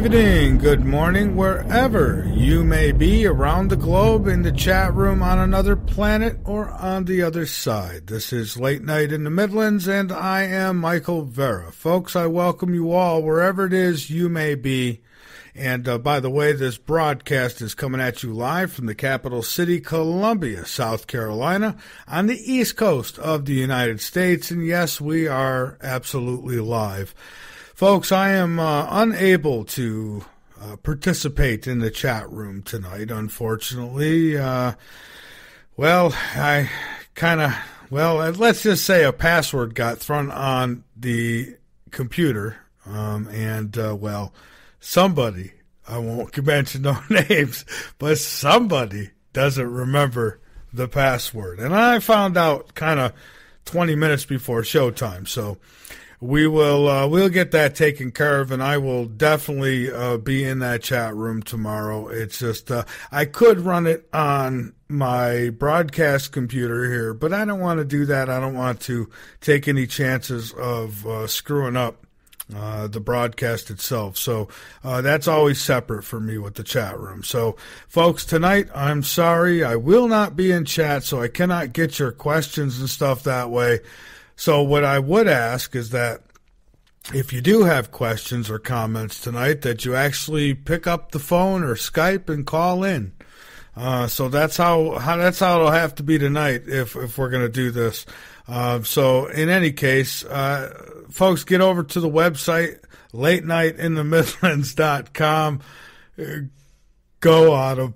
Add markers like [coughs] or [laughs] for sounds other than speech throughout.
Evening, good morning, wherever you may be around the globe, in the chat room, on another planet, or on the other side. This is Late Night in the Midlands, and I am Michael Vera. Folks, I welcome you all wherever it is you may be. And uh, by the way, this broadcast is coming at you live from the capital city, Columbia, South Carolina, on the east coast of the United States. And yes, we are absolutely live. Folks, I am uh, unable to uh, participate in the chat room tonight, unfortunately. Uh, well, I kind of, well, uh, let's just say a password got thrown on the computer, um, and, uh, well, somebody, I won't [laughs] mention no names, but somebody doesn't remember the password. And I found out kind of 20 minutes before showtime, so we will uh, we'll get that taken care of, and I will definitely uh, be in that chat room tomorrow. It's just uh, I could run it on my broadcast computer here, but I don't want to do that. I don't want to take any chances of uh, screwing up. Uh, the broadcast itself. So uh, that's always separate for me with the chat room. So, folks, tonight, I'm sorry. I will not be in chat, so I cannot get your questions and stuff that way. So, what I would ask is that if you do have questions or comments tonight, that you actually pick up the phone or Skype and call in. Uh, so that's how, how that's how it'll have to be tonight if if we're going to do this. Uh, so in any case, uh, folks, get over to the website late night in the midlands.com. Go Autumn.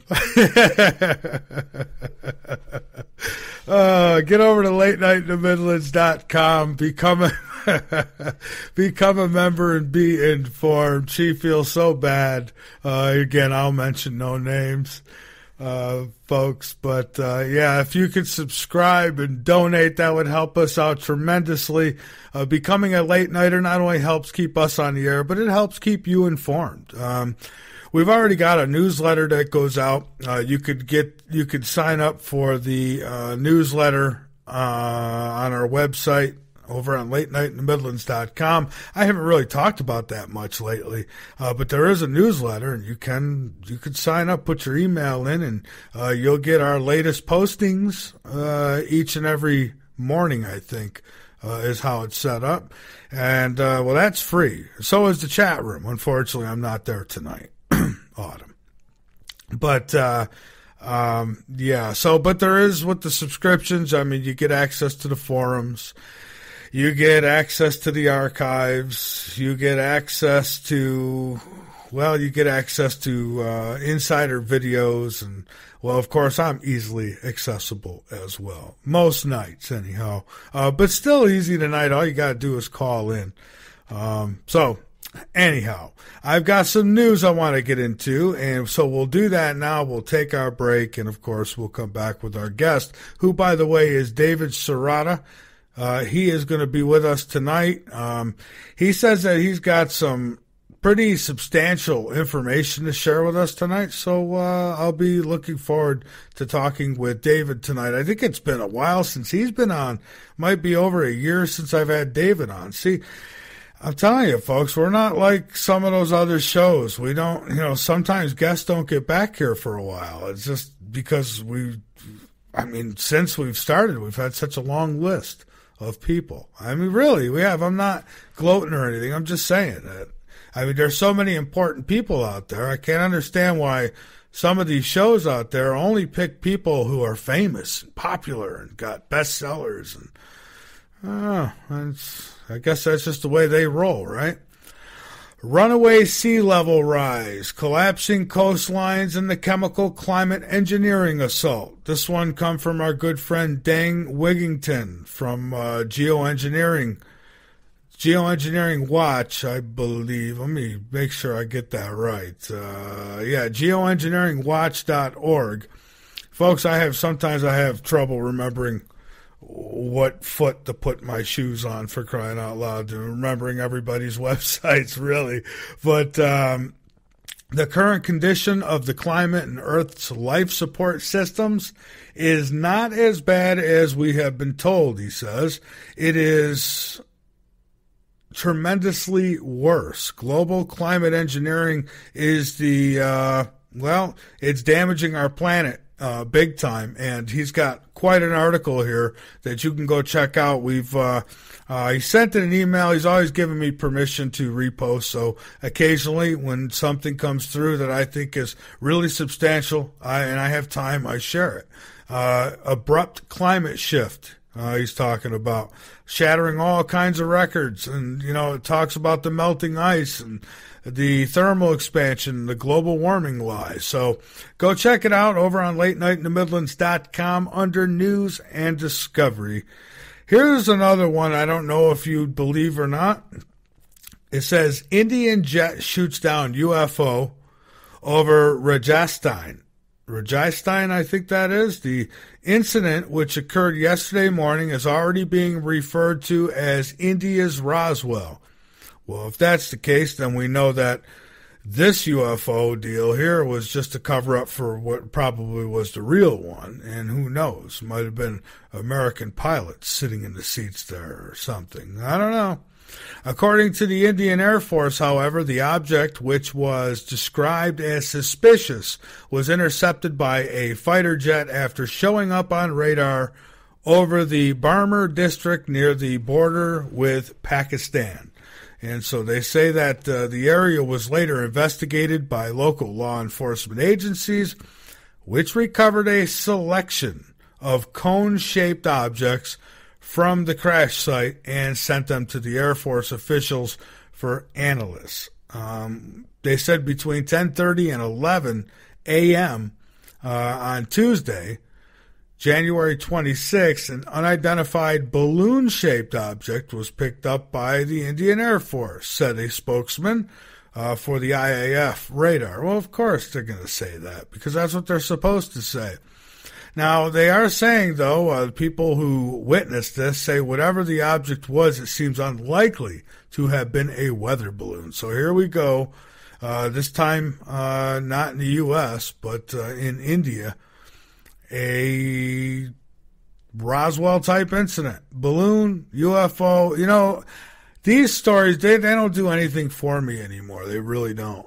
[laughs] uh, get over to late night in the. Become a, [laughs] become a member and be informed. She feels so bad. Uh, again, I'll mention no names, uh, folks. But uh, yeah, if you could subscribe and donate, that would help us out tremendously. Uh, becoming a late nighter not only helps keep us on the air, but it helps keep you informed. Um, We've already got a newsletter that goes out. Uh, you could get you could sign up for the uh, newsletter uh, on our website over on late night in the midlands.com. I haven't really talked about that much lately, uh, but there is a newsletter and you can, you can sign up, put your email in and, uh, you'll get our latest postings, uh, each and every morning, I think, uh, is how it's set up. And, uh, well, that's free. So is the chat room. Unfortunately, I'm not there tonight. Autumn. But uh, um, yeah, so but there is with the subscriptions. I mean, you get access to the forums, you get access to the archives, you get access to well, you get access to uh, insider videos and well, of course, I'm easily accessible as well. Most nights, anyhow. Uh, but still easy tonight. All you got to do is call in. Um, so Anyhow, I've got some news I want to get into, and so we'll do that now. We'll take our break, and of course, we'll come back with our guest, who, by the way, is David Serrata. Uh, he is going to be with us tonight. Um, he says that he's got some pretty substantial information to share with us tonight, so uh, I'll be looking forward to talking with David tonight. I think it's been a while since he's been on. Might be over a year since I've had David on. See, I'm telling you, folks, we're not like some of those other shows. We don't, you know, sometimes guests don't get back here for a while. It's just because we, I mean, since we've started, we've had such a long list of people. I mean, really, we have. I'm not gloating or anything. I'm just saying that. I mean, there's so many important people out there. I can't understand why some of these shows out there only pick people who are famous and popular and got bestsellers and, oh, it's, I guess that's just the way they roll, right? Runaway sea level rise, collapsing coastlines, and the chemical climate engineering assault. This one come from our good friend Dane Wigington from uh, Geoengineering, Geoengineering Watch, I believe. Let me make sure I get that right. Uh, yeah, geoengineeringwatch.org. Folks, I have sometimes I have trouble remembering what foot to put my shoes on for crying out loud, and remembering everybody's [laughs] websites, really. But um, the current condition of the climate and Earth's life support systems is not as bad as we have been told, he says. It is tremendously worse. Global climate engineering is the, uh, well, it's damaging our planet uh, big time. And he's got quite an article here that you can go check out. We've uh, uh, he sent an email. He's always given me permission to repost. So occasionally, when something comes through that I think is really substantial, I, and I have time, I share it. Uh, abrupt climate shift. Uh, he's talking about shattering all kinds of records, and you know, it talks about the melting ice and the thermal expansion, the global warming lie. So go check it out over on late night in the Midlands.com under news and discovery. Here's another one I don't know if you believe or not. It says Indian jet shoots down UFO over Rajasthan. Rajasthan, I think that is. The incident, which occurred yesterday morning, is already being referred to as India's Roswell. Well, if that's the case, then we know that this UFO deal here was just a cover up for what probably was the real one. And who knows? Might have been American pilots sitting in the seats there or something. I don't know. According to the Indian Air Force, however, the object, which was described as suspicious, was intercepted by a fighter jet after showing up on radar over the Barmer district near the border with Pakistan. And so they say that uh, the area was later investigated by local law enforcement agencies, which recovered a selection of cone shaped objects from the crash site and sent them to the Air Force officials for analysis. Um, they said between 10:30 and 11 a.m. Uh, on Tuesday, January 26, an unidentified balloon shaped object was picked up by the Indian Air Force, said a spokesman uh, for the IAF radar. Well, of course they're going to say that because that's what they're supposed to say. Now, they are saying, though, uh, people who witnessed this say whatever the object was, it seems unlikely to have been a weather balloon. So here we go. Uh, this time, uh, not in the U.S., but uh, in India a Roswell type incident, balloon, UFO. You know, these stories they, they don't do anything for me anymore. They really don't.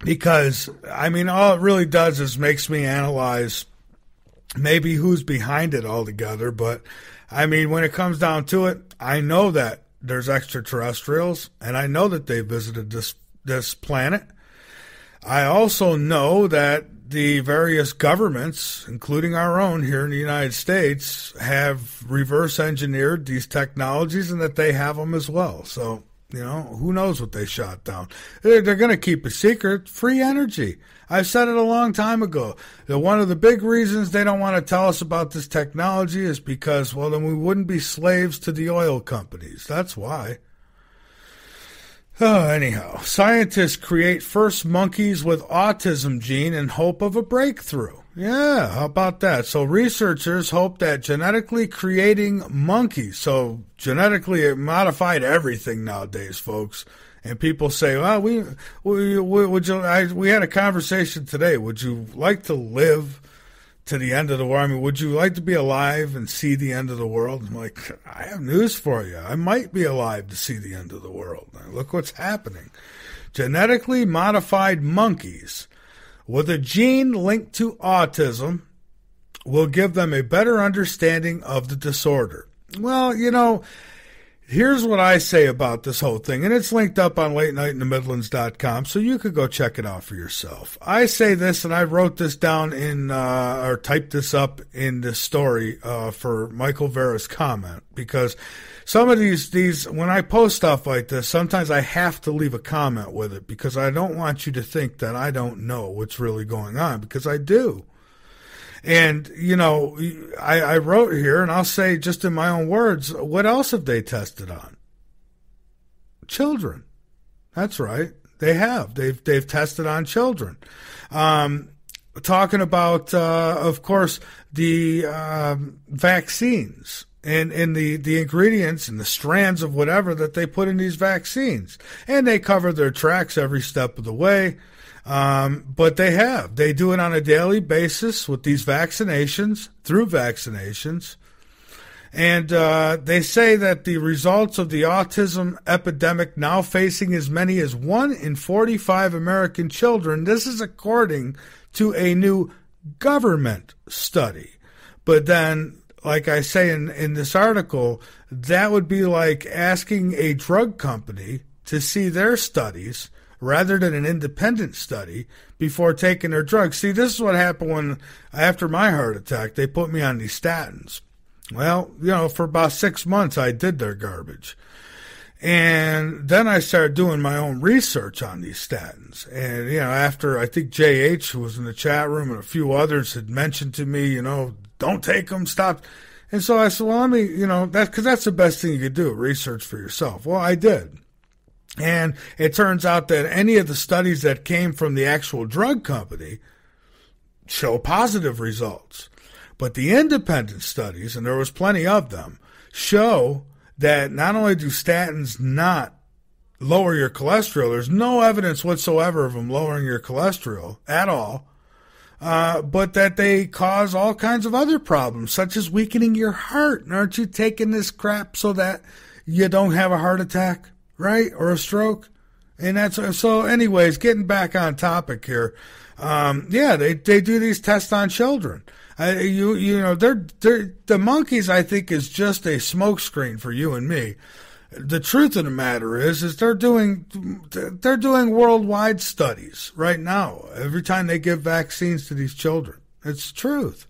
Because I mean, all it really does is makes me analyze maybe who's behind it altogether. But I mean, when it comes down to it, I know that there's extraterrestrials, and I know that they visited this this planet. I also know that the various governments, including our own here in the United States, have reverse engineered these technologies and that they have them as well. So, you know, who knows what they shot down? They're, they're going to keep a secret. Free energy. I've said it a long time ago. That one of the big reasons they don't want to tell us about this technology is because, well, then we wouldn't be slaves to the oil companies. That's why. Oh, anyhow, scientists create first monkeys with autism gene in hope of a breakthrough. Yeah, how about that? So researchers hope that genetically creating monkeys, so genetically modified everything nowadays, folks. And people say, "Well, we, we, we would you?" I, we had a conversation today. Would you like to live to the end of the world. I mean, would you like to be alive and see the end of the world? I'm like, I have news for you. I might be alive to see the end of the world. Look what's happening. Genetically modified monkeys with a gene linked to autism will give them a better understanding of the disorder. Well, you know, Here's what I say about this whole thing, and it's linked up on late night in the Midlands.com, so you could go check it out for yourself. I say this, and I wrote this down in, uh, or typed this up in this story uh, for Michael Vera's comment, because some of these, these, when I post stuff like this, sometimes I have to leave a comment with it because I don't want you to think that I don't know what's really going on, because I do. And, you know, I, I wrote here, and I'll say just in my own words, what else have they tested on? Children. That's right. They have. They've they've tested on children. Um, talking about, uh, of course, the um, vaccines and, and the, the ingredients and the strands of whatever that they put in these vaccines. And they cover their tracks every step of the way. Um, but they have. They do it on a daily basis with these vaccinations, through vaccinations. And uh, they say that the results of the autism epidemic now facing as many as 1 in 45 American children. This is according to a new government study. But then, like I say in, in this article, that would be like asking a drug company to see their studies rather than an independent study before taking their drugs. See, this is what happened when, after my heart attack, they put me on these statins. Well, you know, for about six months, I did their garbage. And then I started doing my own research on these statins. And, you know, after I think JH, was in the chat room, and a few others had mentioned to me, you know, don't take them, stop. And so I said, well, let me, you know, that's because that's the best thing you could do, research for yourself. Well, I did. And it turns out that any of the studies that came from the actual drug company show positive results. But the independent studies, and there was plenty of them, show that not only do statins not lower your cholesterol, there's no evidence whatsoever of them lowering your cholesterol at all, uh, but that they cause all kinds of other problems, such as weakening your heart. And aren't you taking this crap so that you don't have a heart attack, right? Or a stroke? And that's so, anyways, getting back on topic here. Um, yeah, they, they do these tests on children. Uh, you you know they're, they're the monkeys. I think is just a smokescreen for you and me. The truth of the matter is, is they're doing they're doing worldwide studies right now. Every time they give vaccines to these children, it's truth.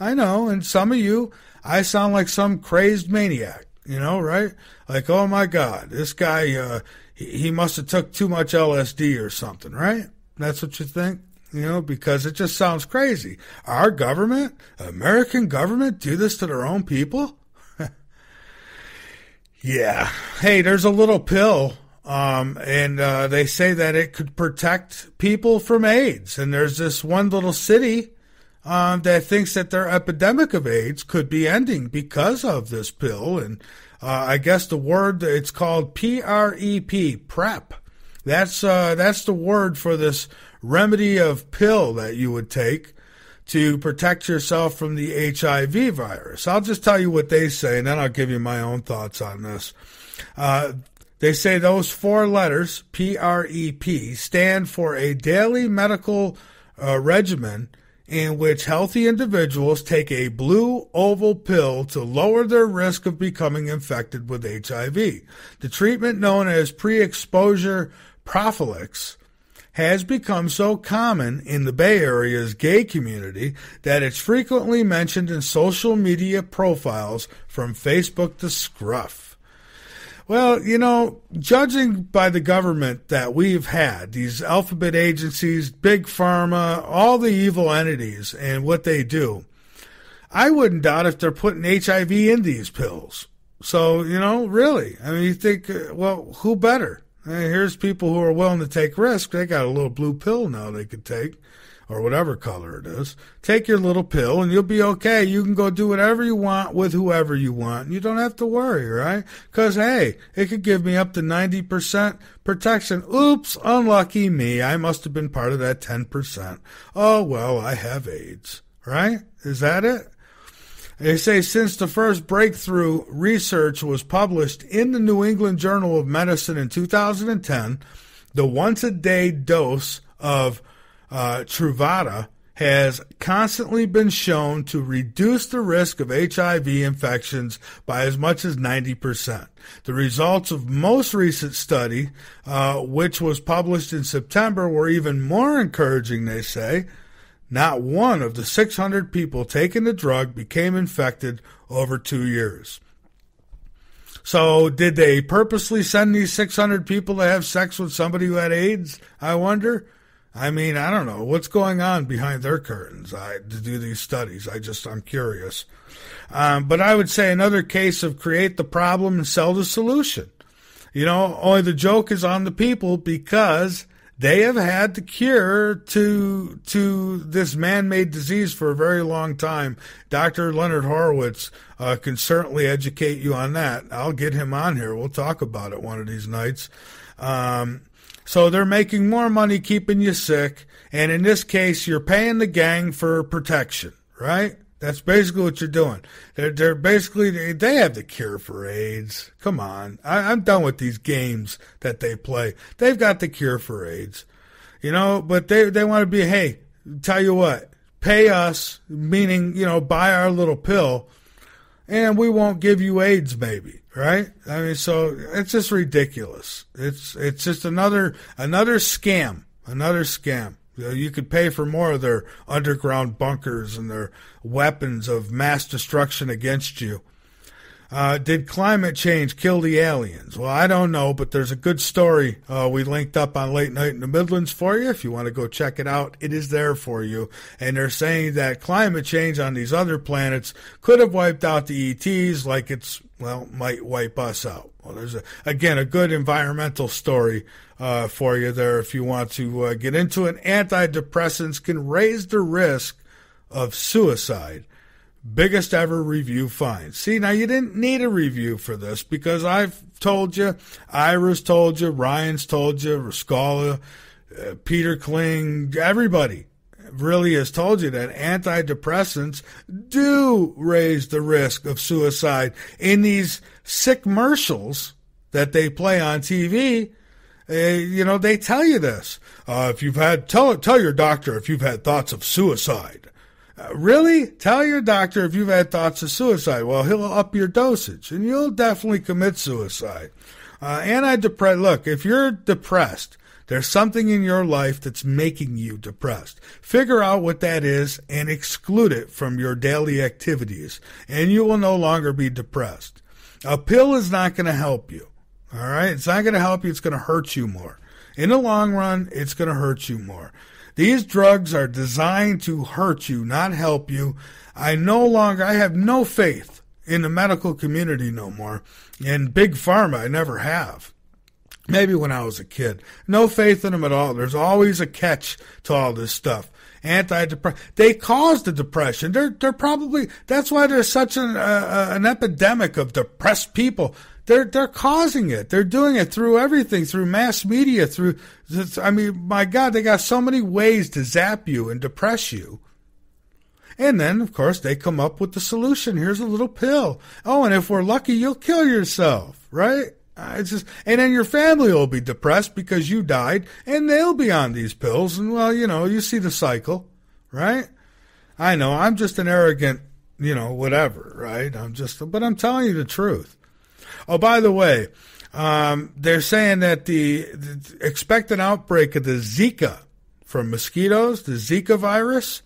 I know, and some of you, I sound like some crazed maniac. You know, right? Like, oh my God, this guy, uh, he, he must have took too much LSD or something, right? That's what you think you know, because it just sounds crazy. Our government, American government, do this to their own people? [laughs] yeah. Hey, there's a little pill, um, and uh, they say that it could protect people from AIDS. And there's this one little city um, that thinks that their epidemic of AIDS could be ending because of this pill. And uh, I guess the word it's called PrEP, PrEP. That's uh, that's the word for this remedy of pill that you would take to protect yourself from the HIV virus. I'll just tell you what they say, and then I'll give you my own thoughts on this. Uh, they say those four letters, PREP, stand for a daily medical uh, regimen in which healthy individuals take a blue oval pill to lower their risk of becoming infected with HIV. The treatment known as pre-exposure prophylaxis has become so common in the Bay Area's gay community that it's frequently mentioned in social media profiles from Facebook to Scruff. Well, you know, judging by the government that we've had, these alphabet agencies, big pharma, all the evil entities and what they do, I wouldn't doubt if they're putting HIV in these pills. So, you know, really, I mean, you think, uh, well, who better? Here's people who are willing to take risks. They got a little blue pill now they could take, or whatever color it is. Take your little pill and you'll be okay. You can go do whatever you want with whoever you want. You don't have to worry, right? Because, hey, it could give me up to 90% protection. Oops, unlucky me. I must have been part of that 10%. Oh, well, I have AIDS, right? Is that it? They say since the first breakthrough research was published in the New England Journal of Medicine in 2010, the once a day dose of uh, Truvada has constantly been shown to reduce the risk of HIV infections by as much as 90%. The results of most recent study, uh, which was published in September, were even more encouraging, they say. Not one of the 600 people taking the drug became infected over two years. So, did they purposely send these 600 people to have sex with somebody who had AIDS? I wonder. I mean, I don't know what's going on behind their curtains I, to do these studies. I just, I'm curious. Um, but I would say another case of create the problem and sell the solution. You know, only the joke is on the people because they have had the cure to to this man-made disease for a very long time. Dr. Leonard Horowitz uh, can certainly educate you on that. I'll get him on here. We'll talk about it one of these nights. Um, so they're making more money keeping you sick, and in this case, you're paying the gang for protection, right? That's basically what you're doing. They're, they're basically, they have the cure for AIDS. Come on. I, I'm done with these games that they play. They've got the cure for AIDS. You know, but they, they want to be, hey, tell you what, pay us, meaning, you know, buy our little pill, and we won't give you AIDS, maybe, right? I mean, so it's just ridiculous. It's, it's just another, another scam, another scam. You could pay for more of their underground bunkers and their weapons of mass destruction against you. Uh, did climate change kill the aliens? Well, I don't know, but there's a good story uh, we linked up on Late Night in the Midlands for you. If you want to go check it out, it is there for you. And they're saying that climate change on these other planets could have wiped out the ETs like it's, well, might wipe us out. Well, there's a, again a good environmental story uh, for you there if you want to uh, get into it. Antidepressants can raise the risk of suicide. Biggest ever review find. See, now you didn't need a review for this because I've told you, Ira's told you, Ryan's told you, Rascala, uh, Peter Kling, everybody really has told you that antidepressants do raise the risk of suicide in these sick commercials that they play on TV. Uh, you know, they tell you this. Uh, if you've had, tell, tell your doctor if you've had thoughts of suicide. Uh, really? Tell your doctor if you've had thoughts of suicide. Well, he'll up your dosage and you'll definitely commit suicide. Uh, antidepressant, look, if you're depressed, there's something in your life that's making you depressed. Figure out what that is and exclude it from your daily activities, and you will no longer be depressed. A pill is not going to help you. All right? It's not going to help you, it's going to hurt you more. In the long run, it's going to hurt you more. These drugs are designed to hurt you, not help you. I no longer, I have no faith in the medical community no more. And big pharma, I never have. Maybe when I was a kid. No faith in them at all. There's always a catch to all this stuff. Antidepressant. They cause the depression. They're they're probably that's why there's such an uh, an epidemic of depressed people. They're they're causing it. They're doing it through everything, through mass media, through. I mean, my God, they got so many ways to zap you and depress you. And then, of course, they come up with the solution. Here's a little pill. Oh, and if we're lucky, you'll kill yourself, right? Uh, it's just, and then your family will be depressed because you died, and they'll be on these pills. And well, you know, you see the cycle, right? I know I'm just an arrogant, you know, whatever, right? I'm just, but I'm telling you the truth. Oh, by the way, um, they're saying that the, the expected outbreak of the Zika from mosquitoes, the Zika virus.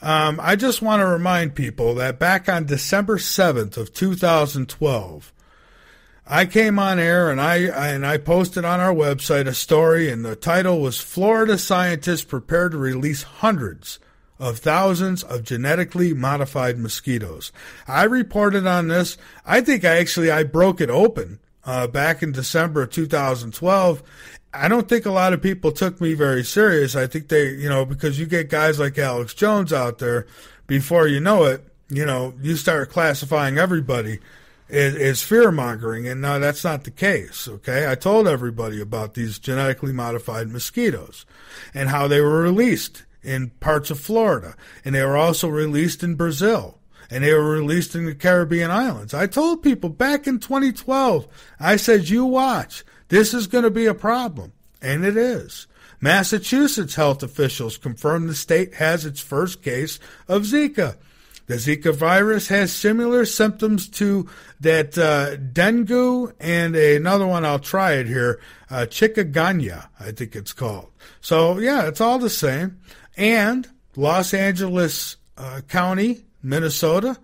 Um, I just want to remind people that back on December 7th of 2012, I came on air and I and I posted on our website a story, and the title was "Florida Scientists Prepare to Release Hundreds of Thousands of Genetically Modified Mosquitoes." I reported on this. I think I actually I broke it open uh, back in December of 2012. I don't think a lot of people took me very serious. I think they, you know, because you get guys like Alex Jones out there, before you know it, you know, you start classifying everybody is, is fear mongering, and no, that's not the case. Okay, I told everybody about these genetically modified mosquitoes and how they were released in parts of Florida, and they were also released in Brazil, and they were released in the Caribbean islands. I told people back in 2012, I said, "You watch, this is going to be a problem," and it is. Massachusetts health officials confirmed the state has its first case of Zika. The Zika virus has similar symptoms to that uh, dengue and another one. I'll try it here, uh, chikungunya, I think it's called. So yeah, it's all the same. And Los Angeles uh, County, Minnesota,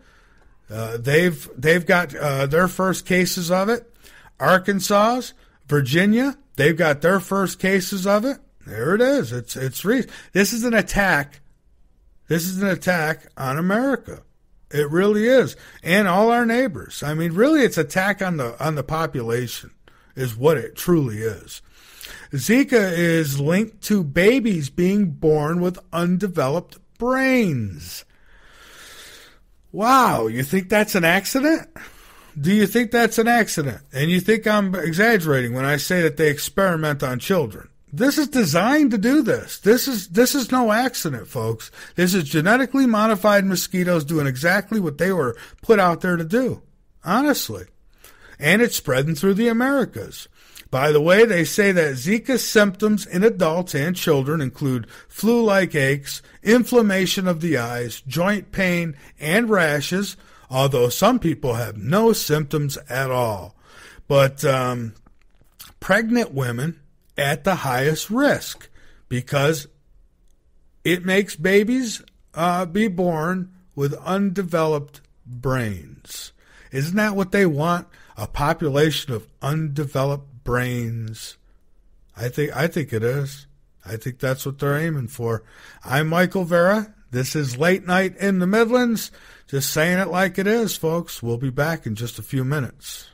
uh, they've they've got uh, their first cases of it. Arkansas, Virginia, they've got their first cases of it. There it is. It's it's re- this is an attack this is an attack on America. It really is. And all our neighbors. I mean, really it's attack on the on the population is what it truly is. Zika is linked to babies being born with undeveloped brains. Wow, you think that's an accident? Do you think that's an accident? And you think I'm exaggerating when I say that they experiment on children? This is designed to do this. This is this is no accident, folks. This is genetically modified mosquitoes doing exactly what they were put out there to do. Honestly. And it's spreading through the Americas. By the way, they say that Zika symptoms in adults and children include flu like aches, inflammation of the eyes, joint pain, and rashes, although some people have no symptoms at all. But um, pregnant women at the highest risk because it makes babies uh, be born with undeveloped brains. Isn't that what they want? A population of undeveloped brains. I think I think it is. I think that's what they're aiming for. I'm Michael Vera. This is Late Night in the Midlands. Just saying it like it is, folks. We'll be back in just a few minutes.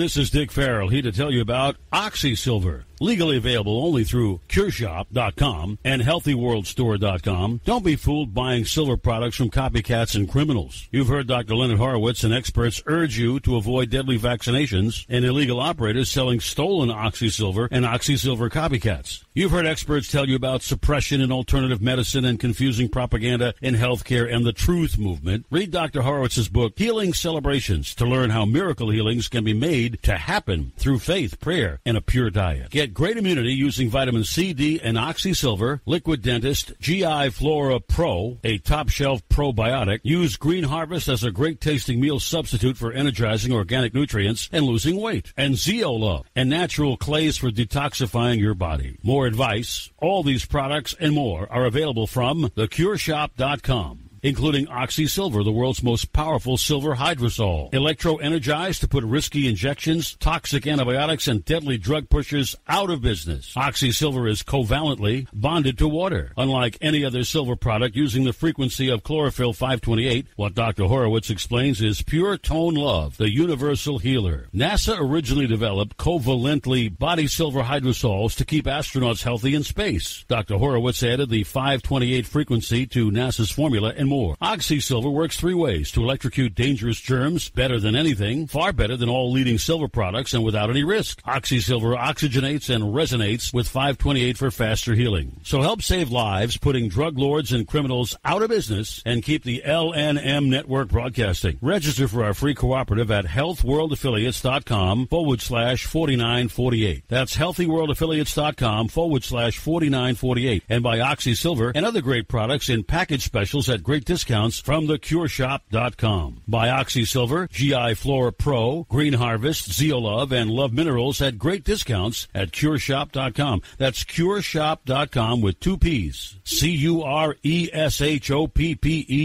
This is Dick Farrell here to tell you about OxySilver. Legally available only through CureShoppe.com and HealthyWorldStore.com. Don't be fooled buying silver products from copycats and criminals. You've heard Dr. Leonard Horowitz and experts urge you to avoid deadly vaccinations and illegal operators selling stolen OxySilver and OxySilver copycats. You've heard experts tell you about suppression in alternative medicine and confusing propaganda in healthcare and the truth movement. Read Dr. Horowitz's book, Healing Celebrations, to learn how miracle healings can be made to happen through faith, prayer, and a pure diet. Get Get great immunity using vitamin C, D, and OxySilver, Liquid Dentist, GI Flora Pro, a top shelf probiotic. Use Green Harvest as a great tasting meal substitute for energizing organic nutrients and losing weight. And Zeola, and natural clays for detoxifying your body. More advice, all these products and more are available from theCureShoppe.com including OxySilver, the world's most powerful silver hydrosol. Electro-energized to put risky injections, toxic antibiotics, and deadly drug pushers out of business. OxySilver is covalently bonded to water. Unlike any other silver product using the frequency of chlorophyll 528, what Dr. Horowitz explains is pure tone love, the universal healer. NASA originally developed covalently body silver hydrosols to keep astronauts healthy in space. Dr. Horowitz added the 528 frequency to NASA's formula and more. OxySilver works three ways to electrocute dangerous germs better than anything, far better than all leading silver products, and without any risk. OxySilver oxygenates and resonates with 528 for faster healing. So help save lives, putting drug lords and criminals out of business, and keep the LNM network broadcasting. Register for our free cooperative at healthyworldaffiliates.com forward slash 4948. That's healthyworldaffiliates.com forward slash 4948. And buy OxySilver and other great products in package specials at great great discounts from theCureShoppe.com. Buy OxySilver, GI Flora Pro, Green Harvest, Zeolove, and Love Minerals at great discounts at CureShoppe.com. That's CureShoppe.com with two P's. C-U-R-E-S-H-O-P-P-E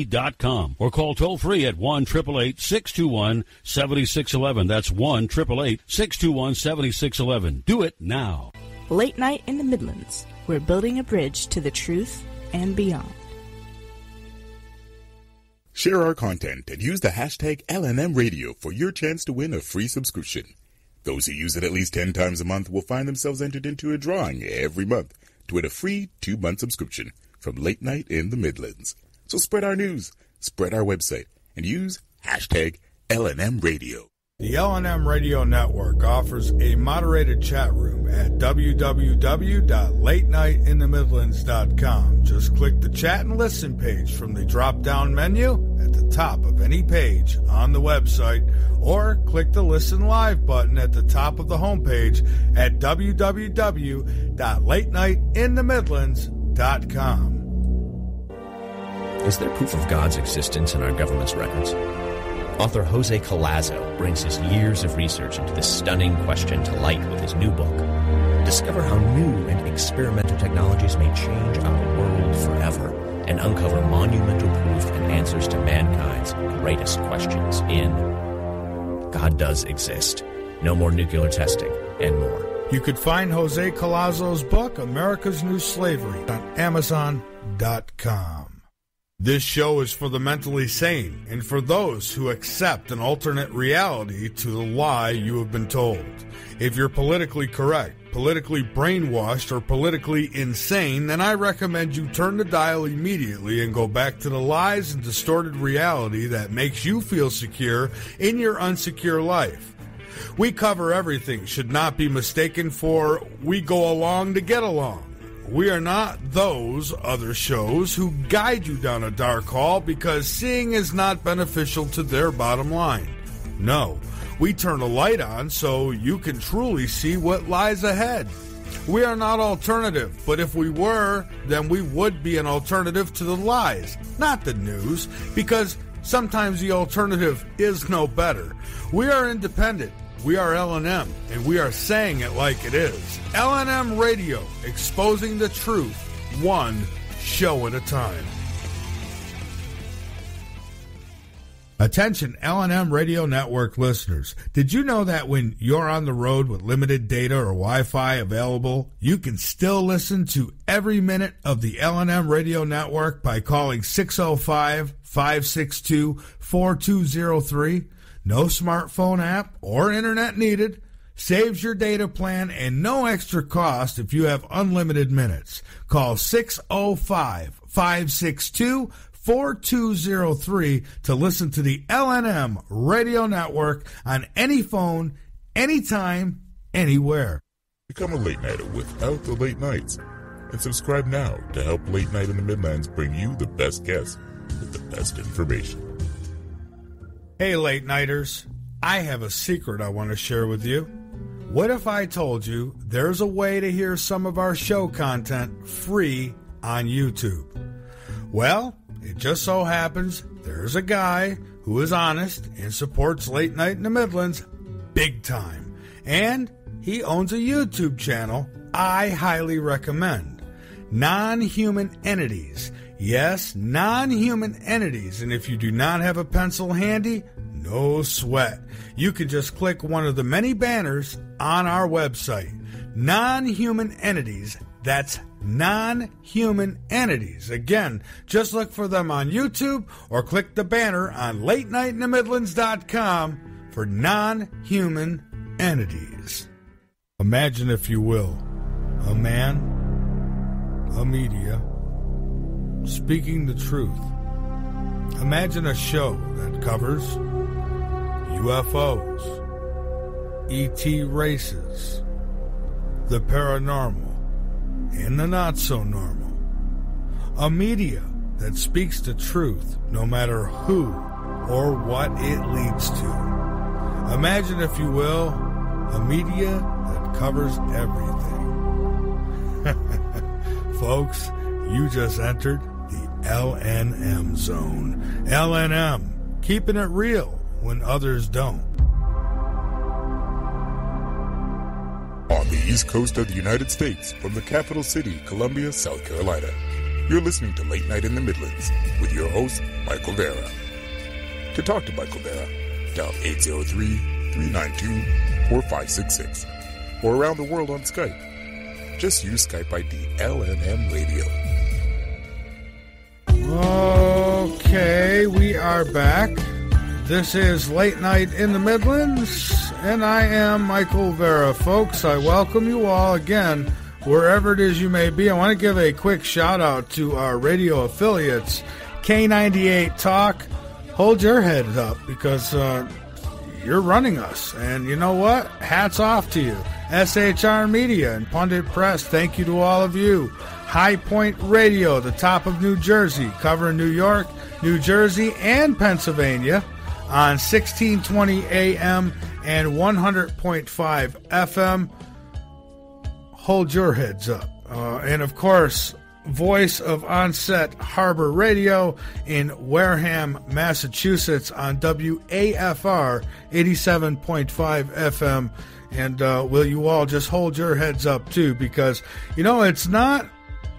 dot com. Or call toll free at 1-888-621-7611. That's 1-888-621-7611. Do it now. Late night in the Midlands. We're building a bridge to the truth and beyond. Share our content and use the hashtag LNM Radio for your chance to win a free subscription. Those who use it at least 10 times a month will find themselves entered into a drawing every month to win a free two month subscription from Late Night in the Midlands. So spread our news, spread our website, and use hashtag LNM Radio. The LNM Radio Network offers a moderated chat room at www.latenightinthe.midlands.com. Just click the chat and listen page from the drop down menu at the top of any page on the website, or click the listen live button at the top of the homepage at www.latenightinthe.midlands.com. Is there proof of God's existence in our government's records? Author Jose Collazo brings his years of research into this stunning question to light with his new book. Discover how new and experimental technologies may change our world forever and uncover monumental proof and answers to mankind's greatest questions in God does exist, no more nuclear testing, and more. You could find Jose Collazo's book, America's New Slavery, on Amazon.com. This show is for the mentally sane and for those who accept an alternate reality to the lie you have been told. If you're politically correct, politically brainwashed, or politically insane, then I recommend you turn the dial immediately and go back to the lies and distorted reality that makes you feel secure in your unsecure life. We cover everything, should not be mistaken for we go along to get along. We are not those other shows who guide you down a dark hall because seeing is not beneficial to their bottom line. No, we turn a light on so you can truly see what lies ahead. We are not alternative, but if we were, then we would be an alternative to the lies, not the news, because sometimes the alternative is no better. We are independent. We are L&M, and we are saying it like it is. L&M Radio, exposing the truth, one show at a time. Attention L&M Radio Network listeners. Did you know that when you're on the road with limited data or Wi-Fi available, you can still listen to every minute of the L&M Radio Network by calling 605-562-4203? No smartphone app or internet needed. Saves your data plan and no extra cost if you have unlimited minutes. Call 605 562 4203 to listen to the LNM radio network on any phone, anytime, anywhere. Become a late nighter without the late nights. And subscribe now to help Late Night in the Midlands bring you the best guests with the best information. Hey, late nighters. I have a secret I want to share with you. What if I told you there's a way to hear some of our show content free on YouTube? Well, it just so happens there's a guy who is honest and supports Late Night in the Midlands big time. And he owns a YouTube channel I highly recommend. Non human entities. Yes, non human entities. And if you do not have a pencil handy, no sweat. You can just click one of the many banners on our website. Non human entities. That's non human entities. Again, just look for them on YouTube or click the banner on latenightinthemidlands.com for non human entities. Imagine, if you will, a man, a media, speaking the truth. Imagine a show that covers UFOs, ET races, the paranormal, and the not so normal. A media that speaks the truth no matter who or what it leads to. Imagine, if you will, a media that covers everything. [laughs] Folks, you just entered LNM zone. LNM, keeping it real when others don't. On the east coast of the United States, from the capital city, Columbia, South Carolina, you're listening to Late Night in the Midlands with your host, Michael Vera. To talk to Michael Vera, dial 803-392-4566 or around the world on Skype. Just use Skype ID LNM Radio. Okay, we are back. This is Late Night in the Midlands, and I am Michael Vara. Folks, I welcome you all again, wherever it is you may be. I want to give a quick shout out to our radio affiliates, K98 Talk. Hold your head up because uh, you're running us. And you know what? Hats off to you. SHR Media and Pundit Press, thank you to all of you. High Point Radio, the top of New Jersey, covering New York, New Jersey, and Pennsylvania on 1620 AM and 100.5 FM. Hold your heads up. Uh, and of course, voice of Onset Harbor Radio in Wareham, Massachusetts on WAFR 87.5 FM And uh, will you all just hold your heads up too? Because you know it's not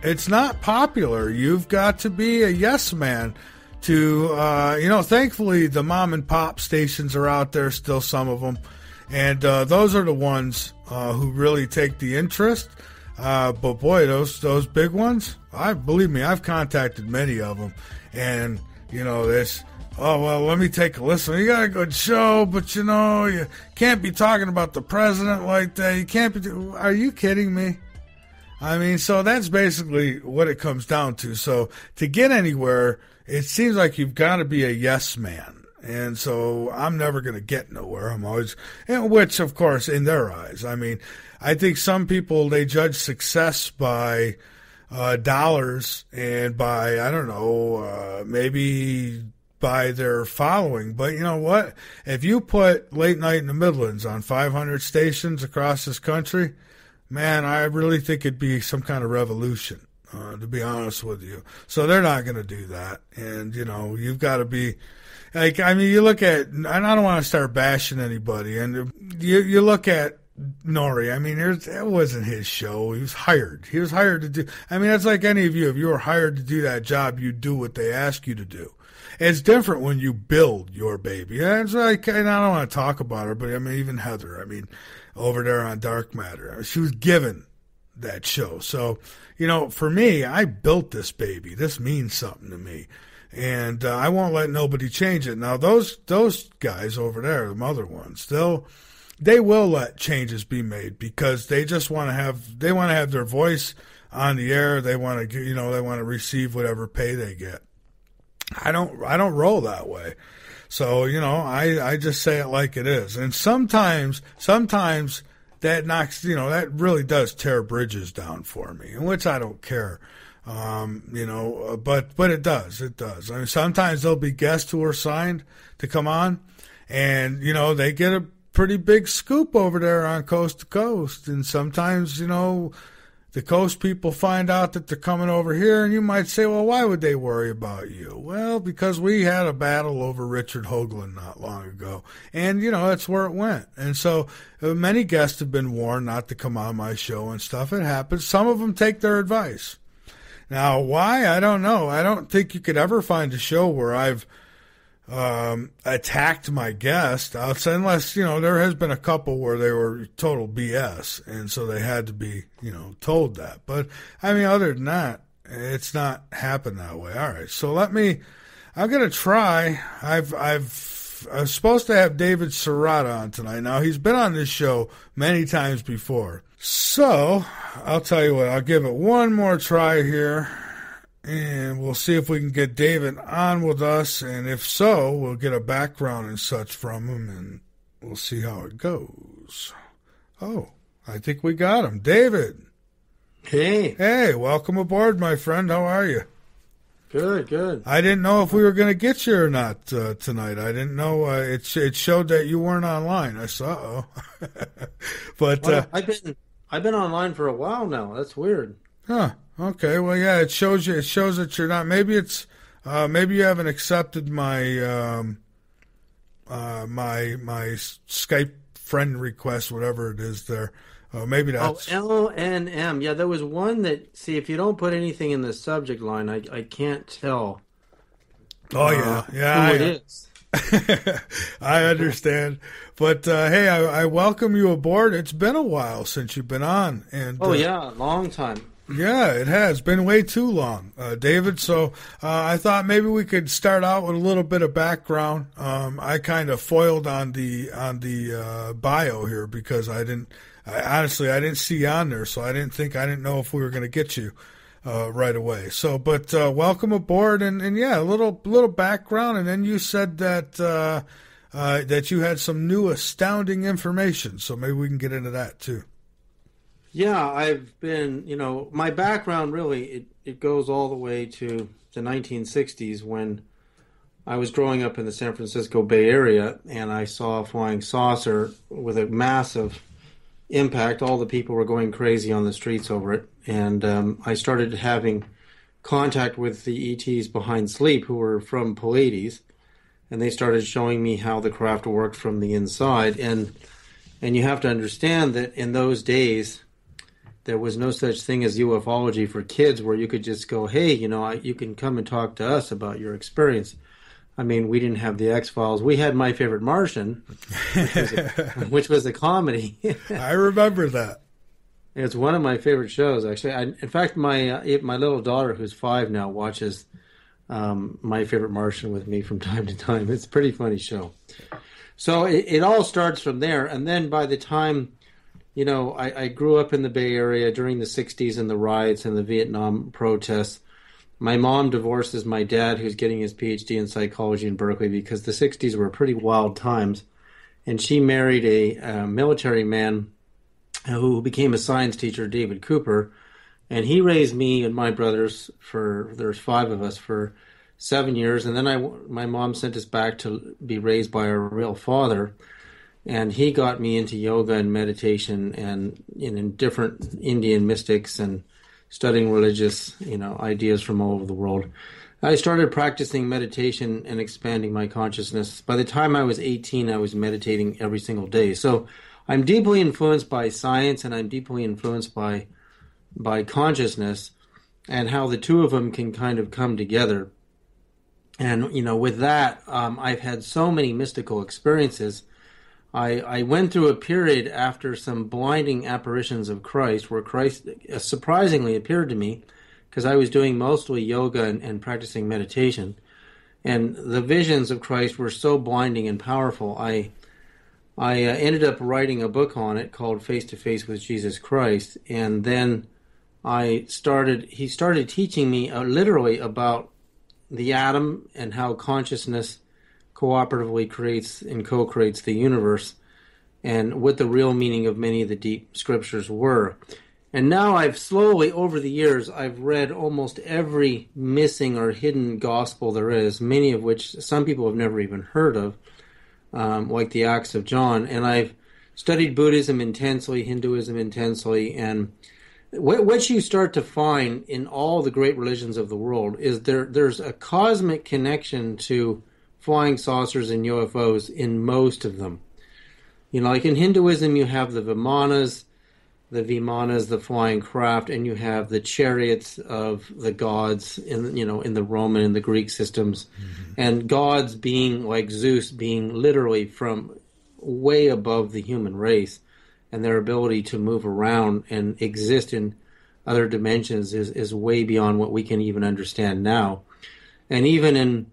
it's not popular. You've got to be a yes man to uh, you know. Thankfully, the mom and pop stations are out there still, some of them, and uh, those are the ones uh, who really take the interest. Uh, but boy, those those big ones, I believe me, I've contacted many of them, and you know this. Oh well, let me take a listen. You got a good show, but you know you can't be talking about the president like that. You can't be. Are you kidding me? I mean, so that's basically what it comes down to. So to get anywhere, it seems like you've got to be a yes man. And so I'm never going to get nowhere. I'm always, and which of course, in their eyes, I mean, I think some people, they judge success by uh, dollars and by, I don't know, uh, maybe by their following. But you know what? If you put late night in the Midlands on 500 stations across this country, man, I really think it'd be some kind of revolution. Uh, to be honest with you, so they're not going to do that, and you know you've got to be like I mean you look at and I don't want to start bashing anybody, and you you look at Noory. I mean, it wasn't his show. He was hired. He was hired to do. I mean, that's like any of you. If you were hired to do that job, you do what they ask you to do. It's different when you build your baby. And it's like, and I don't want to talk about her, but I mean, even Heather. I mean, over there on Dark Matter. She was given that show. So, you know, for me, I built this baby. This means something to me. And uh, I won't let nobody change it. Now, those those guys over there, the mother ones, they'll they will let changes be made because they just want to have they want to have their voice on the air. They want to you know they want to receive whatever pay they get. I don't I don't roll that way. So, you know, I, I just say it like it is. And sometimes, sometimes that knocks, you know, that really does tear bridges down for me, which I don't care. Um, you know, uh, but, but it does, it does. I mean, sometimes there'll be guests who are signed to come on and, you know, they get a pretty big scoop over there on coast to coast. And sometimes, you know, the coast people find out that they're coming over here, and you might say, well, why would they worry about you? Well, because we had a battle over Richard Hoagland not long ago, and you know that's where it went. And so uh, many guests have been warned not to come on my show and stuff. It happens. Some of them take their advice. Now, why? I don't know. I don't think you could ever find a show where I've um, attacked my guest outside, unless, you know, there has been a couple where they were total BS. And so they had to be, you know, told that. But I mean, other than that, it's not happened that way. All right. So let me, I'm going to try. I've, I've, I was supposed to have David Sereda on tonight. Now he's been on this show many times before. So I'll tell you what, I'll give it one more try here and we'll see if we can get David on with us. And if so, we'll get a background and such from him, and we'll see how it goes. Oh, I think we got him. David. Hey. Hey, welcome aboard, my friend. How are you? Good, good. I didn't know if we were going to get you or not uh, tonight. I didn't know. Uh, it it showed that you weren't online. I saw. Oh. [laughs] but well, uh, I've been I've been online for a while now. That's weird. Huh. Okay. Well, yeah. It shows you. It shows that you're not. Maybe it's. Uh, maybe you haven't accepted my um, uh, my my Skype friend request, whatever it is there. Uh, maybe that's. Oh, L N M. Yeah, there was one that. See, if you don't put anything in the subject line, I I can't tell. Oh yeah, yeah. Who I, it is. [laughs] I understand, but uh, hey, I, I welcome you aboard. It's been a while since you've been on, and Oh uh, yeah, long time. Yeah, it has been way too long, uh, David. So uh, I thought maybe we could start out with a little bit of background. Um, I kind of foiled on the on the uh, bio here because I didn't. I, honestly, I didn't see on there, so I didn't think I didn't know if we were going to get you uh, right away. So, but uh, welcome aboard, and, and yeah, a little little background, and then you said that. Uh, that you had some new astounding information, so maybe we can get into that too. Yeah, I've been, you know, my background really it, it goes all the way to the 1960s when I was growing up in the San Francisco Bay Area and I saw a flying saucer with a massive impact. All the people were going crazy on the streets over it, and um, I started having contact with the ETs behind sleep who were from Pleiades, and they started showing me how the craft worked from the inside. And And you have to understand that in those days, there was no such thing as ufology for kids where you could just go, hey, you know, I, you can come and talk to us about your experience. I mean, we didn't have the X Files. We had My Favorite Martian, which was a, [laughs] which was a comedy. I remember that. It's one of my favorite shows, actually. I, in fact, my uh, my little daughter, who's five now, watches um, My Favorite Martian with me from [laughs] time to time. It's a pretty funny show. So it, it all starts from there, and then by the time, you know, I, I grew up in the Bay Area during the '60s and the riots and the Vietnam protests. My mom divorces my dad, who's getting his PhD in psychology in Berkeley, because the '60s were pretty wild times, and she married a, a military man who became a science teacher, David Cooper, and he raised me and my brothers for there's five of us for seven years, and then I my mom sent us back to be raised by our real father, and he got me into yoga and meditation and in different Indian mystics and studying religious you know ideas from all over the world. I started practicing meditation and expanding my consciousness. By the time I was 18, I was meditating every single day. So I'm deeply influenced by science and I'm deeply influenced by by consciousness and how the two of them can kind of come together. And you know, with that, um, I've had so many mystical experiences. I, I went through a period after some blinding apparitions of Christ, where Christ uh, surprisingly appeared to me, because I was doing mostly yoga and, and practicing meditation, and the visions of Christ were so blinding and powerful. I I uh, ended up writing a book on it called Face to Face with Jesus Christ, and then I started. He started teaching me uh, literally about the atom and how consciousness cooperatively creates and co-creates the universe, and what the real meaning of many of the deep scriptures were. And now I've slowly, over the years, I've read almost every missing or hidden gospel there is, many of which some people have never even heard of um, like the Acts of John. And I've studied Buddhism intensely, Hinduism intensely, and what, what you start to find in all the great religions of the world is there there's a cosmic connection to flying saucers and UFOs in most of them. You know, like in Hinduism, you have the Vimanas, the Vimanas, the flying craft, and you have the chariots of the gods in you know in the Roman and the Greek systems, mm-hmm. and gods being like Zeus being literally from way above the human race, and their ability to move around and exist in other dimensions is is way beyond what we can even understand now, and even in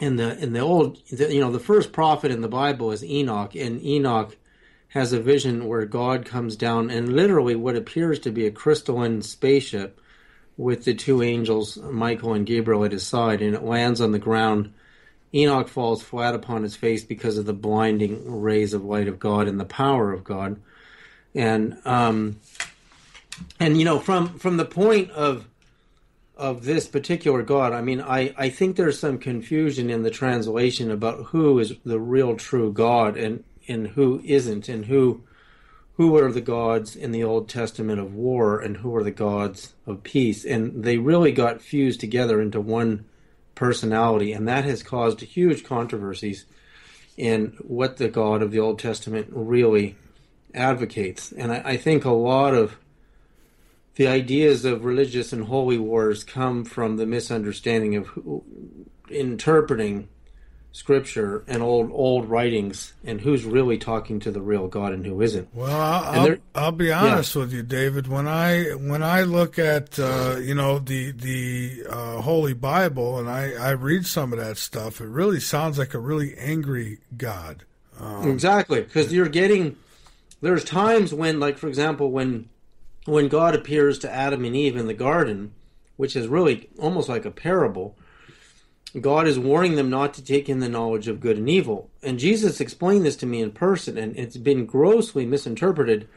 in the in the old you know the first prophet in the Bible is Enoch, and Enoch has a vision where God comes down and literally what appears to be a crystalline spaceship with the two angels, Michael and Gabriel, at his side, and it lands on the ground. Enoch falls flat upon his face because of the blinding rays of light of God and the power of God. And um, and you know, from from the point of of this particular God, I mean, I, I think there's some confusion in the translation about who is the real true God. And and who isn't, and who who are the gods in the Old Testament of war and who are the gods of peace. And they really got fused together into one personality, and that has caused huge controversies in what the God of the Old Testament really advocates. And I, I think a lot of the ideas of religious and holy wars come from the misunderstanding of who, interpreting scripture and old old writings and who's really talking to the real God and who isn't. Well, I'll, I'll, I'll, be honest yeah. with you, David. When I when I look at uh, you know the the uh, Holy Bible and I, I read some of that stuff, it really sounds like a really angry God. Um, exactly, because you're getting there's times when, like for example, when when God appears to Adam and Eve in the garden, which is really almost like a parable God is warning them not to take in the knowledge of good and evil. And Jesus explained this to me in person, and it's been grossly misinterpreted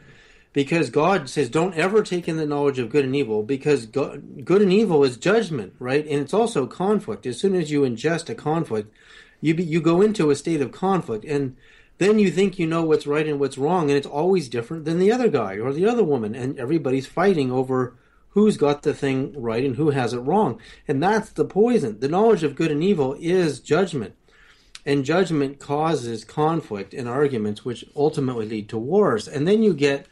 because God says, don't ever take in the knowledge of good and evil because God, good and evil is judgment, right? And it's also conflict. As soon as you ingest a conflict, you, be, you go into a state of conflict. And then you think you know what's right and what's wrong, and it's always different than the other guy or the other woman. And everybody's fighting over who's got the thing right and who has it wrong. And that's the poison. The knowledge of good and evil is judgment. and judgment causes conflict and arguments, which ultimately lead to wars. And then you get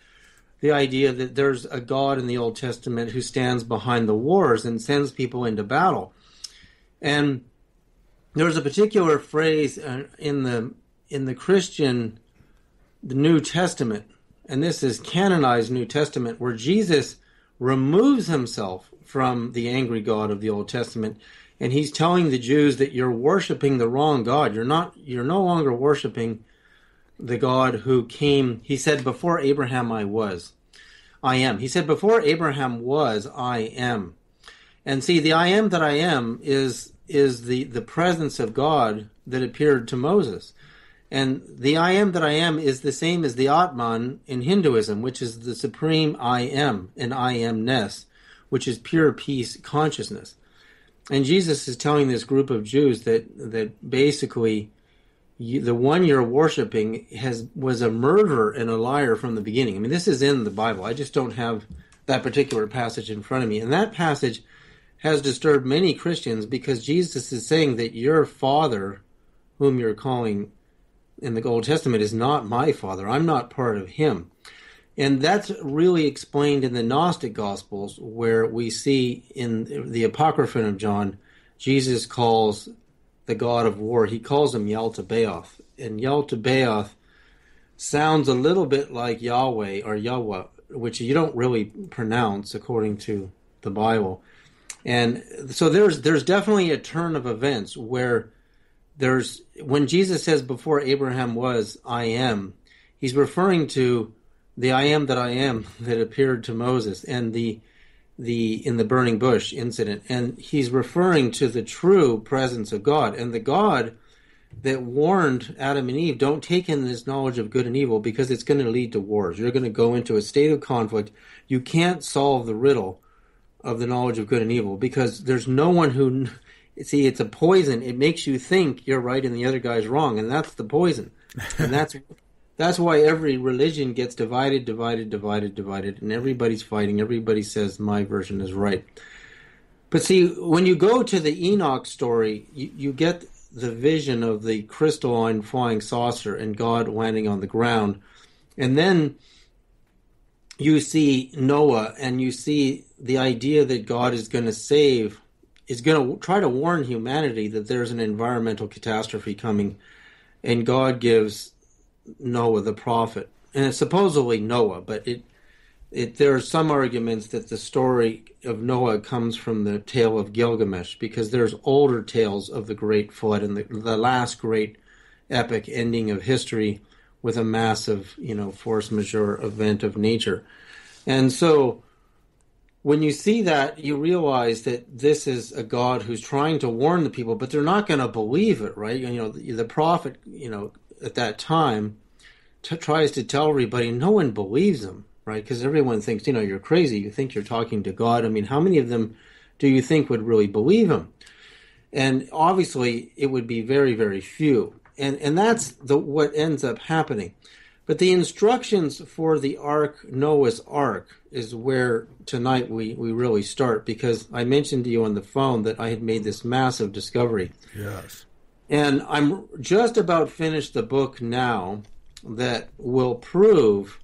the idea that there's a God in the Old Testament who stands behind the wars and sends people into battle. And there's a particular phrase uh, in the in the Christian the New Testament, and this is canonized New Testament, where Jesus removes himself from the angry God of the Old Testament, and he's telling the Jews that you're worshiping the wrong God. You're not. You're no longer worshiping the God who came. He said, "Before Abraham, I was, I am." He said, "Before Abraham was, I am." And see, the I am that I am is is the the presence of God that appeared to Moses. And the I am that I am is the same as the Atman in Hinduism, which is the supreme I am and I amness, which is pure peace consciousness. And Jesus is telling this group of Jews that that basically you, the one you're worshiping has was a murderer and a liar from the beginning. I mean, this is in the Bible. I just don't have that particular passage in front of me. And that passage has disturbed many Christians because Jesus is saying that your father, whom you're calling in the Old Testament is not my father. I'm not part of him. And that's really explained in the Gnostic Gospels, where we see in the Apocryphon of John, Jesus calls the god of war, he calls him Yaltabaoth. And Yaltabaoth sounds a little bit like Yahweh or Yahweh, which you don't really pronounce according to the Bible. And so there's there's definitely a turn of events where there's when Jesus says before Abraham was I am, he's referring to the I am that I am [laughs] that appeared to Moses and the the in the burning bush incident and he's referring to the true presence of God and the God that warned Adam and Eve don't take in this knowledge of good and evil because it's going to lead to wars. You're going to go into a state of conflict. You can't solve the riddle of the knowledge of good and evil because there's no one who see it's a poison. It makes you think you're right and the other guy's wrong, and that's the poison. And that's [laughs] that's why every religion gets divided, divided, divided, divided, and everybody's fighting. Everybody says my version is right. But see, when you go to the Enoch story, you, you get the vision of the crystalline flying saucer and God landing on the ground. And then you see Noah and you see the idea that God is going to save is going to try to warn humanity that there's an environmental catastrophe coming, and God gives Noah the prophet, and it's supposedly Noah, but it it there are some arguments that the story of Noah comes from the tale of Gilgamesh because there's older tales of the great flood and the, the last great epic ending of history with a massive, you know, force majeure event of nature. And so when you see that, you realize that this is a God who's trying to warn the people, but they're not going to believe it, right? You know, the, the prophet, you know, at that time t- tries to tell everybody, no one believes him, right? Because everyone thinks, you know, you're crazy. You think you're talking to God. I mean, how many of them do you think would really believe him? And obviously, it would be very, very few. And and that's the what ends up happening. But the instructions for the Ark, Noah's Ark, is where tonight we, we really start because I mentioned to you on the phone that I had made this massive discovery. Yes. And I'm just about finished the book now that will prove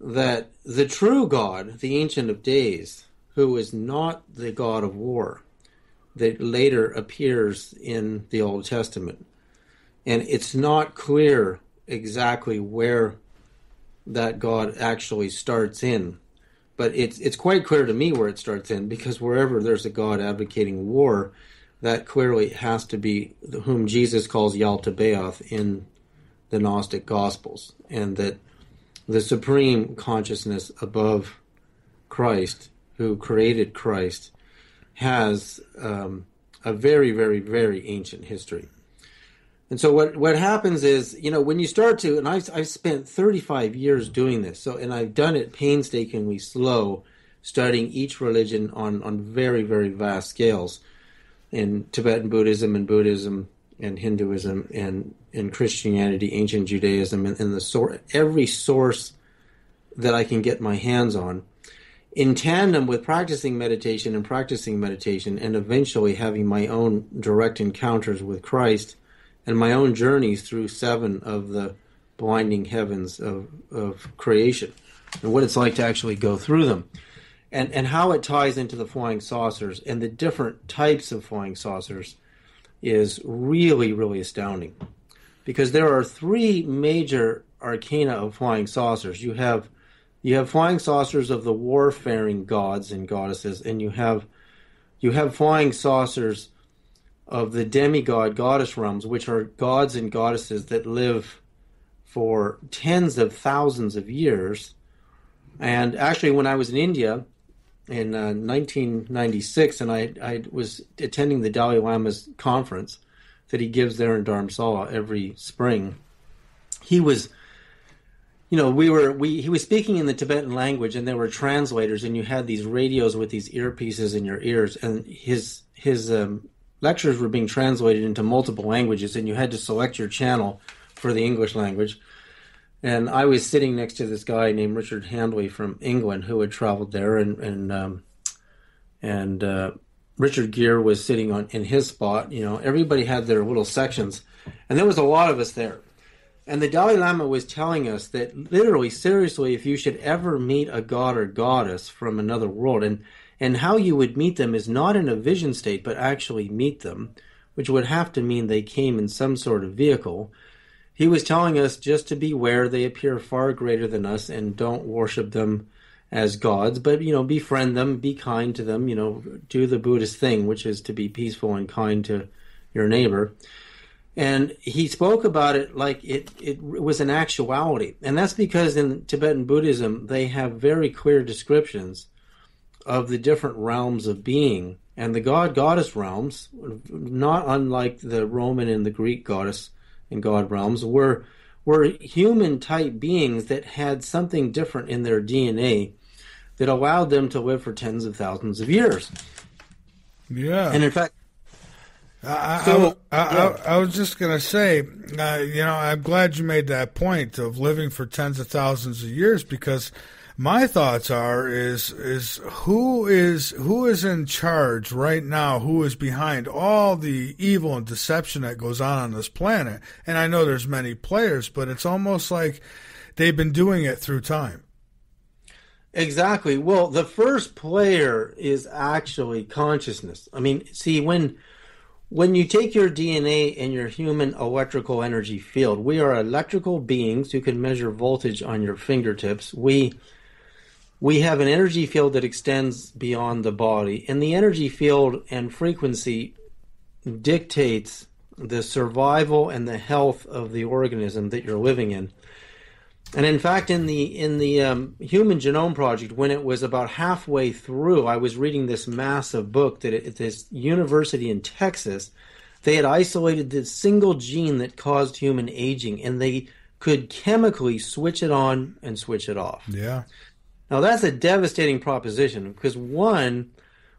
that the true God, the Ancient of Days, who is not the God of war, that later appears in the Old Testament. And it's not clear exactly where that God actually starts in. But it's it's quite clear to me where it starts in because wherever there's a God advocating war, that clearly has to be whom Jesus calls Yaltabaoth in the Gnostic Gospels, and that the supreme consciousness above Christ, who created Christ, has um, a very, very, very ancient history. And so what what happens is, you know, when you start to, and I've I've spent 35 years doing this, so and I've done it painstakingly slow, studying each religion on on very very vast scales, in Tibetan Buddhism and Buddhism and Hinduism and and Christianity, ancient Judaism, and, and the source every source that I can get my hands on, in tandem with practicing meditation and practicing meditation, and eventually having my own direct encounters with Christ and my own journeys through seven of the blinding heavens of, of creation and what it's like to actually go through them and, and how it ties into the flying saucers and the different types of flying saucers is really, really astounding. Because there are three major arcana of flying saucers. You have you have flying saucers of the warfaring gods and goddesses, and you have you have flying saucers of the demigod goddess realms, which are gods and goddesses that live for tens of thousands of years. And actually, when I was in India, in uh, 1996, and I, I was attending the Dalai Lama's conference that he gives there in Dharamsala every spring. He was, you know, we were we he was speaking in the Tibetan language, and there were translators, and you had these radios with these earpieces in your ears, and his his um, lectures were being translated into multiple languages, and you had to select your channel for the English language. And I was sitting next to this guy named Richard Handley from England who had traveled there, and and um, and uh, Richard Gere was sitting on in his spot. You know, everybody had their little sections, and there was a lot of us there. And the Dalai Lama was telling us that literally, seriously, if you should ever meet a god or goddess from another world, and and how you would meet them is not in a vision state, but actually meet them, which would have to mean they came in some sort of vehicle he was telling us just to beware they appear far greater than us and don't worship them as gods, but you know, befriend them, be kind to them, you know, do the Buddhist thing, which is to be peaceful and kind to your neighbor. And he spoke about it like it, it was an actuality. And that's because in Tibetan Buddhism, they have very clear descriptions of the different realms of being. And the god goddess realms, not unlike the Roman and the Greek goddess and God realms were were human type beings that had something different in their DNA that allowed them to live for tens of thousands of years. Yeah. And in fact, I, so, I, I, yeah. I, was just going to say, uh, you know, I'm glad you made that point of living for tens of thousands of years because my thoughts are is is who is who is in charge right now? Who is behind all the evil and deception that goes on on this planet? And i know there's many players but it's almost like they've been doing it through time. Exactly. Well the first player is actually consciousness. I mean see when when you take your DNA and your human electrical energy field, we are electrical beings who can measure voltage on your fingertips. We we have an energy field that extends beyond the body, and the energy field and frequency dictates the survival and the health of the organism that you're living in. And in fact, in the in the um, Human Genome Project, when it was about halfway through, I was reading this massive book that at this university in Texas, they had isolated the single gene that caused human aging, and they could chemically switch it on and switch it off. Yeah. Now, that's a devastating proposition because, one,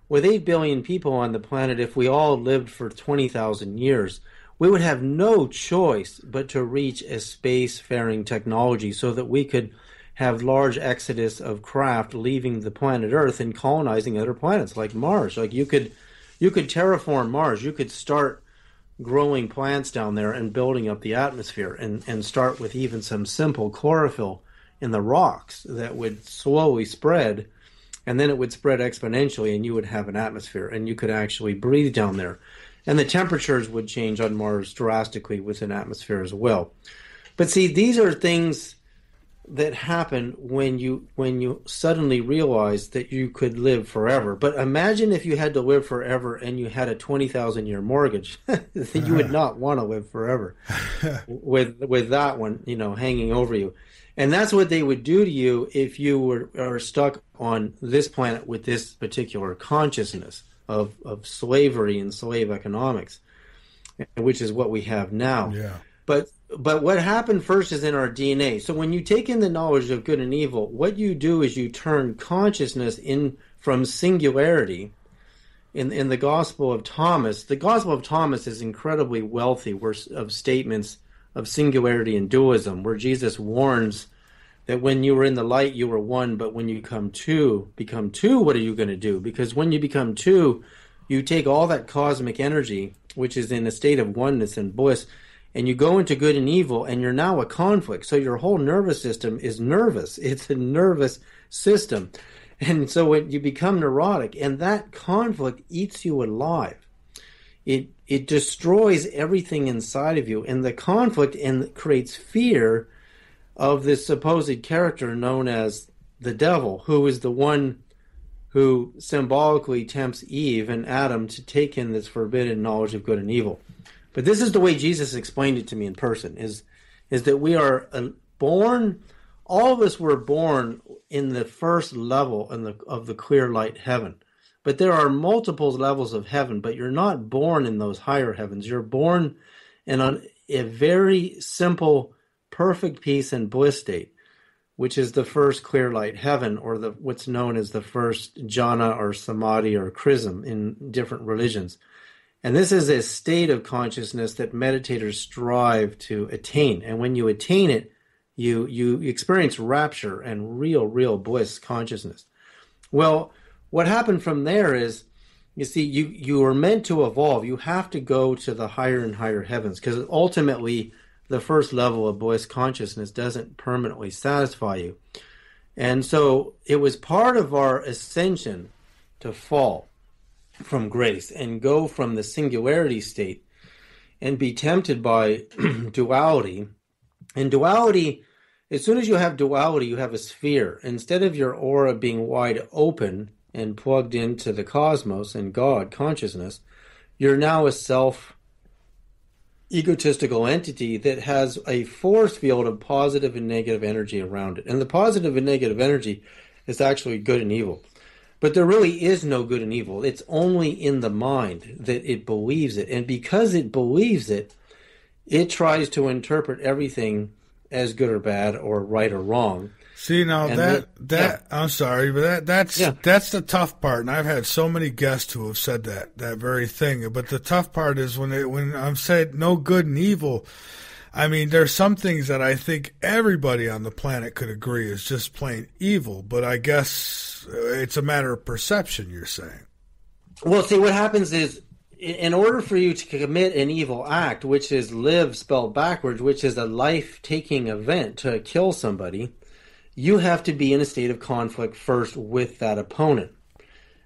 with 8 billion people on the planet, if we all lived for 20,000 years, we would have no choice but to reach a space-faring technology so that we could have large exodus of craft leaving the planet Earth and colonizing other planets like Mars. Like you could you could terraform Mars. You could start growing plants down there and building up the atmosphere and, and start with even some simple chlorophyll in the rocks that would slowly spread and then it would spread exponentially and you would have an atmosphere and you could actually breathe down there. And the temperatures would change on mars drastically with an atmosphere as well. But see these are things that happen when you when you suddenly realize that you could live forever. But imagine if you had to live forever and you had a 20,000 year mortgage [laughs] you would [laughs] not want to live forever [laughs] with with that one you know hanging over you and that's what they would do to you if you were are stuck on this planet with this particular consciousness of, of slavery and slave economics, which is what we have now. Yeah. But but what happened first is in our DNA. So when you take in the knowledge of good and evil, what you do is you turn consciousness in from singularity. In in the Gospel of Thomas, the Gospel of Thomas is incredibly wealthy of statements of singularity and dualism, where Jesus warns that when you were in the light, you were one, but when you come two, become two, what are you going to do? Because when you become two, you take all that cosmic energy, which is in a state of oneness and bliss, and you go into good and evil and you're now a conflict. So your whole nervous system is nervous. [laughs] It's a nervous system. And so when you become neurotic and that conflict eats you alive. It it destroys everything inside of you and the conflict and creates fear of this supposed character known as the devil, who is the one who symbolically tempts Eve and Adam to take in this forbidden knowledge of good and evil. But this is the way Jesus explained it to me in person: is is that we are uh, born. All of us were born in the first level in the, of the clear light heaven, but there are multiple levels of heaven. But you're not born in those higher heavens. You're born in a, a very simple, perfect peace and bliss state, which is the first clear light heaven, or the what's known as the first jhana or samadhi or chrism in different religions. And this is a state of consciousness that meditators strive to attain. And when you attain it, you you experience rapture and real, real bliss consciousness. Well, what happened from there is you see you you are meant to evolve. You have to go to the higher and higher heavens because ultimately the first level of bliss consciousness doesn't permanently satisfy you. And so it was part of our ascension to fall from grace and go from the singularity state and be tempted by [clears throat] duality. And duality, as soon as you have duality, you have a sphere. Instead of your aura being wide open and plugged into the cosmos and God consciousness, you're now a self egotistical entity that has a force field of positive and negative energy around it. And the positive and negative energy is actually good and evil. But there really is no good and evil. It's only in the mind that it believes it. And because it believes it, it tries to interpret everything as good or bad or right or wrong. See now And that the- that I'm sorry, but that that's Yeah. that's the tough part, and I've had so many guests who have said that that very thing. But the tough part is when they, when I'm said no good and evil. I mean, there's some things that I think everybody on the planet could agree is just plain evil, but I guess uh, it's a matter of perception. You're saying, Well, see, what happens is, in order for you to commit an evil act, which is live spelled backwards, which is a life taking event to kill somebody, you have to be in a state of conflict first with that opponent.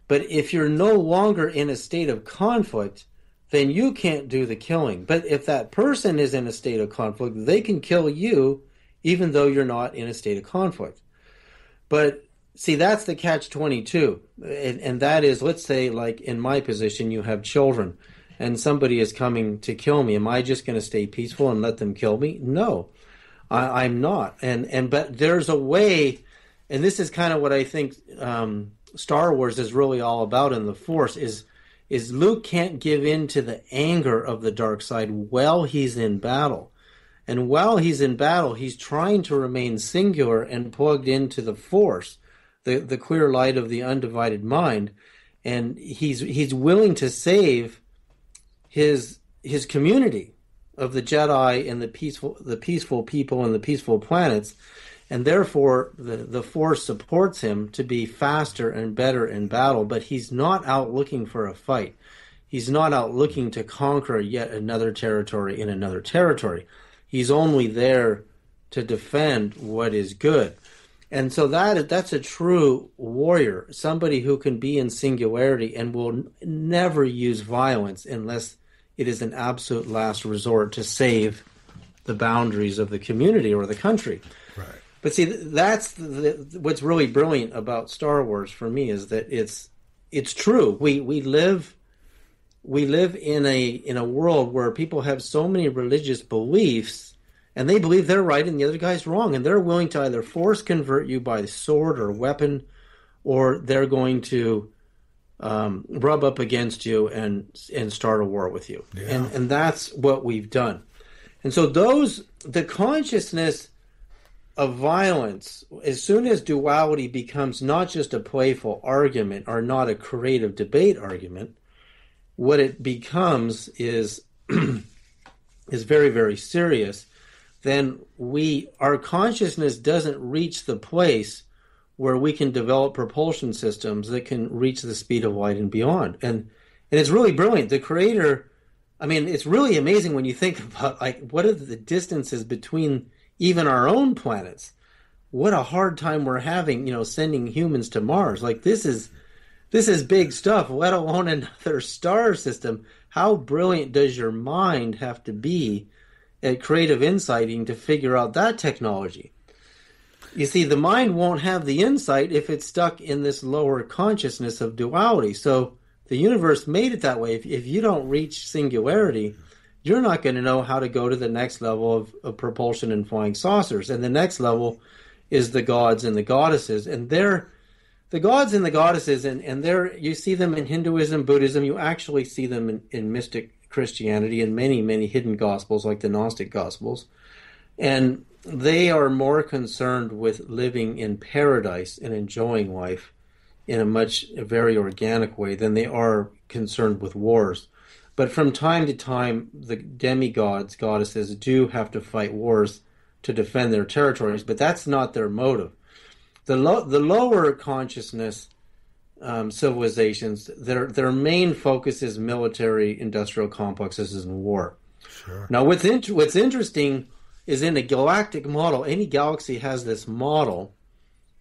But if you're no longer in a state of conflict, then you can't do the killing. But if that person is in a state of conflict, they can kill you even though you're not in a state of conflict. But see, that's the catch 22. And, and that is, let's say, like in my position, you have children and somebody is coming to kill me. Am I just going to stay peaceful and let them kill me? No, I, I'm not. And, and, but there's a way, and this is kind of what I think um, Star Wars is really all about in the Force is, is Luke can't give in to the anger of the dark side while he's in battle. And while he's in battle, he's trying to remain singular and plugged into the force, the, the clear light of the undivided mind. And he's he's willing to save his his community of the Jedi and the peaceful the peaceful people and the peaceful planets. And therefore the, the force supports him to be faster and better in battle, but he's not out looking for a fight. He's not out looking to conquer yet another territory in another territory. He's only there to defend what is good. And so that that's a true warrior, somebody who can be in singularity and will never use violence unless it is an absolute last resort to save the boundaries of the community or the country. right? But see, that's the, the, what's really brilliant about Star Wars for me is that it's it's true. We we live we live in a in a world where people have so many religious beliefs and they believe they're right and the other guy's wrong and they're willing to either force convert you by sword or weapon or they're going to um, rub up against you and and start a war with you. And and that's what we've done. And so those the consciousness of violence as soon as duality becomes not just a playful argument or not a creative debate argument what it becomes is [clears throat] is very very serious. Then we our consciousness doesn't reach the place where we can develop propulsion systems that can reach the speed of light and beyond and and it's really brilliant the creator I mean, it's really amazing when you think [laughs] about like what are the distances between even our own planets. What a hard time we're having, you know, sending humans to Mars. Like this is this is big stuff, let alone [laughs] another star system. How brilliant does your mind have to be at creative insighting to figure out that technology? You see, the mind won't have the insight if it's stuck in this lower consciousness of duality. So the universe made it that way. If, if you don't reach singularity, you're not going to know how to go to the next level of, of propulsion and flying saucers. And the next level is the gods and the goddesses. And they're the gods and the goddesses, and, and there you see them in Hinduism, Buddhism, you actually see them in, in mystic Christianity and many, many hidden gospels like the Gnostic gospels. And they are more concerned with living in paradise and enjoying life in a much a very organic way than they are concerned with wars. But from time to time, the demigods, goddesses, do have to fight wars to defend their territories, but that's not their motive. The, lo- the lower consciousness um, civilizations, their, their main focus is military industrial complexes and war. Sure. Now, what's, in- what's interesting is in a galactic model, any galaxy has this model,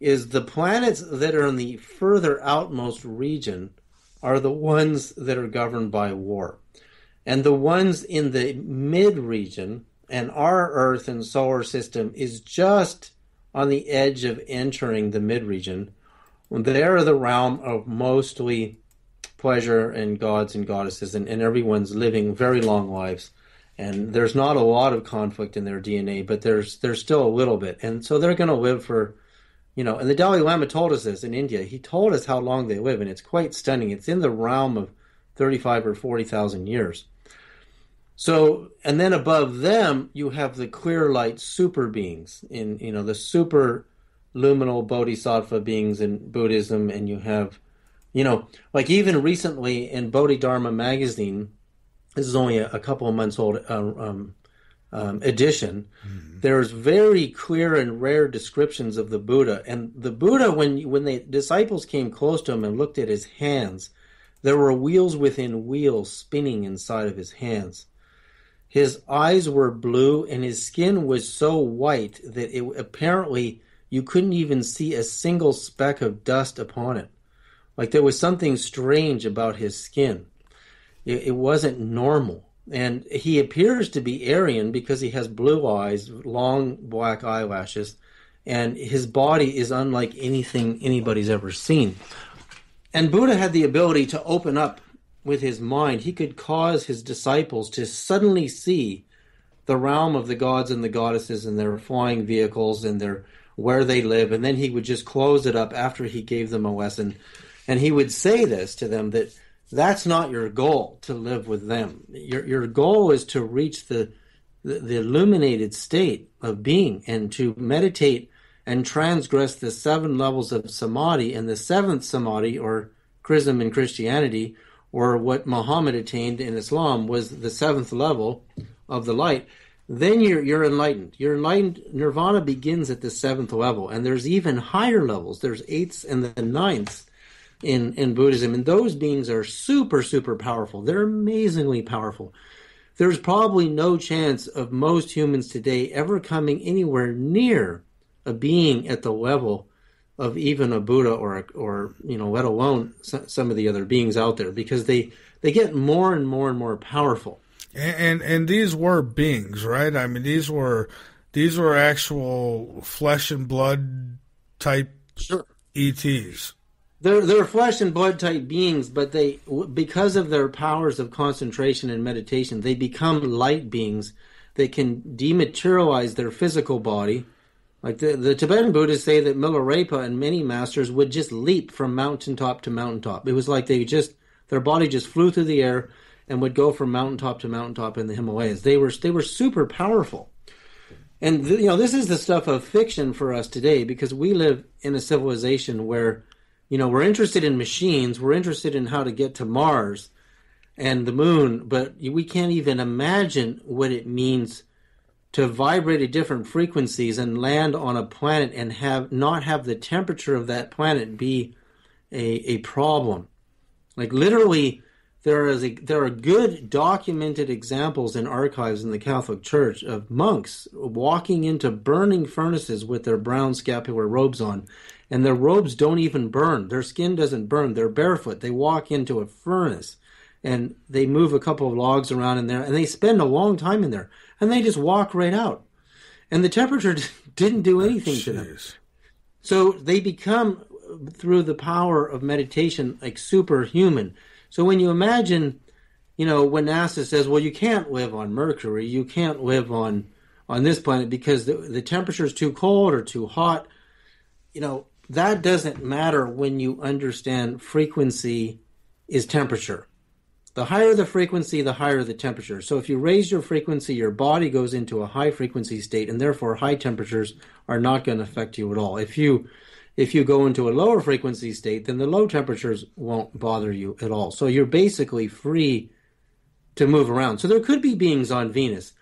is the planets that are in the further outmost region are the ones that are governed by war. And the ones in the mid region and our Earth and solar system is just on the edge of entering the mid region. They're the realm of mostly pleasure and gods and goddesses, and, and everyone's living very long lives and there's not a lot of conflict in their DNA, but there's there's still a little bit, and so they're going to live for, you know. And the Dalai Lama told us this in India. He told us how long they live, and it's quite stunning. It's in the realm of thirty-five or forty thousand years. So, and then above them, you have the clear light super beings in you know the super luminal bodhisattva beings in Buddhism, and you have, you know, like even recently in Buddhadharma magazine this is only a, a couple of months old uh, um, um, edition. Mm-hmm. There's very clear and rare descriptions of the Buddha, and the Buddha, when when the disciples came close to him and looked at his hands, there were wheels within wheels spinning inside of his hands. His eyes were blue, and his skin was so white that it apparently you couldn't even see a single speck of dust upon it. Like there was something strange about his skin. It, it wasn't normal. And he appears to be Aryan because he has blue eyes, long black eyelashes, and his body is unlike anything anybody's ever seen. And Buddha had the ability to open up with his mind. He could cause his disciples to suddenly see the realm of the gods and the goddesses and their flying vehicles and their where they live and then he would just close it up after he gave them a lesson and he would say this to them that that's not your goal to live with them. Your your goal is to reach the, the, the illuminated state of being and to meditate and transgress the seven levels of samadhi and the seventh samadhi or chrism in Christianity or what Muhammad attained in Islam was the seventh level of the light. Then you're you're enlightened. You're enlightened. Nirvana begins at the seventh level, and there's even higher levels. There's eighths and the ninths in, in Buddhism. And those beings are super, super powerful. They're amazingly powerful. There's probably no chance of most humans today ever coming anywhere near a being at the level of even a Buddha or or you know let alone some of the other beings out there because they they get more and more and more powerful. And, and and, these were beings, right? I mean, these were these were actual flesh and blood type sure. ETs they're they're flesh and blood type beings, but they because of their powers of concentration and meditation, they become light beings that can dematerialize their physical body. Like the, the Tibetan Buddhists say that Milarepa and many masters would just leap from mountaintop to mountaintop. It was like they just their body just flew through the air and would go from mountaintop to mountaintop in the Himalayas. They were they were super powerful. And you know, this is the stuff of fiction for us today because we live in a civilization where you know, we're interested in machines, we're interested in how to get to Mars and the moon, but we can't even imagine what it means to vibrate at different frequencies and land on a planet and have not have the temperature of that planet be a, a problem. Like literally there is a, there are good documented examples in archives in the Catholic Church of monks walking into burning furnaces with their brown scapular robes on, and their robes don't even burn. Their skin doesn't burn. They're barefoot. They walk into a furnace, and they move a couple of logs around in there, and they spend a long time in there, and they just walk right out, and the temperature [laughs] didn't do anything to them. So they become through the power of meditation like superhuman so when you imagine, you know, when NASA says, well, you can't live on Mercury, you can't live on on this planet because the, the temperature is too cold or too hot, you know, that doesn't matter when you understand frequency is temperature. The higher the frequency, the higher the temperature. So if you raise your frequency, your body goes into a high frequency state, and therefore high temperatures are not going to affect you at all. If you if you go into a lower frequency state, then the low temperatures won't bother you at all. So you're basically free to move around. So there could be beings on Venus.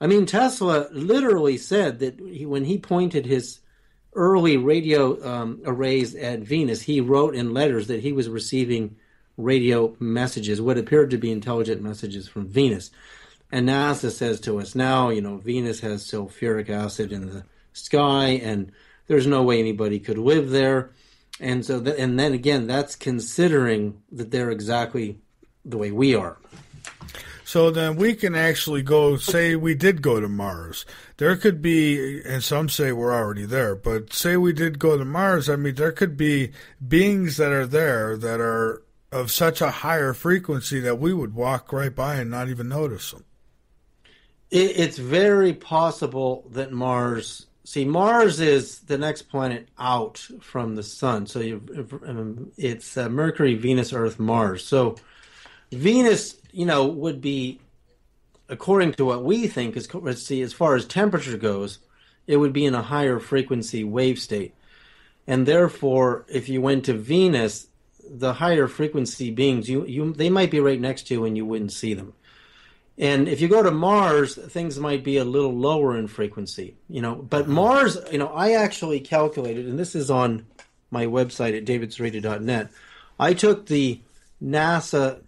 I mean, Tesla literally said that he, when he pointed his early radio um, arrays at Venus, he wrote in letters that he was receiving radio messages, what appeared to be intelligent messages from Venus. And NASA says to us now, you know, Venus has sulfuric acid in the sky and there's no way anybody could live there. And so, th- and then again, that's considering that they're exactly the way we are. So then we can actually go, say we did go to Mars. There could be, and some say we're already there, but say we did go to Mars, I mean, there could be beings that are there that are of such a higher frequency that we would walk right by and not even notice them. it's very possible that Mars see Mars is the next planet out from the sun. So you, it's uh, Mercury, Venus, Earth, Mars. So Venus, you know, would be according to what we think is let's see as far as temperature goes, it would be in a higher frequency wave state. And therefore, if you went to Venus, the higher frequency beings, you, you they might be right next to you and you wouldn't see them. And if you go to Mars, things might be a little lower in frequency, you know. But uh-huh. Mars, you know, I actually calculated, and this is on my website at davidsradio.net. I took the NASA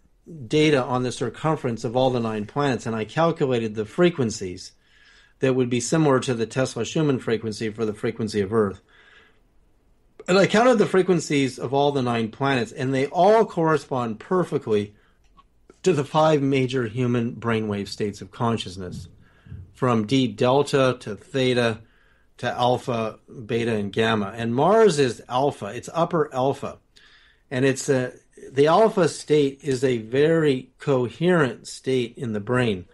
data on the circumference of all the nine planets, and I calculated the frequencies that would be similar to the Tesla Schumann frequency for the frequency of Earth. And I counted the frequencies of all the nine planets, and they all correspond perfectly to the five major human brainwave states of consciousness, from D delta to theta to alpha, beta, and gamma. And Mars is alpha; it's upper alpha, and it's a the alpha state is a very coherent state in the brain.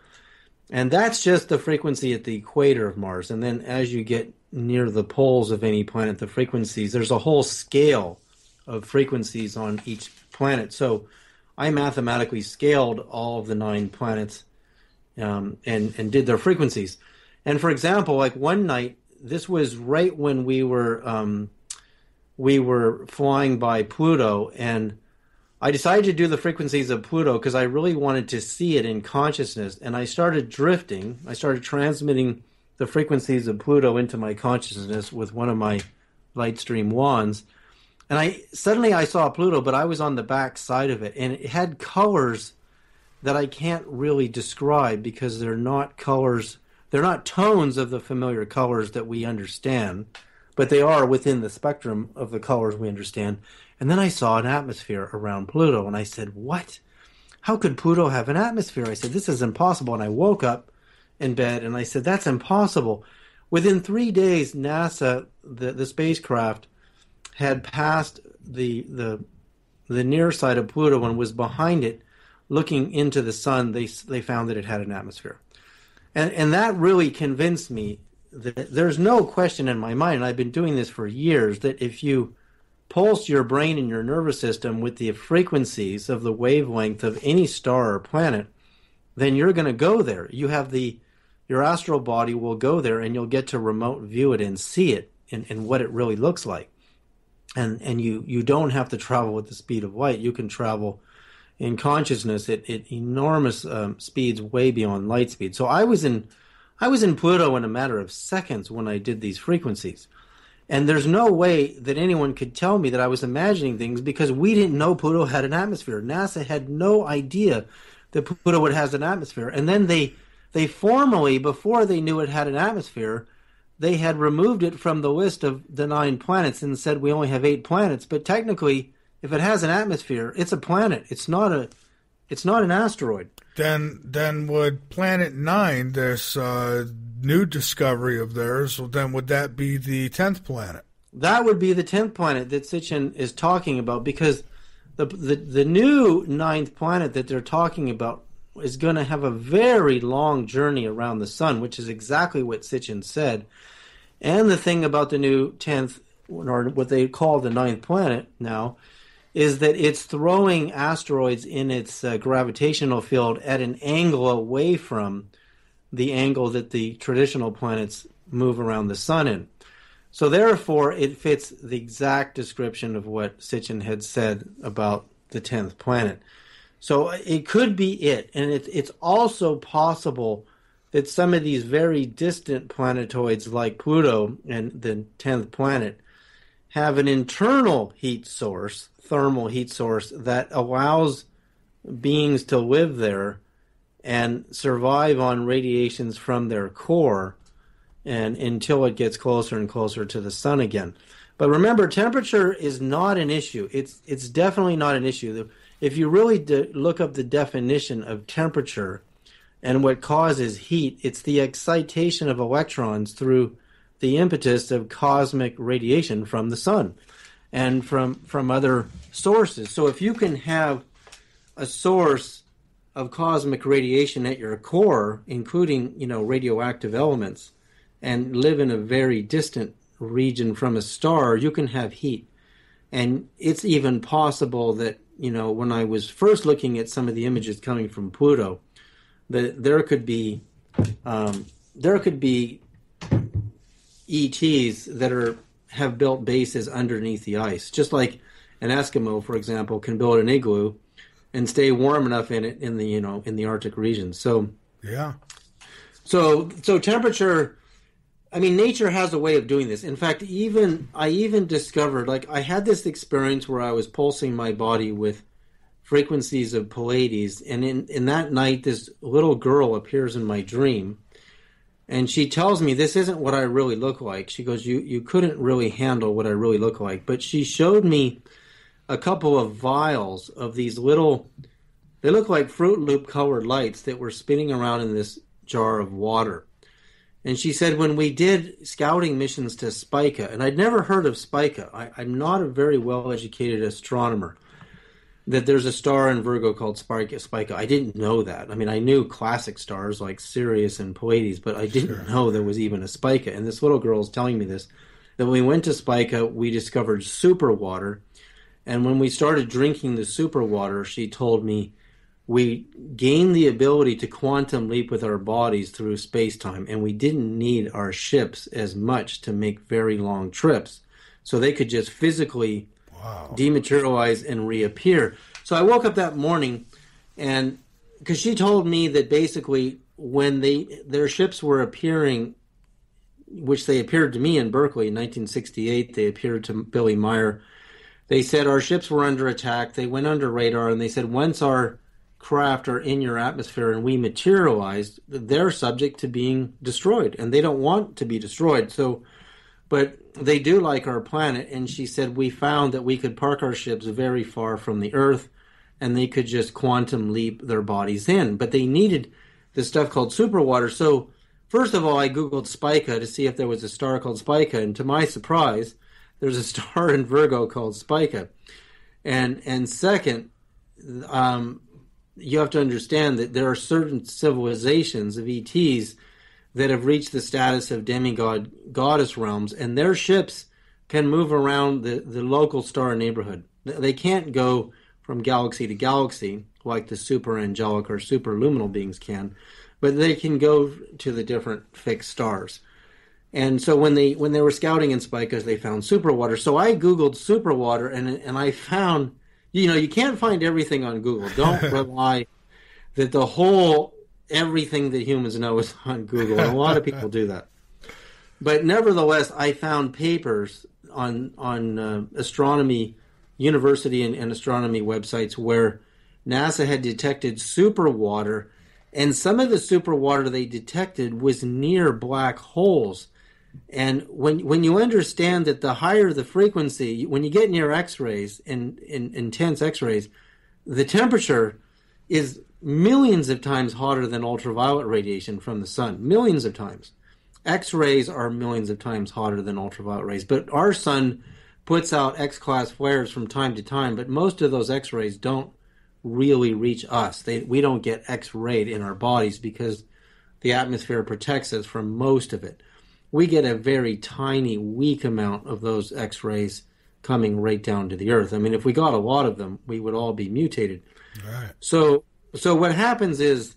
And that's just the frequency at the equator of Mars. And then as you get near the poles of any planet, the frequencies, there's a whole scale of frequencies on each planet. So I mathematically scaled all of the nine planets um, and and did their frequencies. And for example, like one night, this was right when we were um, we were flying by Pluto, and I decided to do the frequencies of Pluto because I really wanted to see it in consciousness. And I started drifting. I started transmitting the frequencies of Pluto into my consciousness with one of my light stream wands and I suddenly I saw Pluto, but I was on the back side of it, and it had colors that I can't really describe because they're not colors. They're not tones of the familiar colors that we understand, but they are within the spectrum of the colors we understand. And then I saw an atmosphere around Pluto, and I said, "What? How could Pluto have an atmosphere?" I said, "This is impossible." And I woke up in bed, and I said, "That's impossible." Within three days, NASA, the, the spacecraft, had passed the the the near side of Pluto and was behind it, looking into the sun. They they found that it had an atmosphere, and and that really convinced me that there's no question in my mind. And I've been doing this for years. That if you pulse your brain and your nervous system with the frequencies of the wavelength of any star or planet, then you're going to go there. You have the your astral body will go there, and you'll get to remote view it and see it and, and what it really looks like and and you you don't have to travel with the speed of light. You can travel in consciousness at, at enormous um, speeds, way beyond light speed. So I was in I was in Pluto in a matter of seconds when I did these frequencies, And there's no way that anyone could tell me that I was imagining things because we didn't know Pluto had an atmosphere. NASA had no idea that Pluto would has an atmosphere. And then they they formally, before they knew it had an atmosphere, they had removed it from the list of the nine planets and said we only have eight planets. But technically, if it has an atmosphere, it's a planet. It's not a it's not an asteroid. Then then would Planet Nine, this uh, new discovery of theirs, well, then would that be the tenth planet? That would be the tenth planet that Sitchin is talking about because the the the new ninth planet that they're talking about is going to have a very long journey around the sun, which is exactly what Sitchin said. And the thing about the new 10th, or what they call the ninth planet now, is that it's throwing asteroids in its uh, gravitational field at an angle away from the angle that the traditional planets move around the sun in. So therefore, it fits the exact description of what Sitchin had said about the 10th planet. So it could be it. And it, it's also possible that some of these very distant planetoids like Pluto and the 10th planet have an internal heat source, thermal heat source, that allows beings to live there and survive on radiations from their core and until it gets closer and closer to the sun again. But remember, temperature is not an issue. It's it's definitely not an issue if you really de- look up the definition of temperature and what causes heat, it's the excitation of electrons through the impetus of cosmic radiation from the sun and from from other sources. So if you can have a source of cosmic radiation at your core, including you know radioactive elements, and live in a very distant region from a star, you can have heat. And it's even possible that you know, when I was first looking at some of the images coming from Pluto, that there could be um, there could be ETs that are have built bases underneath the ice, just like an Eskimo, for example, can build an igloo and stay warm enough in it in the you know in the Arctic region. So yeah, so so temperature I mean, nature has a way of doing this. In fact, even I even discovered like I had this experience where I was pulsing my body with frequencies of Pleiades, and in in that night, this little girl appears in my dream, and she tells me this isn't what I really look like. She goes, "You you couldn't really handle what I really look like," but she showed me a couple of vials of these little. They look like Fruit Loop colored lights that were spinning around in this jar of water and she said, when we did scouting missions to Spica, and I'd never heard of Spica, I, am not a very well educated astronomer, that there's a star in Virgo called Spica. Spica. I didn't know that. I mean, I knew classic stars like Sirius and Pleiades, but I didn't sure. know there was even a Spica. And this little girl is telling me this that when we went to Spica, we discovered super water. And when we started drinking the super water, she told me we gained the ability to quantum leap with our bodies through space time, and we didn't need our ships as much to make very long trips. So they could just physically dematerialize and reappear. So I woke up that morning, and because she told me that basically when they their ships were appearing, which they appeared to me in Berkeley in 1968, they appeared to Billy Meier. They said our ships were under attack. They went under radar, and they said once our craft are in your atmosphere and we materialized, they're subject to being destroyed and they don't want to be destroyed. So, but they do like our planet. And she said, we found that we could park our ships very far from the Earth and they could just quantum leap their bodies in. But they needed this stuff called superwater. So, first of all, I Googled Spica to see if there was a star called Spica. And to my surprise, there's a star in Virgo called Spica. And, and second, um, you have to understand that there are certain civilizations of ETs that have reached the status of demigod goddess realms, and their ships can move around the, the local star neighborhood. They can't go from galaxy to galaxy like the super angelic or super luminal beings can, but they can go to the different fixed stars. And so when they when they were scouting in Spica, they found super water. So I googled super water, and and I found you know, you can't find everything on Google. Don't [laughs] rely that the whole everything that humans know is [laughs] on Google. And a lot of people do that. but nevertheless, I found papers on on uh, astronomy university and, and astronomy websites where NASA had detected super water, and some of the super water they detected was near black holes. And when when you understand that the higher the frequency, when you get near X-rays and in, intense X-rays, the temperature is millions of times hotter than ultraviolet radiation from the sun. Millions of times. X-rays are millions of times hotter than ultraviolet rays, but our sun puts out X-class flares from time to time, but most of those X-rays don't really reach us. They, we don't get X-rayed in our bodies because the atmosphere protects us from most of it. We get a very tiny, weak amount of those X-rays coming right down to the Earth. I mean, if we got a lot of them, we would all be mutated. Right. So, so what happens is,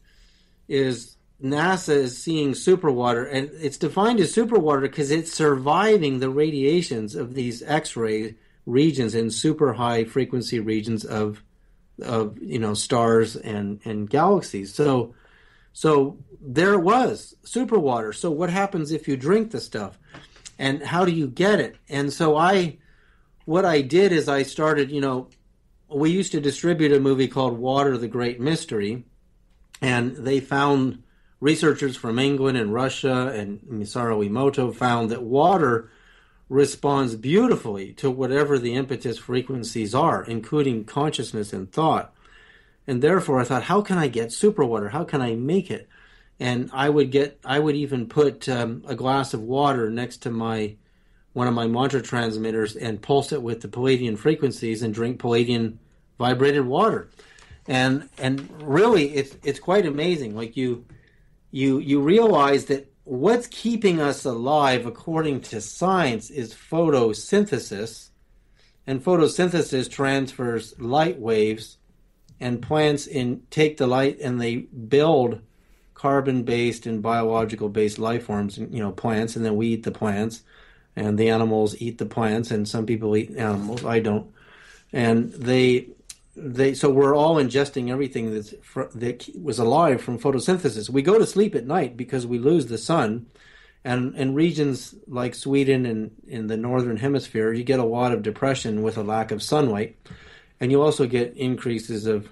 is NASA is seeing superwater, and it's defined as superwater because it's surviving the radiations of these X-ray regions and super high frequency regions of of you know stars and and galaxies. So so there it was superwater. So what happens if you drink the stuff, and how do you get it? And so I, what I did is I started. You know, we used to distribute a movie called Water: The Great Mystery, and they found researchers from England and Russia and Masaru Emoto found that water responds beautifully to whatever the impetus frequencies are, including consciousness and thought. And therefore, I thought, how can I get super water? How can I make it? And I would get, I would even put um, a glass of water next to my one of my mantra transmitters and pulse it with the Pleiadian frequencies and drink Pleiadian vibrated water. And and really, it's it's quite amazing. Like you you you realize that what's keeping us alive according to science is photosynthesis and photosynthesis transfers light waves and plants in take the light and they build carbon based and biological based life forms you know plants and then we eat the plants and the animals eat the plants and some people eat animals i don't and they they so we're all ingesting everything that's that was alive from photosynthesis. We go to sleep at night because we lose the sun, and in regions like Sweden and in the northern hemisphere, you get a lot of depression with a lack of sunlight, and you also get increases of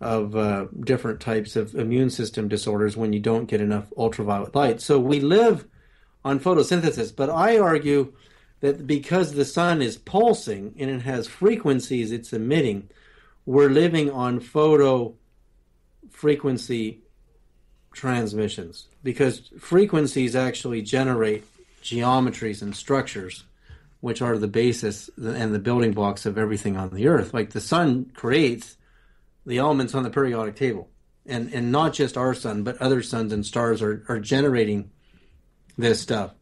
of uh, different types of immune system disorders when you don't get enough ultraviolet light. So we live on photosynthesis, but I argue that because the sun is pulsing and it has frequencies it's emitting we're living on photo frequency transmissions because frequencies actually generate geometries and structures which are the basis and the building blocks of everything on the earth. Like the sun creates the elements on the periodic table and and not just our sun but other suns and stars are, are generating this stuff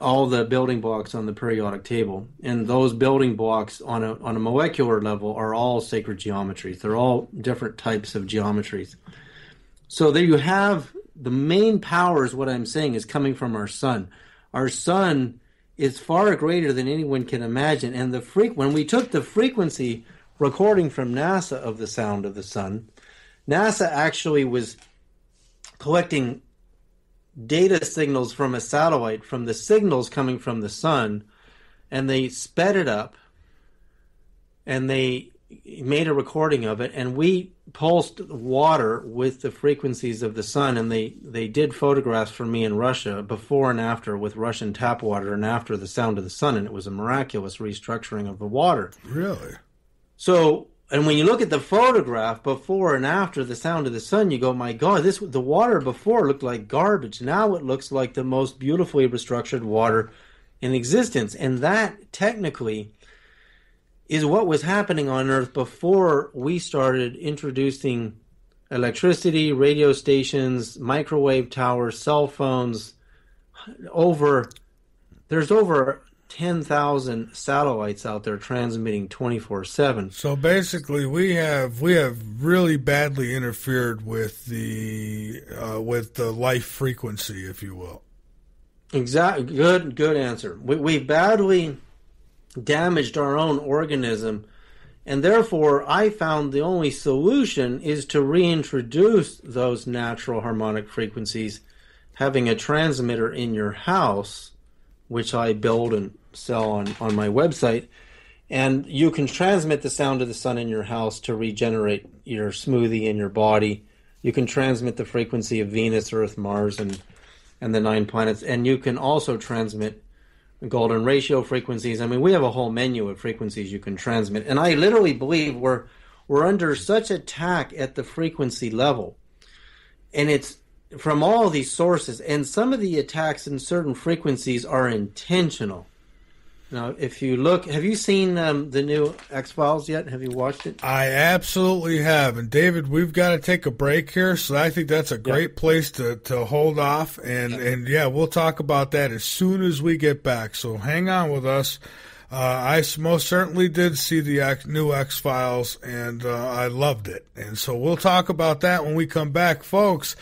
all the building blocks on the periodic table, and those building blocks on a on a molecular level are all sacred geometries. They're all different types of geometries. So there you have the main power is what I'm saying is coming from our sun. Our sun is far greater than anyone can imagine, and the freq when we took the frequency recording from NASA of the sound of the sun, NASA actually was collecting data signals from a satellite from the signals coming from the sun and they sped it up and they made a recording of it and we pulsed water with the frequencies of the sun and they they did photographs for me in Russia before and after with Russian tap water and after the sound of the sun and it was a miraculous restructuring of the water. Really? So and when you look at the photograph before and after the sound of the sun, you go, "My God, this the water before looked like garbage. Now it looks like the most beautifully restructured water in existence." And that technically is what was happening on Earth before we started introducing electricity, radio stations, microwave towers, cell phones. Over there's over 10,000 satellites out there transmitting 24/7. So basically we have we have really badly interfered with the uh, with the life frequency if you will. Exactly good good answer. We we badly damaged our own organism and therefore I found the only solution is to reintroduce those natural harmonic frequencies having a transmitter in your house, which I build and sell on, on my website, and you can transmit the sound of the sun in your house to regenerate your smoothie in your body. You can transmit the frequency of Venus, Earth, Mars, and and the nine planets, and you can also transmit golden ratio frequencies. I mean, we have a whole menu of frequencies you can transmit, and I literally believe we're we're under such attack at the frequency level, and it's from all these sources, and some of the attacks in certain frequencies are intentional. Now, if you look, have you seen um, the new X Files yet? Have you watched it? I absolutely have. And David, we've got to take a break here, so I think that's a great place to, to hold off. And and yeah, we'll talk about that as soon as we get back. So hang on with us. Uh, I most certainly did see the X, new X Files, and uh, I loved it. And so we'll talk about that when we come back, folks.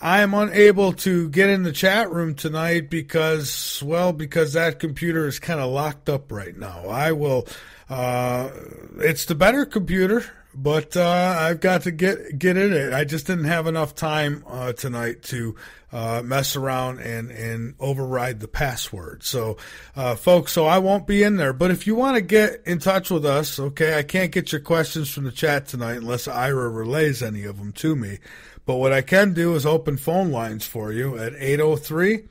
I am unable to get in the chat room tonight because, well, because that computer is kind of locked up right now. I will, uh, it's the better computer, but, uh, I've got to get, get in it. I just didn't have enough time, uh, tonight to, uh, mess around and, and override the password. So, uh, folks, so I won't be in there. But if you want to get in touch with us, okay, I can't get your questions from the chat tonight unless Ira relays any of them to me. But what I can do is open phone lines for you at 803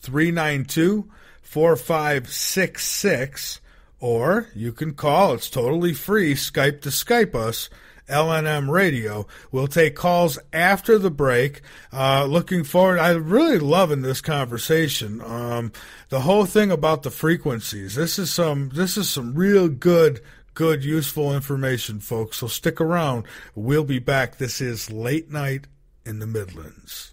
392 4566, or you can call. It's totally free. Skype to Skype us. LNM Radio. We'll take calls after the break. Uh, looking forward. I'm really loving this conversation. Um, the whole thing about the frequencies. This is some. This is some real good good, useful information, folks. So stick around. We'll be back. This is Late Night in the Midlands.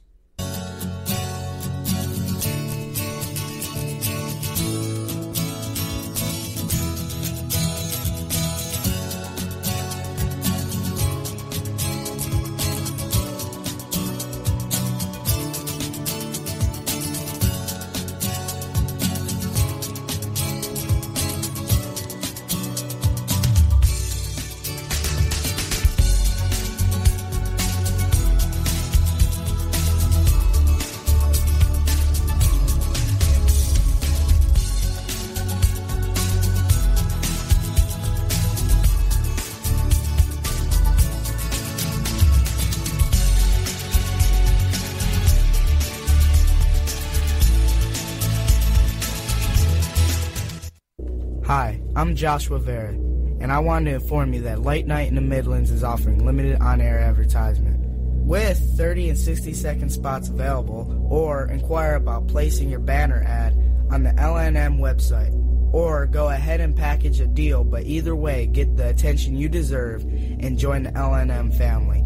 I'm Joshua Vara, and I wanted to inform you that Late Night in the Midlands is offering limited on air advertisement. With 30 and 60 second spots available, or inquire about placing your banner ad on the LNM website. Or go ahead and package a deal, but either way, get the attention you deserve and join the LNM family.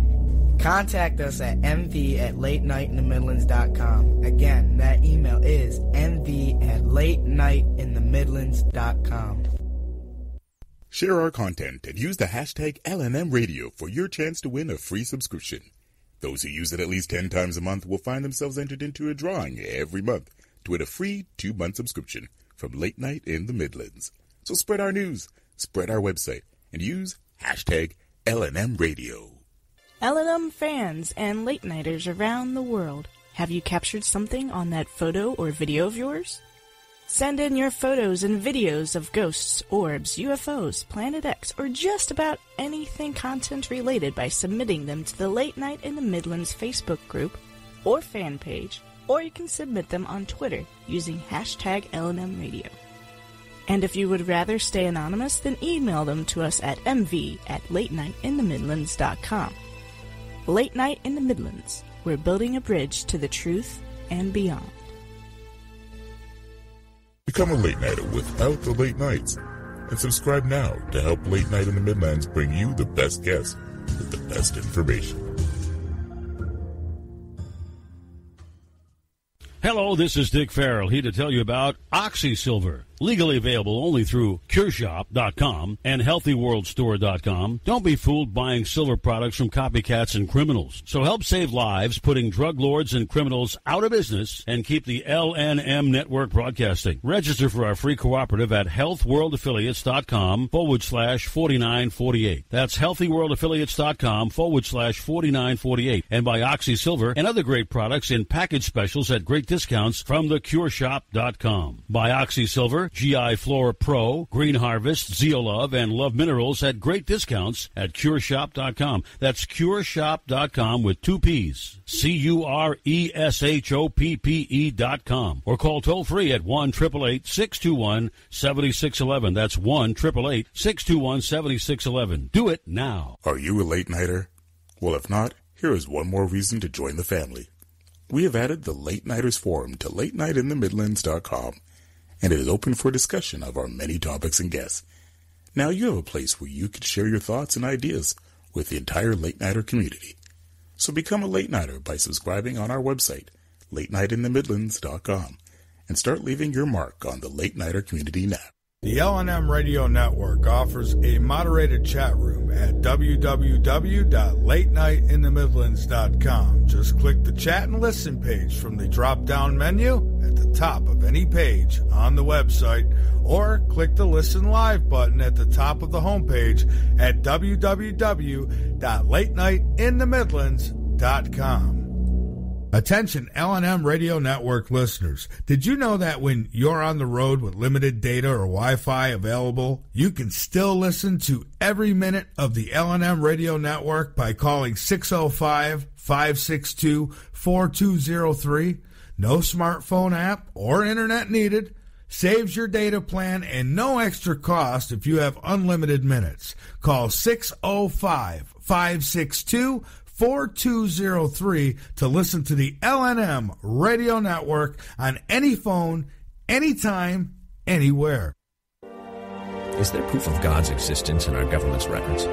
Contact us at mv at latenightinthemidlands.com. Again, that email is mv at latenightinthemidlands.com. Share our content and use the hashtag LNM Radio for your chance to win a free subscription. Those who use it at least 10 times a month will find themselves entered into a drawing every month to win a free two-month subscription from Late Night in the Midlands. So spread our news, spread our website, and use hashtag LNM Radio. LNM fans and late nighters around the world, have you captured something on that photo or video of yours? Send in your photos and videos of ghosts, orbs, UFOs, Planet X, or just about anything content related by submitting them to the Late Night in the Midlands Facebook group or fan page, or you can submit them on Twitter using hashtag LNM Radio. And if you would rather stay anonymous, then email them to us at mv at latenightinthemidlands.com. Late Night in the Midlands. We're building a bridge to the truth and beyond. Become a late nighter without the late nights. And subscribe now to help Late Night in the Midlands bring you the best guests with the best information. Hello, this is Dick Farrell here to tell you about OxySilver. Legally available only through CureShoppe.com and HealthyWorldStore.com. Don't be fooled buying silver products from copycats and criminals. So help save lives, putting drug lords and criminals out of business, and keep the LNM network broadcasting. Register for our free cooperative at HealthWorldAffiliates.com forward slash 4948. That's HealthyWorldAffiliates.com forward slash 4948. And buy Oxy Silver and other great products in package specials at great discounts from theCureShoppe.com. Buy Oxy Silver, GI Flora Pro, Green Harvest, Zeolove, and Love Minerals at great discounts at CureShoppe.com. That's CureShoppe.com with two P's. C-U-R-E-S-H-O-P-P-E dot com. Or call toll free at 1-888-621-7611. That's 1-888-621-7611. Do it now. Are you a late nighter? Well, if not, here is one more reason to join the family. We have added the Late Nighters Forum to LateNightInTheMidlands.com, and it is open for discussion of our many topics and guests. Now you have a place where you can share your thoughts and ideas with the entire Late Nighter community. So become a Late Nighter by subscribing on our website, LateNightInTheMidlands.com, and start leaving your mark on the Late Nighter community now. The LNM Radio Network offers a moderated chat room at www.latenightinthemidlands.com. Just click the chat and listen page from the drop down menu at the top of any page on the website, or click the listen live button at the top of the homepage at www.latenightinthemidlands.com. Attention LNM Radio Network listeners. Did you know that when you're on the road with limited data or Wi-Fi available, you can still listen to every minute of the LNM Radio Network by calling 605-562-4203? No smartphone app or internet needed. Saves your data plan and no extra cost if you have unlimited minutes. Call 605 562 4203 to listen to the LNM radio network on any phone, anytime, anywhere. Is there proof of God's existence in our government's records?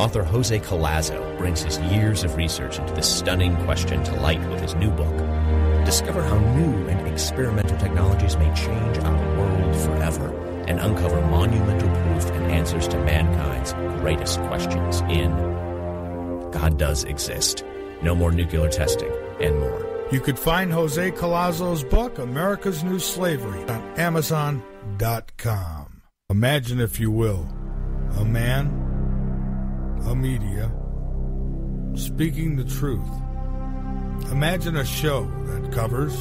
Author Jose Collazo brings his years of research into this stunning question to light with his new book. Discover how new and experimental technologies may change our world forever and uncover monumental proof and answers to mankind's greatest questions in God does exist. No more nuclear testing, and more. You could find Jose Collazo's book, America's New Slavery, on Amazon.com. Imagine, if you will, a man, a media, speaking the truth. Imagine a show that covers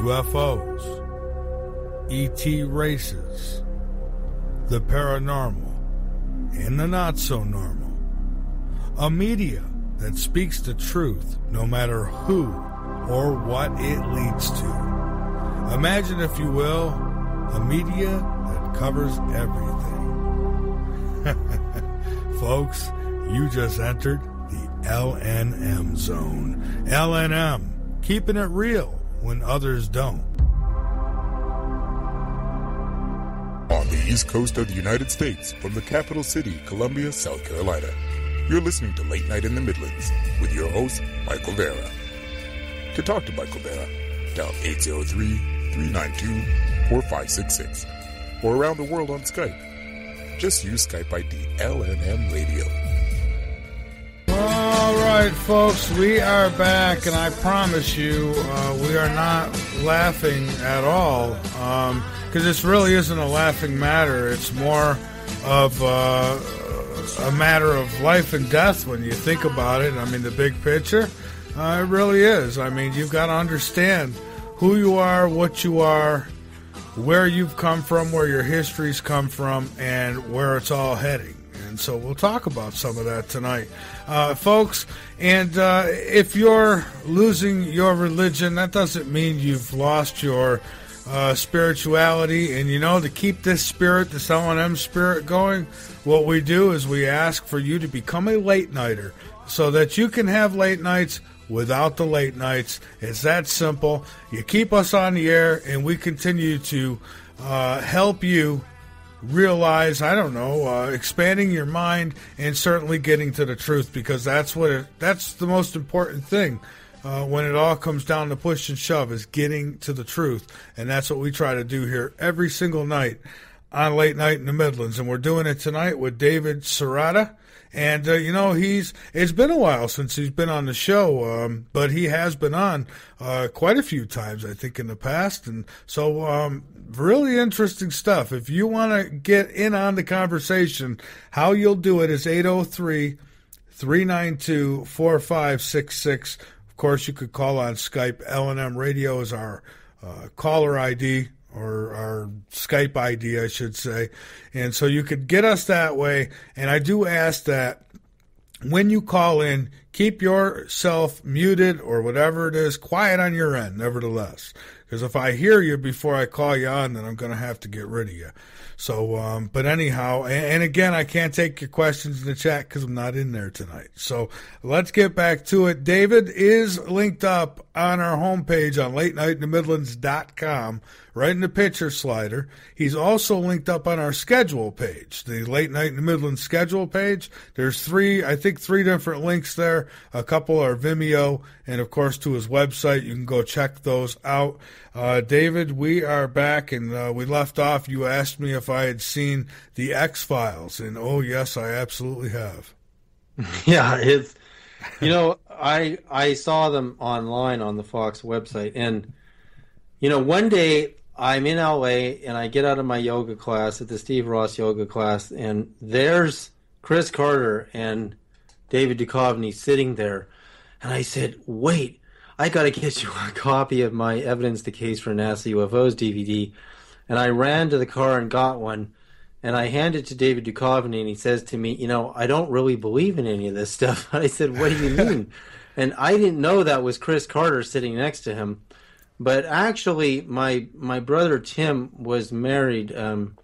UFOs, ET races, the paranormal, and the not so normal a media that speaks the truth no matter who or what it leads to. Imagine, if you will, a media that covers everything. [laughs] Folks, you just entered the LNM zone. LNM, keeping it real when others don't. On the east coast of the United States, from the capital city, Columbia, South Carolina. You're listening to Late Night in the Midlands with your host, Michael Vara. To talk to Michael Vara, dial 803-392-4566 or around the world on Skype. Just use Skype ID LNM Radio. All right, folks, we are back, and I promise you, uh, we are not laughing at all because um, this really isn't a laughing matter. It's more of uh, a matter of life and death when you think about it. I mean, the big picture, uh, it really is. I mean, you've got to understand who you are, what you are, where you've come from, where your history's come from, and where it's all heading. And so we'll talk about some of that tonight, uh, folks. And uh, if you're losing your religion, that doesn't mean you've lost your uh, spirituality. And you know, to keep this spirit, this LNM spirit going, what we do is we ask for you to become a late nighter so that you can have late nights without the late nights. It's that simple. You keep us on the air, and we continue to uh, help you realize, I don't know, uh, expanding your mind and certainly getting to the truth because that's what it, that's the most important thing. Uh, when it all comes down to push and shove is getting to the truth. And that's what we try to do here every single night on Late Night in the Midlands. And we're doing it tonight with David Sereda. And, uh, you know, he's, it's been a while since he's been on the show, um, but he has been on, uh, quite a few times, I think, in the past. And so, um, really interesting stuff. If you want to get in on the conversation, how you'll do it is 803 392 4566. Of course, you could call on Skype. LNM Radio is our uh, caller ID or our Skype ID, I should say. And so you could get us that way. And I do ask that when you call in, keep yourself muted or whatever it is, quiet on your end, nevertheless. Because if I hear you before I call you on, then I'm going to have to get rid of you. So, um, but anyhow, and, and, again, I can't take your questions in the chat because I'm not in there tonight. So let's get back to it. David is linked up on our homepage on late night in the Midlands.com right in the picture slider. He's also linked up on our schedule page, the Late Night in the Midlands schedule page. There's three, I think, three different links there. A couple are Vimeo, and of course to his website. You can go check those out. Uh, David, we are back, and uh, we left off. You asked me if I had seen the X Files, and oh yes, I absolutely have. [laughs] Yeah, it's you know I I saw them online on the Fox website, and you know one day I'm in LA and I get out of my yoga class at the Steve Ross yoga class, and there's Chris Carter and David Duchovny sitting there. And I said, wait, I got to get you a copy of my Evidence the Case for NASA UFOs DVD. And I ran to the car and got one. And I handed it to David Duchovny, and he says to me, You know, I don't really believe in any of this stuff. [laughs] I said, What do you mean? [laughs] and I didn't know that was Chris Carter sitting next to him. But actually, my my brother Tim was married um,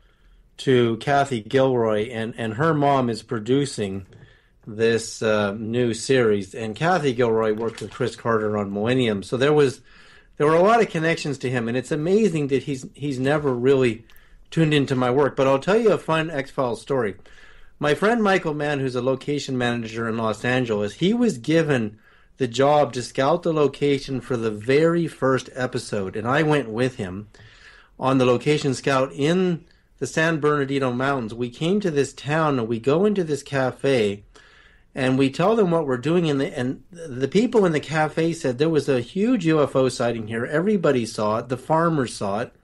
to Kathy Gilroy, and and her mom is producing this uh, new series. And Kathy Gilroy worked with Chris Carter on Millennium, so there was there were a lot of connections to him, and it's amazing that he's he's never really tuned into my work. But I'll tell you a fun X Files story. My friend Michael Mann, who's a location manager in Los Angeles, he was given the job to scout the location for the very first episode, and I went with him on the location scout in the San Bernardino Mountains. We came to this town and we go into this cafe and we tell them what we're doing the, and the people in the cafe said there was a huge UFO sighting here. Everybody saw it. The farmers saw it.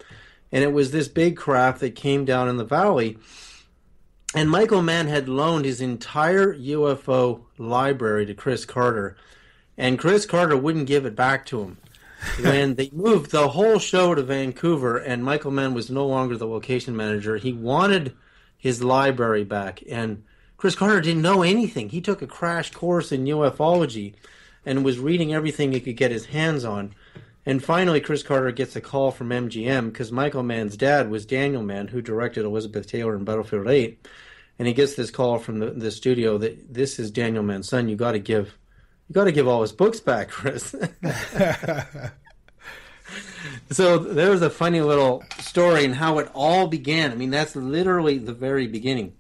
And it was this big craft that came down in the valley. And Michael Mann had loaned his entire UFO library to Chris Carter and Chris Carter wouldn't give it back to him. [laughs] when they moved the whole show to Vancouver and Michael Mann was no longer the location manager, he wanted his library back. And Chris Carter didn't know anything. He took a crash course in ufology and was reading everything he could get his hands on. And finally, Chris Carter gets a call from MGM because Michael Mann's dad was Daniel Mann, who directed Elizabeth Taylor in Butterfield 8. And he gets this call from the, the studio that this is Daniel Mann's son. You got to give you got to give all his books back, Chris. [laughs] so there's a funny little story and how it all began. I mean, that's literally the very beginning.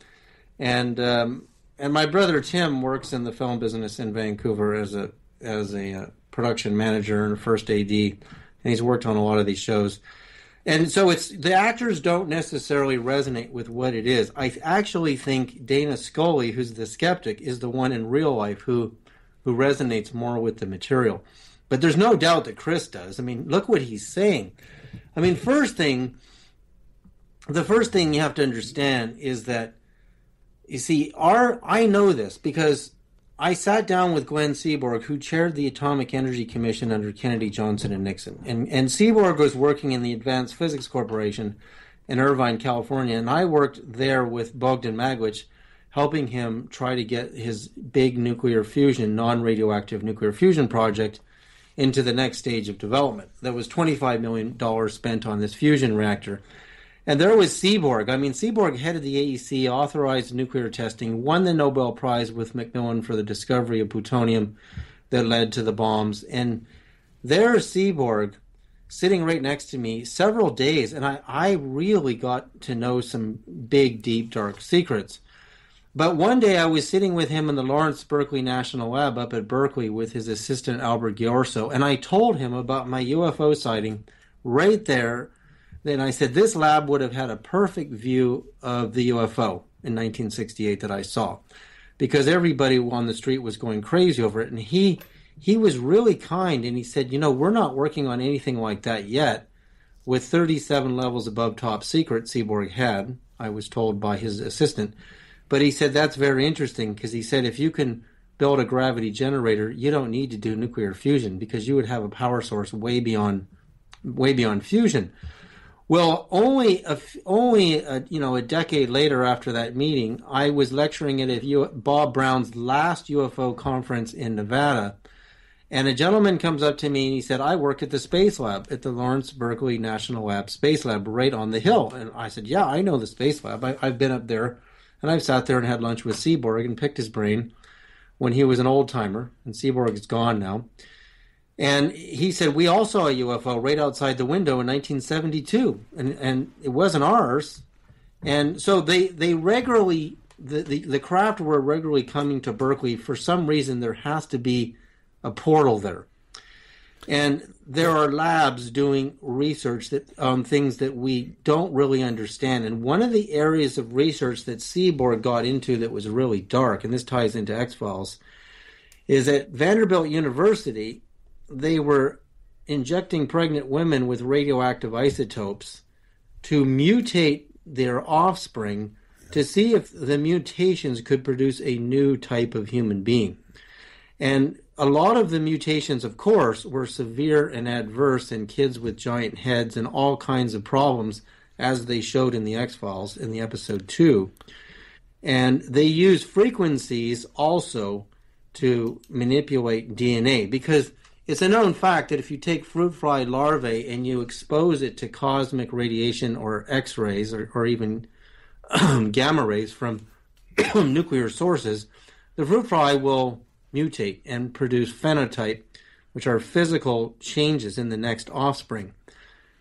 And um, and my brother Tim works in the film business in Vancouver as a as a uh, production manager and first AD, and he's worked on a lot of these shows. And so it's the actors don't necessarily resonate with what it is. I actually think Dana Scully, who's the skeptic, is the one in real life who who resonates more with the material. But there's no doubt that Chris does. I mean, look what he's saying. I mean, first thing, the first thing you have to understand is that you see, our I know this because I sat down with Glenn Seaborg, who chaired the Atomic Energy Commission under Kennedy, Johnson, and Nixon. And and Seaborg was working in the Advanced Physics Corporation in Irvine, California, and I worked there with Bogdan Maglich helping him try to get his big nuclear fusion, non radioactive nuclear fusion project into the next stage of development. There was $25 million spent on this fusion reactor. And there was Seaborg. I mean, Seaborg headed the AEC, authorized nuclear testing, won the Nobel Prize with McMillan for the discovery of plutonium that led to the bombs. And there's Seaborg sitting right next to me several days. And I, I really got to know some big, deep, dark secrets. But one day I was sitting with him in the Lawrence Berkeley National Lab up at Berkeley with his assistant Albert Ghiorso, and I told him about my UFO sighting right there. Then I said this lab would have had a perfect view of the UFO in 1968 that I saw, because everybody on the street was going crazy over it, and he he was really kind and he said, you know, we're not working on anything like that yet. With 37 levels above top secret, Seaborg had, I was told by his assistant. But he said that's very interesting because he said if you can build a gravity generator, you don't need to do nuclear fusion because you would have a power source way beyond way beyond fusion. Well, only a, only a, you know a decade later after that meeting, I was lecturing at Bob Brown's last UFO conference in Nevada, and a gentleman comes up to me and he said, I work at the Space Lab, at the Lawrence Berkeley National Lab Space Lab, right on the hill. And I said, Yeah, I know the Space Lab. I, have been up there and I've sat there and had lunch with Seaborg and picked his brain when he was an old timer. And Seaborg is gone now. And he said, We all saw a UFO right outside the window in 1972. And, and it wasn't ours. And so they, they regularly, the, the, the craft were regularly coming to Berkeley. For some reason, there has to be a portal there. And there are labs doing research that on things that we don't really understand. And one of the areas of research that Seaborg got into that was really dark, and this ties into X Files, is at Vanderbilt University, they were injecting pregnant women with radioactive isotopes to mutate their offspring to see if the mutations could produce a new type of human being. And a lot of the mutations, of course, were severe and adverse in kids with giant heads and all kinds of problems, as they showed in the X Files in the episode two. And they use frequencies also to manipulate DNA because it's a known fact that if you take fruit fly larvae and you expose it to cosmic radiation or X rays or, or even [clears throat] gamma rays from [clears throat] nuclear sources, the fruit fly will mutate and produce phenotype, which are physical changes in the next offspring.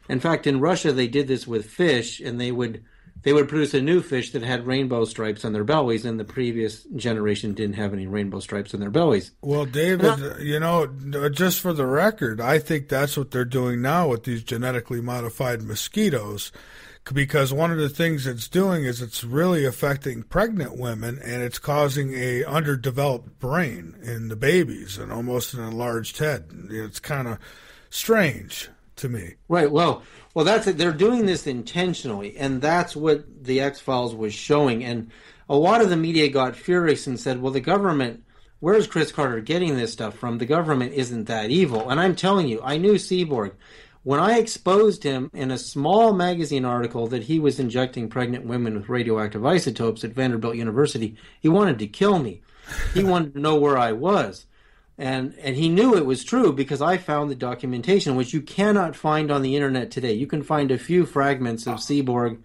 In fact, in Russia, they did this with fish, and they would they would produce a new fish that had rainbow stripes on their bellies, and the previous generation didn't have any rainbow stripes on their bellies. Well, David, you know, uh, just for the record, I think that's what they're doing now with these genetically modified mosquitoes because one of the things it's doing is it's really affecting pregnant women and it's causing a underdeveloped brain in the babies and almost an enlarged head. It's kind of strange to me. Right. Well, well, that's it. They're doing this intentionally, and that's what the X Files was showing. And a lot of the media got furious and said, "Well, the government." Where's Chris Carter getting this stuff from? The government isn't that evil. And I'm telling you, I knew Seaborg. When I exposed him in a small magazine article that he was injecting pregnant women with radioactive isotopes at Vanderbilt University, he wanted to kill me. He wanted to know where I was. And and he knew it was true because I found the documentation, which you cannot find on the internet today. You can find a few fragments of Seaborg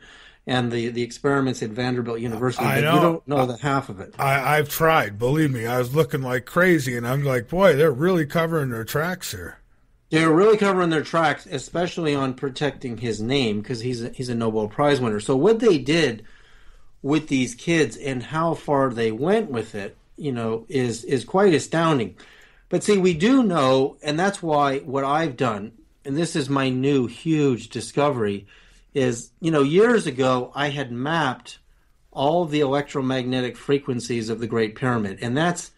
and the, the experiments at Vanderbilt University, I know. you don't know the half of it. I, I've tried, believe me. I was looking like crazy, and I'm like, boy, they're really covering their tracks here. They're really covering their tracks, especially on protecting his name because he's a, he's a Nobel Prize winner. So what they did with these kids and how far they went with it, you know, is is quite astounding. But see, we do know, and that's why what I've done, and this is my new huge discovery, is you know, years ago I had mapped all the electromagnetic frequencies of the Great Pyramid, and that's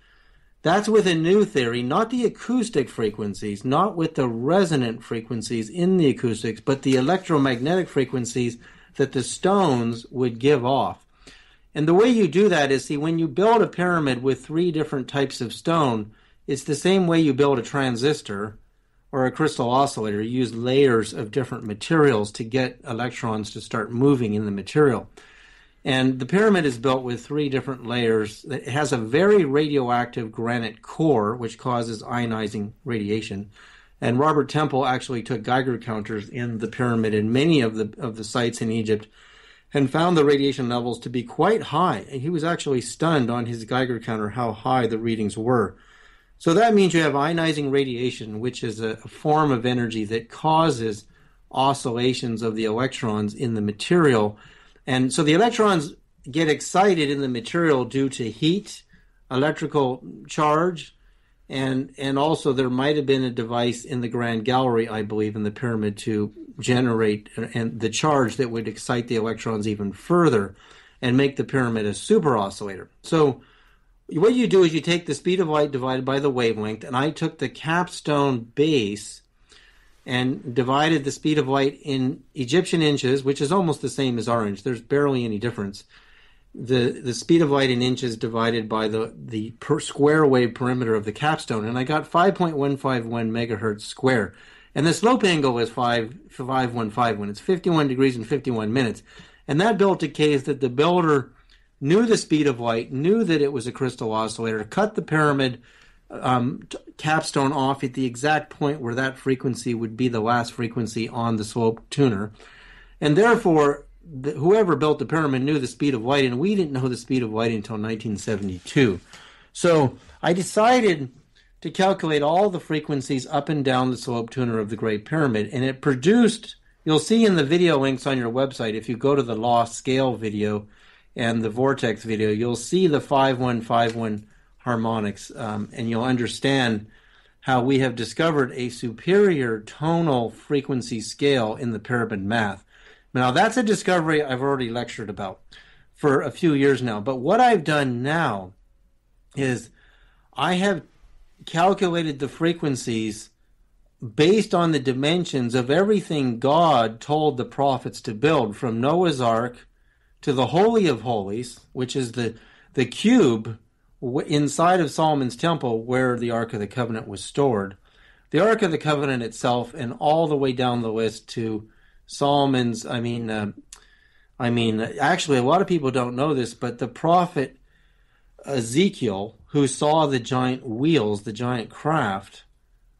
that's with a new theory, not the acoustic frequencies, not with the resonant frequencies in the acoustics, but the electromagnetic frequencies that the stones would give off. And the way you do that is see, when you build a pyramid with three different types of stone, it's the same way you build a transistor or a crystal oscillator. You use layers of different materials to get electrons to start moving in the material. And the pyramid is built with three different layers. It has a very radioactive granite core, which causes ionizing radiation. And Robert Temple actually took Geiger counters in the pyramid in many of the of the sites in Egypt and found the radiation levels to be quite high. And he was actually stunned on his Geiger counter how high the readings were. So that means you have ionizing radiation, which is a, form of energy that causes oscillations of the electrons in the material and so the electrons get excited in the material due to heat, electrical charge, and and also there might have been a device in the Grand Gallery, I believe, in the pyramid to generate and the charge that would excite the electrons even further and make the pyramid a super oscillator. So what you do is you take the speed of light divided by the wavelength, and I took the capstone base and divided the speed of light in Egyptian inches, which is almost the same as orange. There's barely any difference. The the speed of light in inches divided by the the per square wave perimeter of the capstone, and I got 5.151 megahertz square. And the slope angle is 5 515 when it's 51 degrees and 51 minutes. And that built a case that the builder knew the speed of light, knew that it was a crystal oscillator, cut the pyramid um, t- capstone off at the exact point where that frequency would be the last frequency on the slope tuner. And therefore, the, whoever built the pyramid knew the speed of light, and we didn't know the speed of light until 1972. So I decided to calculate all the frequencies up and down the slope tuner of the Great Pyramid, and it produced. You'll see in the video links on your website, if you go to the law scale video, and the vortex video, you'll see the 5151 harmonics um, and you'll understand how we have discovered a superior tonal frequency scale in the pyramid math. Now, that's a discovery I've already lectured about for a few years now. But what I've done now is I have calculated the frequencies based on the dimensions of everything God told the prophets to build, from Noah's Ark to the Holy of Holies, which is the, the cube inside of Solomon's temple where the Ark of the Covenant was stored. The Ark of the Covenant itself, and all the way down the list to Solomon's, I mean, uh, I mean, actually, a lot of people don't know this, but the prophet Ezekiel, who saw the giant wheels, the giant craft,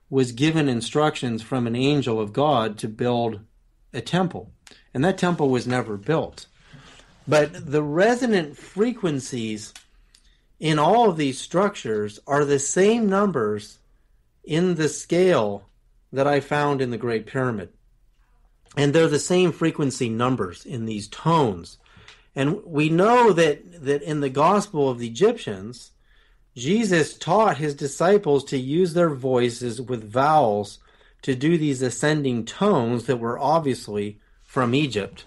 was given instructions from an angel of God to build a temple. And that temple was never built. But the resonant frequencies in all of these structures are the same numbers in the scale that I found in the Great Pyramid. And they're the same frequency numbers in these tones. And we know that, that in the Gospel of the Egyptians, Jesus taught his disciples to use their voices with vowels to do these ascending tones that were obviously from Egypt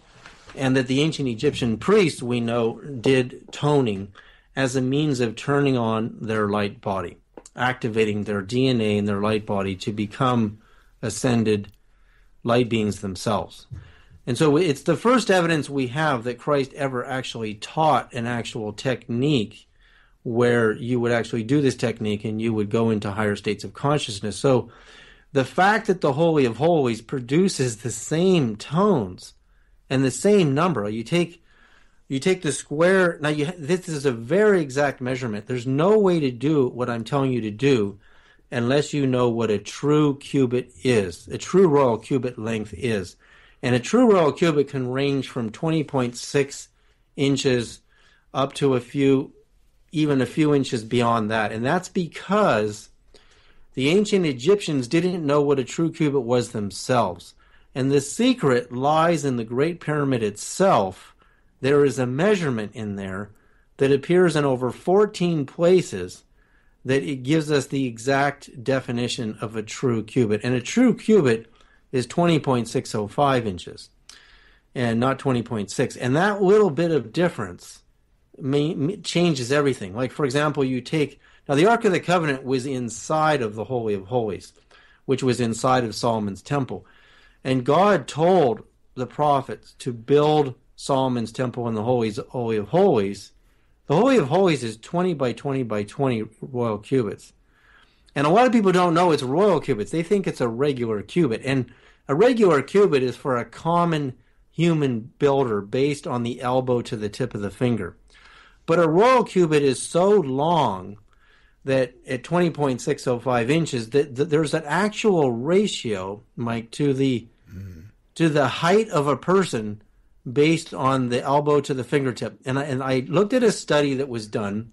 and that the ancient Egyptian priests, we know, did toning as a means of turning on their light body, activating their DNA in their light body to become ascended light beings themselves. And so it's the first evidence we have that Christ ever actually taught an actual technique where you would actually do this technique and you would go into higher states of consciousness. So the fact that the Holy of Holies produces the same tones and the same number. You take you take the square. Now you this is a very exact measurement. There's no way to do what I'm telling you to do unless you know what a true cubit is. A true royal cubit length is. And a true royal cubit can range from 20.6 inches up to a few even a few inches beyond that. And that's because the ancient Egyptians didn't know what a true cubit was themselves. And the secret lies in the Great Pyramid itself. There is a measurement in there that appears in over 14 places that it gives us the exact definition of a true cubit. And a true cubit is 20.605 inches and not 20.6. And that little bit of difference may, changes everything. Like, for example, you take now the Ark of the Covenant was inside of the Holy of Holies, which was inside of Solomon's temple. And God told the prophets to build Solomon's temple in the Holy of Holies. The Holy of Holies is 20 by 20 by 20 royal cubits. And a lot of people don't know it's royal cubits. They think it's a regular cubit. And a regular cubit is for a common human builder based on the elbow to the tip of the finger. But a royal cubit is so long that at 20.605 inches, that, that there's an actual ratio, Mike, to the to the height of a person based on the elbow to the fingertip. And I, and I looked at a study that was done,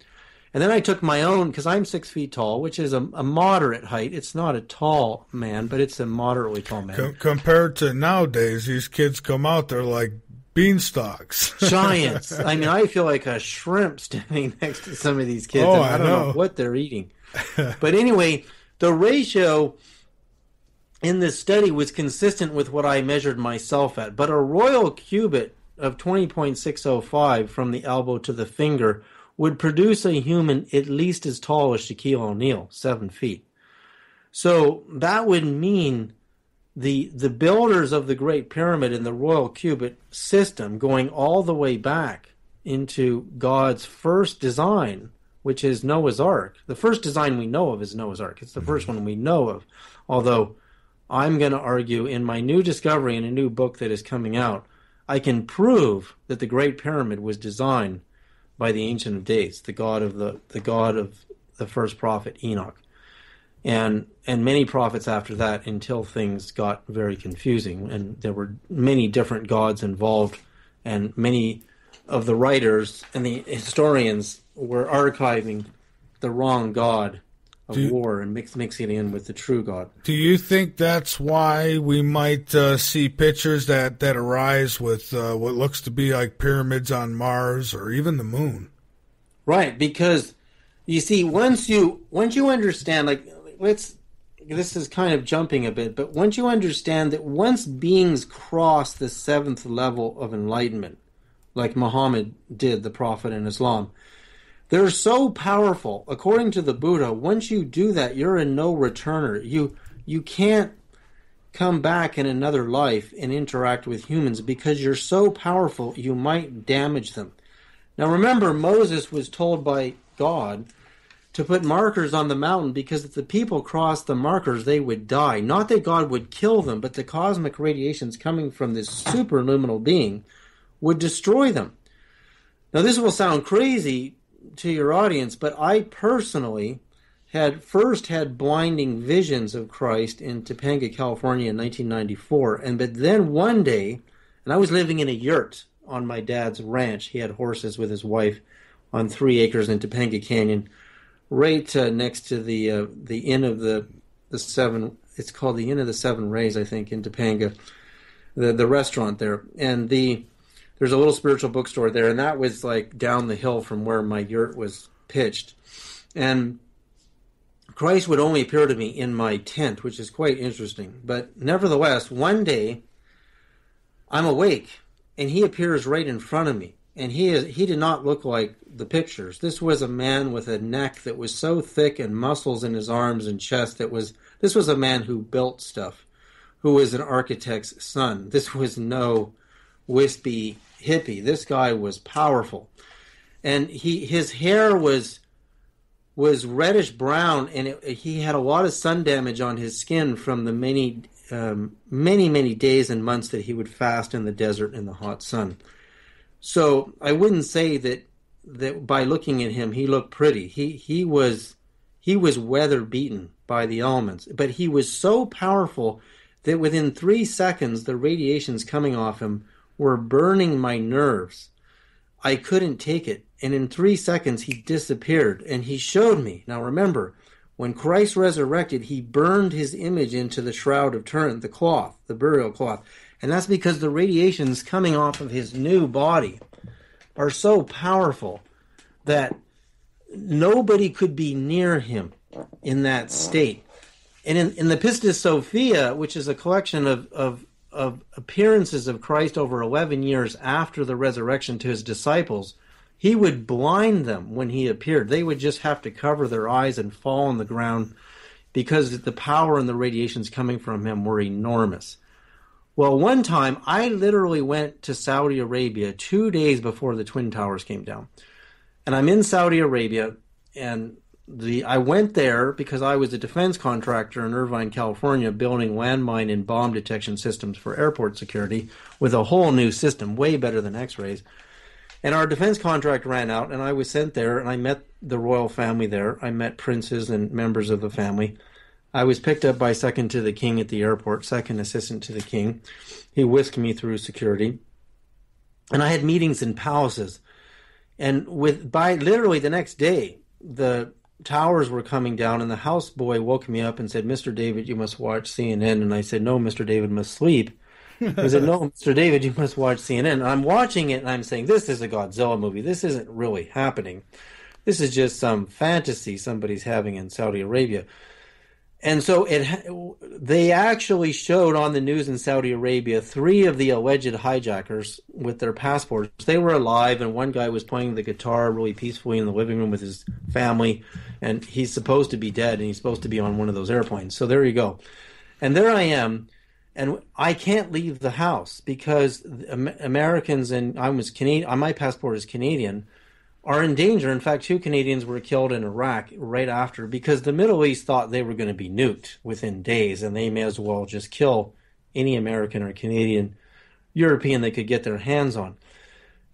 and then I took my own because I'm six feet tall, which is a, a, moderate height. It's not a tall man, but it's a moderately tall man. Com- compared to nowadays, these kids come out, they're like beanstalks. [laughs] Giants. I mean, I feel like a shrimp standing [laughs] next to some of these kids. Oh, I, I don't know. know. what they're eating. but anyway, the ratio in this study was consistent with what I measured myself at. But a royal cubit of 20.605 from the elbow to the finger would produce a human at least as tall as Shaquille O'Neal, seven feet. So that would mean the the builders of the Great Pyramid and the Royal Cubit system, going all the way back into God's first design, which is Noah's Ark. The first design we know of is Noah's Ark. It's the first mm-hmm. one we know of. Although I'm going to argue in my new discovery in a new book that is coming out, I can prove that the Great Pyramid was designed by the Ancient of Days, the God of the the God of the first prophet Enoch. And and many prophets after that until things got very confusing and there were many different gods involved and many of the writers and the historians were archiving the wrong god of Do- war and mix, mixing it in with the true god Do you think that's why we might uh, see pictures that, that arise with uh, what looks to be like pyramids on Mars or even the moon? Right, because you see, once you once you understand, like let's this is kind of jumping a bit, but once you understand that once beings cross the seventh level of enlightenment, like Muhammad did, the Prophet in Islam, they're so powerful. According to the Buddha, once you do that, you're a no returner. You you can't come back in another life and interact with humans because you're so powerful you might damage them. Now remember, Moses was told by God to put markers on the mountain because if the people crossed the markers, they would die. Not that God would kill them, but the cosmic radiations coming from this superluminal being would destroy them. Now, this will sound crazy to your audience, but I personally had first had blinding visions of Christ in Topanga, California in 1994, and but then one day, and I was living in a yurt on my dad's ranch. He had horses with his wife on three acres in Topanga Canyon, right uh, next to the uh, the inn of the the seven. It's called the Inn of the Seven Rays, I think, in Topanga, the the restaurant there, and the there's a little spiritual bookstore there, and that was like down the hill from where my yurt was pitched, and Christ would only appear to me in my tent, which is quite interesting. But nevertheless, one day I'm awake and he appears right in front of me. And he is he did not look like the pictures. This was a man with a neck that was so thick and muscles in his arms and chest that was this was a man who built stuff, who was an architect's son. This was no wispy hippie. This guy was powerful. And he his hair was was reddish brown, and it, he had a lot of sun damage on his skin from the many, um, many, many days and months that he would fast in the desert in the hot sun. So I wouldn't say that that by looking at him he looked pretty. He he was he was weather beaten by the elements, but he was so powerful that within three seconds the radiations coming off him were burning my nerves. I couldn't take it. And in three seconds, he disappeared and he showed me. Now remember, when Christ resurrected, he burned his image into the shroud of Turin, the cloth, the burial cloth. And that's because the radiations coming off of his new body are so powerful that nobody could be near him in that state. And in, in the Pistis Sophia, which is a collection of, of, of appearances of Christ over 11 years after the resurrection to his disciples, he would blind them when he appeared. They would just have to cover their eyes and fall on the ground because the power and the radiations coming from him were enormous. Well, one time I literally went to Saudi Arabia two days before the Twin Towers came down. And I'm in Saudi Arabia and the I went there because I was a defense contractor in Irvine, California, building landmine and bomb detection systems for airport security with a whole new system, way better than X-rays. And our defense contract ran out, and I was sent there, and I met the royal family there. I met princes and members of the family. I was picked up by second to the king at the airport, second assistant to the king. He whisked me through security, and I had meetings in palaces. And with by literally the next day, the towers were coming down, and the houseboy woke me up and said, "Mr. David, you must watch CNN." And I said, "No, Mr. David must sleep." I said, "No, Mr. David, you must watch CNN." And I'm watching it, and I'm saying, "This is a Godzilla movie. This isn't really happening. This is just some fantasy somebody's having in Saudi Arabia." And so it, they actually showed on the news in Saudi Arabia three of the alleged hijackers with their passports. They were alive, and one guy was playing the guitar really peacefully in the living room with his family, and he's supposed to be dead, and he's supposed to be on one of those airplanes. So there you go. And there I am, and I can't leave the house because Americans and I was Canadian. My passport is Canadian are in danger. In fact, two Canadians were killed in Iraq right after because the Middle East thought they were going to be nuked within days, and they may as well just kill any American or Canadian European they could get their hands on.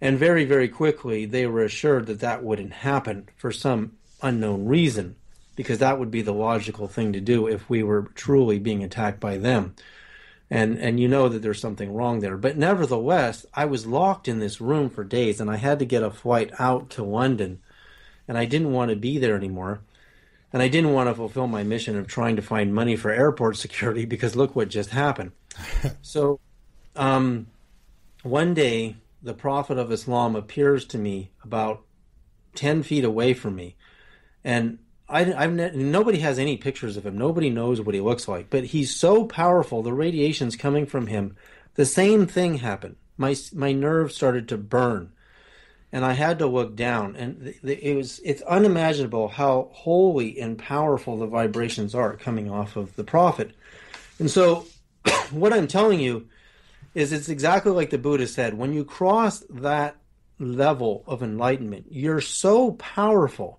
And very, very quickly, they were assured that that wouldn't happen for some unknown reason, because that would be the logical thing to do if we were truly being attacked by them and and you know that there's something wrong there. But nevertheless, I was locked in this room for days, and I had to get a flight out to London, and I didn't want to be there anymore, and I didn't want to fulfill my mission of trying to find money for airport [laughs] security because look what just happened. [laughs] so, um, one day the Prophet of Islam appears to me about ten feet away from me, and I, have ne- nobody has any pictures of him. Nobody knows what he looks like, but he's so powerful. The radiation's coming from him. The same thing happened. My my nerves started to burn, and I had to look down. And it was it's unimaginable how holy and powerful the vibrations are coming off of the prophet. And so, [clears throat] what I'm telling you is it's exactly like the Buddha said. When you cross that level of enlightenment, you're so powerful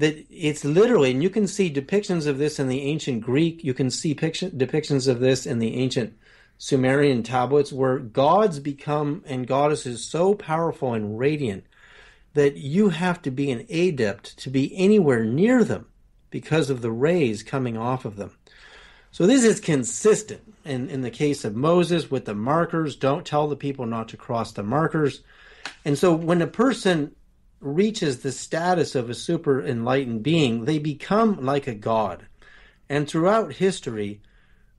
that it's literally, and you can see depictions of this in the ancient Greek, you can see piction, depictions of this in the ancient Sumerian tablets, where gods become and goddesses so powerful and radiant that you have to be an adept to be anywhere near them because of the rays coming off of them. So this is consistent in, in the case of Moses with the markers. Don't tell the people not to cross the markers. And so when a person reaches the status of a super enlightened being, they become like a god. And throughout history,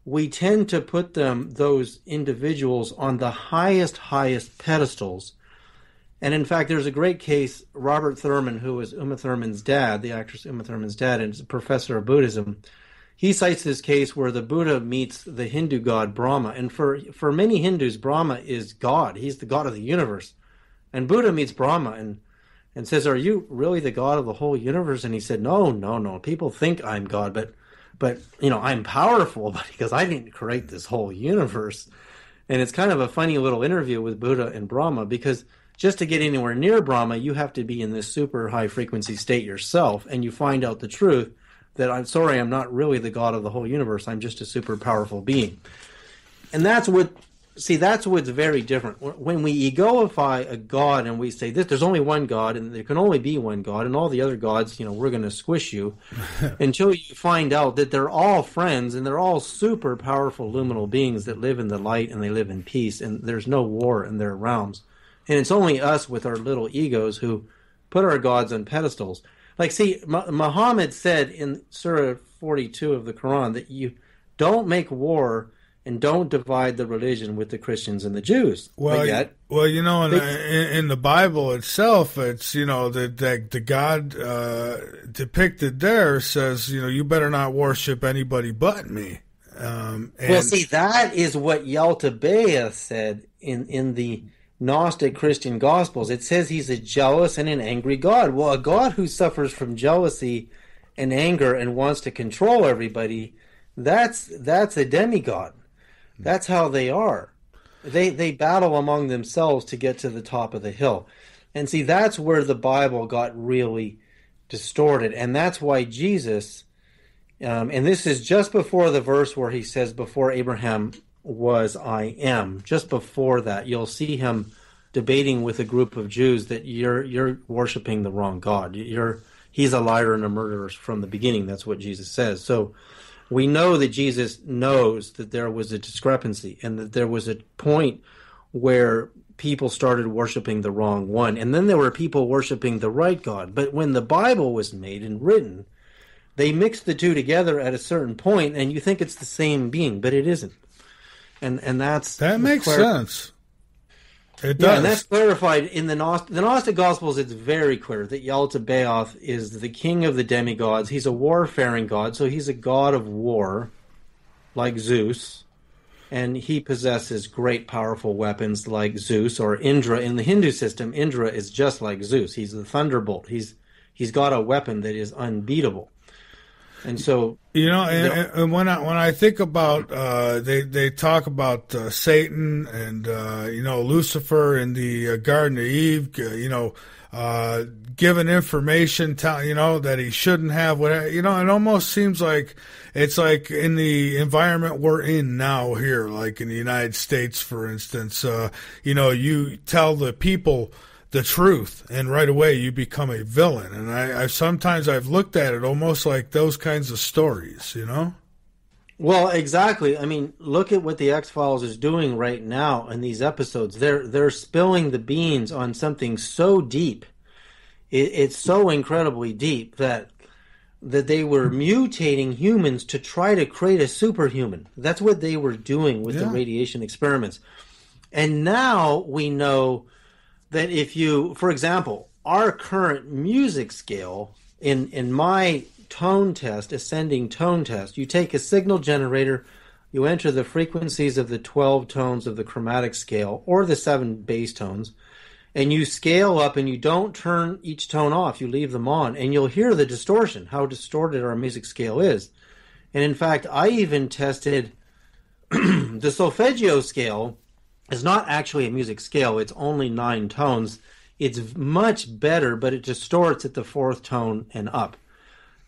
we tend to put them, those individuals, on the highest, highest pedestals. And in fact, there's a great case, Robert Thurman, who was Uma Thurman's dad, the actress Uma Thurman's dad, and is a professor of Buddhism. He cites this case where the Buddha meets the Hindu god Brahma. And for, for many Hindus, Brahma is God. He's the God of the universe. And Buddha meets Brahma, and and says, "Are you really the God of the whole universe?" And he said, "No, no, no. People think I'm God, but but you know I'm powerful, [laughs] but because I didn't create this whole universe." And it's kind of a funny little interview with Buddha and Brahma because just to get anywhere near Brahma, you have to be in this super high frequency state yourself, and you find out the truth that I'm sorry, I'm not really the God of the whole universe. I'm just a super powerful being. And that's what see that's what's very different. When we egoify a god and we say this there's only one god and there can only be one god and all the other gods you know we're going to squish you [laughs] until you find out that they're all friends and they're all super powerful luminal beings that live in the light and they live in peace and there's no war in their realms. And it's only us with our little egos who put our gods on pedestals. Like see muhammad said in surah 42 of the quran that you don't make war and don't divide the religion with the Christians and the Jews. Well, yet, well, you know, in, they, in, the Bible itself, it's you know that the, the, God uh, depicted there says, you know, you better not worship anybody but me. Um, and, well, see, that is what Yaldabaoth said in in the Gnostic Christian Gospels. It says he's a jealous and an angry God. Well, a God who suffers from jealousy and anger and wants to control everybody, that's that's a demigod. That's how they are. They they battle among themselves to get to the top of the hill. And see that's where the Bible got really distorted and that's why Jesus um, and this is just before the verse where he says before Abraham was I am. Just before that you'll see him debating with a group of Jews that you're you're worshiping the wrong God. You're he's a liar and a murderer from the beginning. That's what Jesus says. So we know that Jesus knows that there was a discrepancy and that there was a point where people started worshiping the wrong one. And then there were people worshiping the right God. But when the Bible was made and written, they mixed the two together at a certain point and you think it's the same being, but it isn't. and and that's that makes clar- sense. It Yeah, and that's clarified in the Gnostic, the Gnostic Gospels. It's very clear that Yaldabaoth is the king of the demigods. He's a warfaring god, so he's a god of war, like Zeus, and he possesses great, powerful weapons like Zeus or Indra. In the Hindu system, Indra is just like Zeus. He's the thunderbolt. He's he's got a weapon that is unbeatable, and so You know, and, and when I when I think about uh, they they talk about uh, Satan and uh, you know Lucifer in the uh, Garden of Eve, uh, you know, uh, given information, tell, you know that he shouldn't have. Whatever, you know, it almost seems like it's like in the environment we're in now here, like in the United States, for instance. Uh, you know, you tell the people the truth and right away you become a villain and I, I sometimes i've looked at it almost like those kinds of stories you know Well, exactly. I mean, look at what the X Files is doing right now in these episodes. They're they're spilling the beans on something so deep. It, it's so incredibly deep that that they were mutating humans to try to create a superhuman. That's what they were doing with the radiation experiments. And now we know that if you, for example, our current music scale in in my tone test, ascending tone test, you take a signal generator, you enter the frequencies of the 12 tones of the chromatic scale or the seven bass tones, and you scale up and you don't turn each tone off, you leave them on, and you'll hear the distortion, how distorted our music scale is. And in fact, I even tested [clears throat] the solfeggio scale is not actually a music scale. It's only nine tones. It's much better, but it distorts at the fourth tone and up.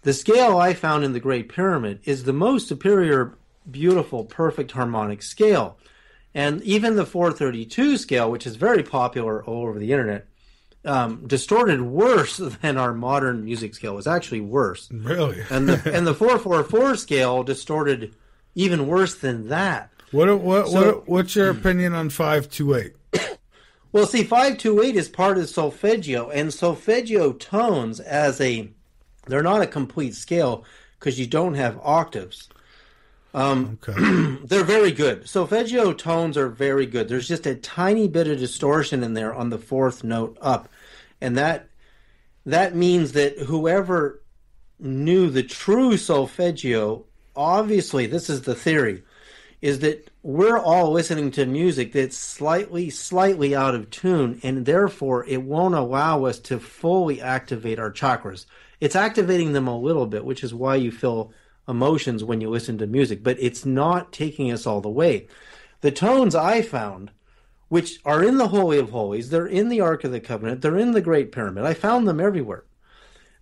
The scale I found in the Great Pyramid is the most superior, beautiful, perfect harmonic scale. And even the 432 scale, which is very popular all over the internet, um, distorted worse [laughs] than our modern music scale. It was actually worse really and the and the four four four scale distorted even worse than that. What what, So- what what's your opinion on 528 [coughs] Well, see, five two eight is part of solfeggio, and solfeggio tones as a they're not a complete scale because you don't have octaves. Um, okay [clears throat] They're very good. Solfeggio tones are very good. There's just a tiny bit of distortion in there on the fourth note up, and that that means that whoever knew the true solfeggio, obviously, this is the theory, is that we're all listening to music that's slightly, slightly out of tune, and therefore it won't allow us to fully activate our chakras. It's activating them a little bit, which is why you feel emotions when you listen to music, but it's not taking us all the way. The tones I found, which are in the Holy of Holies, they're in the Ark of the Covenant, they're in the Great Pyramid. I found them everywhere.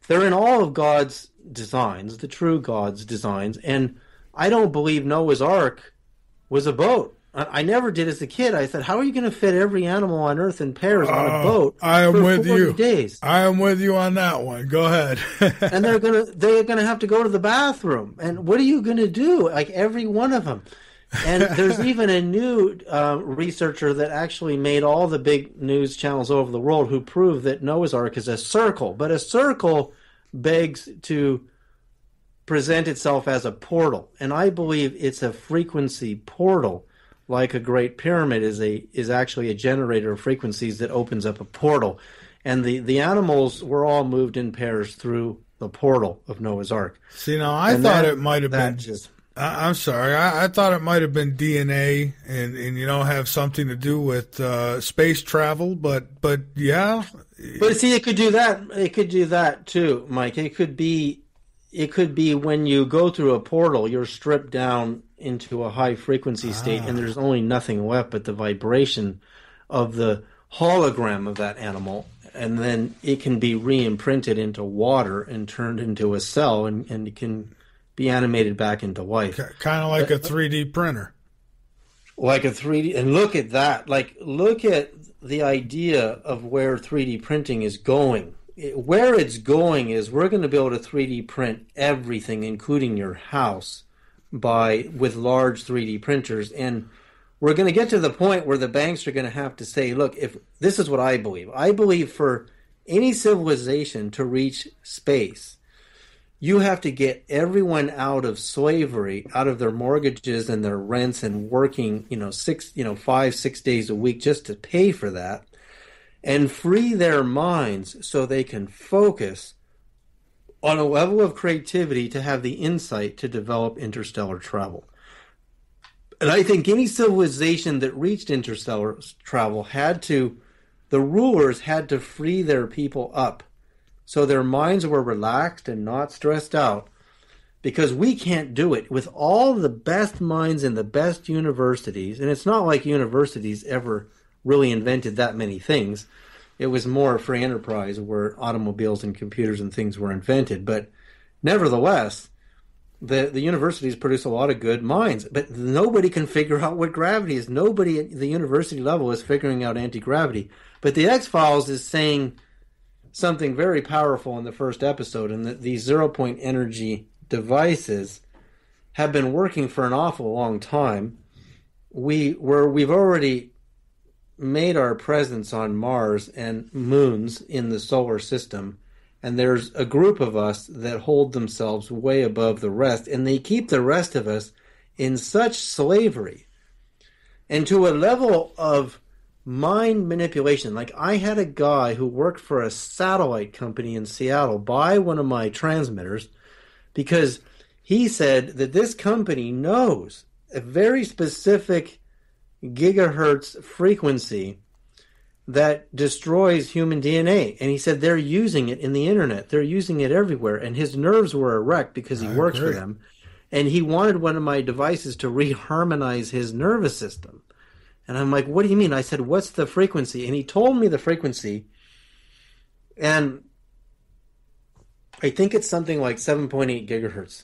They're in all of God's designs, the true God's designs, and I don't believe Noah's Ark was a boat. I I never did as a kid. I said, "How are you going to fit every animal on Earth in pairs on a Oh, boat?" I am for with 40 you. Days, i am with you on that one go ahead [laughs] and they're gonna they're gonna have to go to the bathroom. And what are you gonna do? Like every one of them. And [laughs] there's even a new uh, researcher that actually made all the big news channels over the world who proved that Noah's Ark is a circle, but a circle begs to present itself as a portal, and I believe it's a frequency portal, like a great pyramid is a is actually a generator of frequencies that opens up a portal, and the the animals were all moved in pairs through the portal of Noah's Ark. see now i And thought that- it might have been just I, I'm sorry. I, I thought it might have been DNA and, and you know have something to do with uh, space travel, but but yeah, But see, it could do that. It could do that too, Mike. It could be, it could be when you go through a portal, you're stripped down into a high frequency state, and ah. there's only nothing left but the vibration of the hologram of that animal, and then it can be re-imprinted into water and turned into a cell, and, and it can be animated back into life. kind of like a 3D printer. like a 3D and look at that like look at the idea of where 3D printing is going where it's going is we're going to be able to 3D print everything including your house by with large 3D printers. And we're going to get to the point where the banks are going to have to say look if this is what I believe. I believe for any civilization to reach space you have to get everyone out of slavery, out of their mortgages and their rents and working, you know, six, you know, five, six days a week just to pay for that and free their minds so they can focus on a level of creativity to have the insight to develop interstellar travel. And I think any civilization that reached interstellar travel had to, the rulers had to free their people up so their minds were relaxed and not stressed out because we can't do it with all the best minds in the best universities and it's not like universities ever really invented that many things. It was more free enterprise where automobiles and computers and things were invented. But nevertheless the the universities produce a lot of good minds. But nobody can figure out what gravity is. Nobody at the university level is figuring out anti-gravity. But the x-files is saying something very powerful in the first episode, and that these zero point energy devices have been working for an awful long time. We where we've already made our presence on Mars and moons in the solar system, and there's a group of us that hold themselves way above the rest, and they keep the rest of us in such slavery and to a level of mind manipulation. Like I had a guy who worked for a satellite company in Seattle buy one of my transmitters because he said that this company knows a very specific gigahertz frequency that destroys human DNA. And he said they're using it in the internet. They're using it everywhere. And his nerves were erect because he I works agree. for them. And he wanted one of my devices to reharmonize his nervous system. And I'm like, what do you mean? I said, what's the frequency? And he told me the frequency. And I think it's something like 7.8 gigahertz.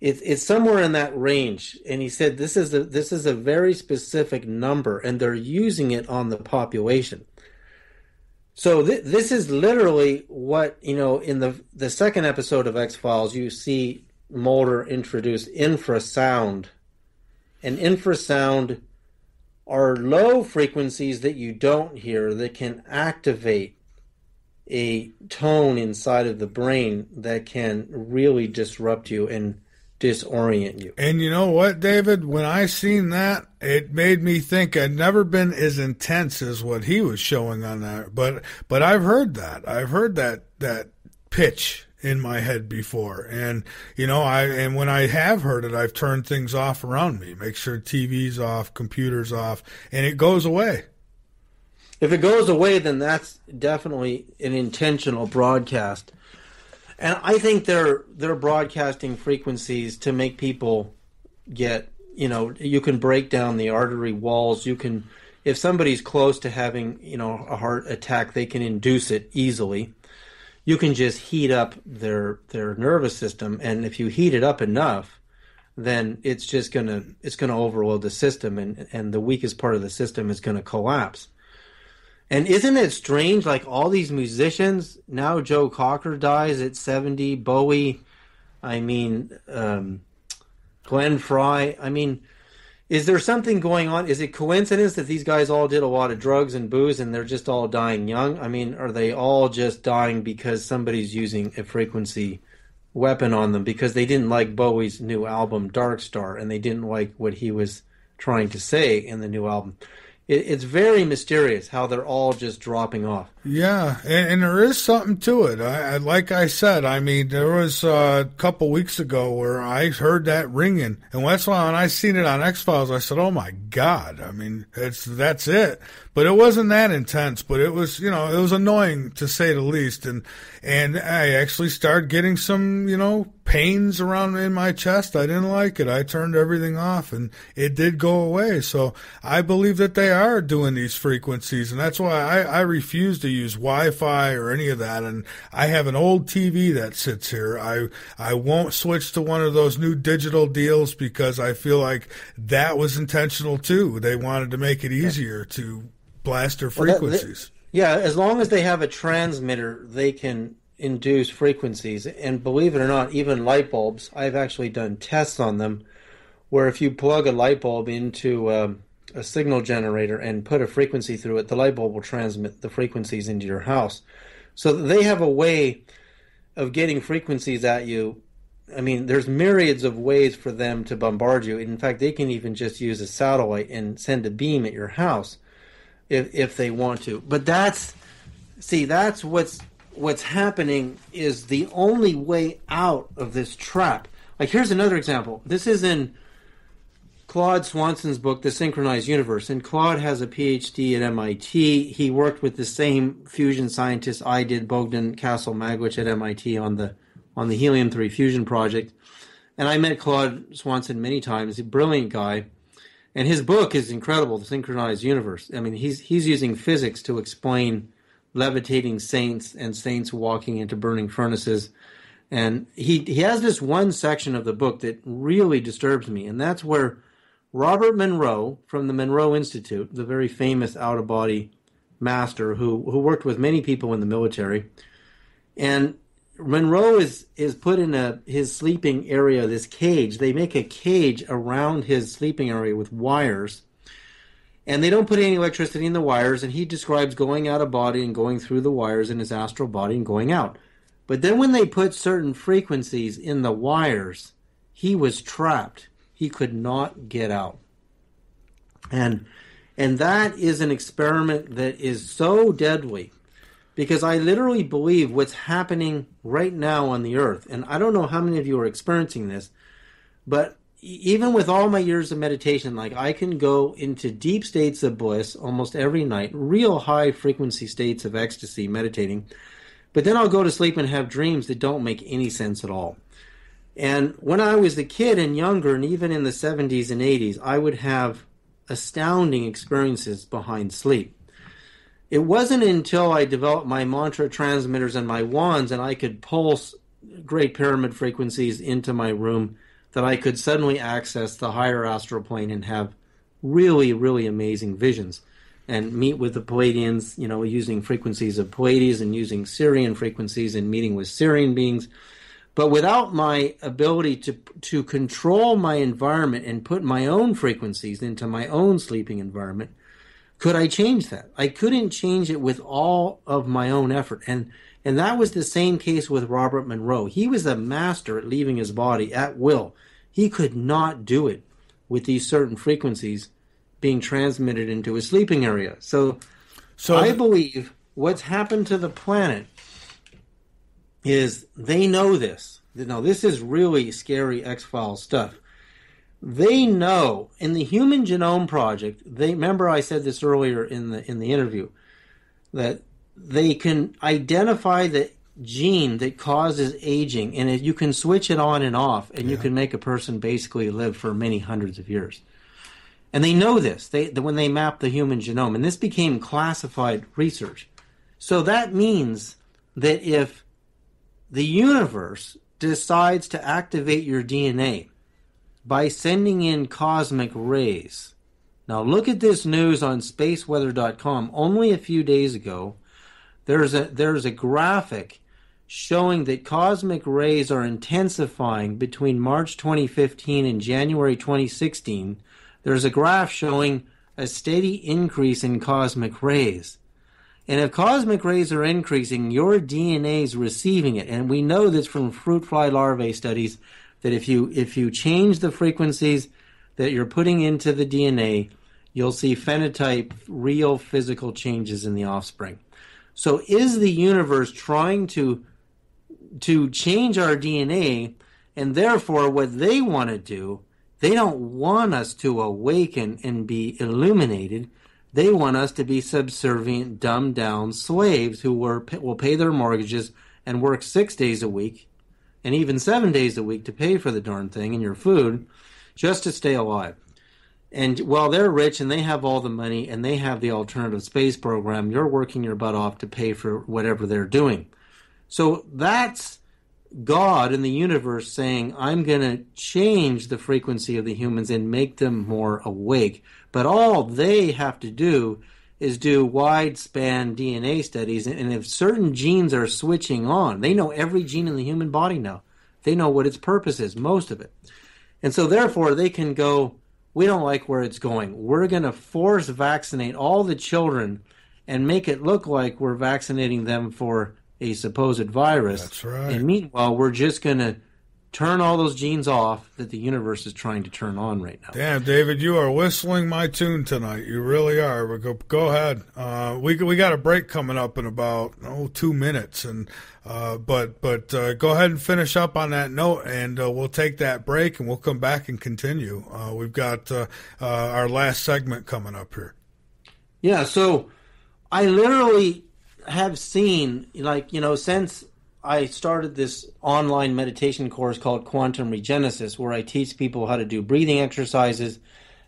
It's it's somewhere in that range. And he said this is a this is a very specific number, and they're using it on the population. So th- this is literally what you know in the the second episode of X Files. You see Mulder introduce infrasound, and infrasound are low frequencies that you don't hear that can activate a tone inside of the brain that can really disrupt you and disorient you. And you know what, David? When I seen that, it made me think I'd never been as intense as what he was showing on that. But but I've heard that. I've heard that that pitch in my head before. And, you know, I, and when I have heard it, I've turned things off around me, make sure TV's off, computers off, and it goes away. If it goes away, then that's definitely an intentional broadcast. And I think they're, they're broadcasting frequencies to make people get, you know, you can break down the artery walls. You can, if somebody's close to having, you know, a heart attack, they can induce it easily you can just heat up their their nervous system, and if you heat it up enough, then it's just gonna it's gonna overload the system, and and the weakest part of the system is gonna collapse. And isn't it strange? Like all these musicians now, Joe Cocker dies at seventy. Bowie, I mean, um, Glenn Frey. I mean, is there something going on? Is it coincidence that these guys all did a lot of drugs and booze and they're just all dying young? I mean, are they all just dying because somebody's using a frequency weapon on them because they didn't like Bowie's new album Dark Star and they didn't like what he was trying to say in the new album? It, it's very mysterious how they're all just dropping off. Yeah, and, and there is something to it. I, I, like I said, I mean, there was uh, a couple weeks ago where I heard that ringing, and that's why when I seen it on X Files, I said, "Oh my God!" I mean, it's that's it. But it wasn't that intense. But it was, you know, it was annoying to say the least, and and I actually started getting some, you know, pains around in my chest. I didn't like it. I turned everything off and it did go away. So I believe that they are doing these frequencies and that's why I, I refuse to use Wi-Fi or any of that. And I have an old TV that sits here. I, I won't switch to one of those new digital deals because I feel like that was intentional too. They wanted to make it easier to blast their frequencies. Well, that, that, yeah, as long as they have a transmitter, they can induce frequencies. And believe it or not, even light bulbs, I've actually done tests on them where if you plug a light bulb into um, a signal generator and put a frequency through it, the light bulb will transmit the frequencies into your house. So they have a way of getting frequencies at you I mean, there's myriads of ways for them to bombard you. In fact, they can even just use a satellite and send a beam at your house if if they want to. But that's see, that's what's what's happening is the only way out of this trap. Like here's another example. This is in Claude Swanson's book, The Synchronized Universe. And Claude has a PhD at MIT. He worked with the same fusion scientists I did, Bogdan Castle-Maglich at MIT on the on the helium three fusion project. And I met Claude Swanson many times. A brilliant guy. And his book is incredible, The Synchronized Universe. I mean, he's he's using physics to explain levitating saints and saints walking into burning furnaces. And he he has this one section of the book that really disturbs me, and that's where Robert Monroe from the Monroe Institute, the very famous out of body master who who worked with many people in the military, and Monroe is is put in a his sleeping area, this cage. They make a cage around his sleeping area with wires, and they don't put any electricity in the wires. And he describes going out of body and going through the wires in his astral body and going out. But then when they put certain frequencies in the wires, he was trapped. He could not get out. And and that is an experiment that is so deadly because I literally believe what's happening right now on the earth, and I don't know how many of you are experiencing this, but even with all my years of meditation, like I can go into deep states of bliss almost every night, real high frequency states of ecstasy meditating, but then I'll go to sleep and have dreams that don't make any sense at all. And when I was a kid and younger, and even in the 70s and 80s, I would have astounding experiences behind sleep it wasn't until I developed my mantra transmitters and my wands and I could pulse great pyramid frequencies into my room that I could suddenly access the higher astral plane and have really, really amazing visions and meet with the Pleiadians, you know, using frequencies of Pleiades and using Sirian frequencies and meeting with Sirian beings. But without my ability to to control my environment and put my own frequencies into my own sleeping environment, could I change that? I couldn't change it with all of my own effort. And and that was the same case with Robert Monroe. He was a master at leaving his body at will. He could not do it with these certain frequencies being transmitted into his sleeping area. So, so I believe what's happened to the planet is they know this. Now, this is really scary X Files stuff they know in the Human Genome Project. They remember I said this earlier in the in the interview that they can identify the gene that causes aging, and if you can switch it on and off, and yeah. you can make a person basically live for many hundreds of years. And they know this. They when they map the human genome, and this became classified research. So that means that if the universe decides to activate your DNA by sending in cosmic rays. Now, look at this news on spaceweather.com only a few days ago. There's a, there's a graphic showing that cosmic rays are intensifying between March 2015 and January 2016. There's a graph showing a steady increase in cosmic rays. And if cosmic rays are increasing, your DNA is receiving it. And we know this from fruit fly larvae studies that if you if you change the frequencies that you're putting into the DNA, you'll see phenotype real physical changes in the offspring. So is the universe trying to to change our DNA and therefore what they want to do, they don't want us to awaken and be illuminated. They want us to be subservient, dumbed down slaves who were, will pay their mortgages and work six days a week and even seven days a week to pay for the darn thing and your food just to stay alive. And while they're rich and they have all the money and they have the alternative space program, you're working your butt off to pay for whatever they're doing. So that's God in the universe saying, I'm going to change the frequency of the humans and make them more awake. But all they have to do is do wide span DNA studies. And if certain genes are switching on, they know every gene in the human body now. They know what its purpose is, most of it. And so therefore they can go, we don't like where it's going. We're going to force vaccinate all the children and make it look like we're vaccinating them for a supposed virus. That's right. And meanwhile, we're just going to turn all those genes off that the universe is trying to turn on right now. Damn, David, you are whistling my tune tonight. You really are. Go, go ahead. Uh, we we got a break coming up in about oh two minutes, and uh, but but uh, go ahead and finish up on that note, and uh, we'll take that break, and we'll come back and continue. Uh, we've got uh, our last segment coming up here. Yeah. So I literally have seen like you know since I started this online meditation course called Quantum Regenesis, where I teach people how to do breathing exercises,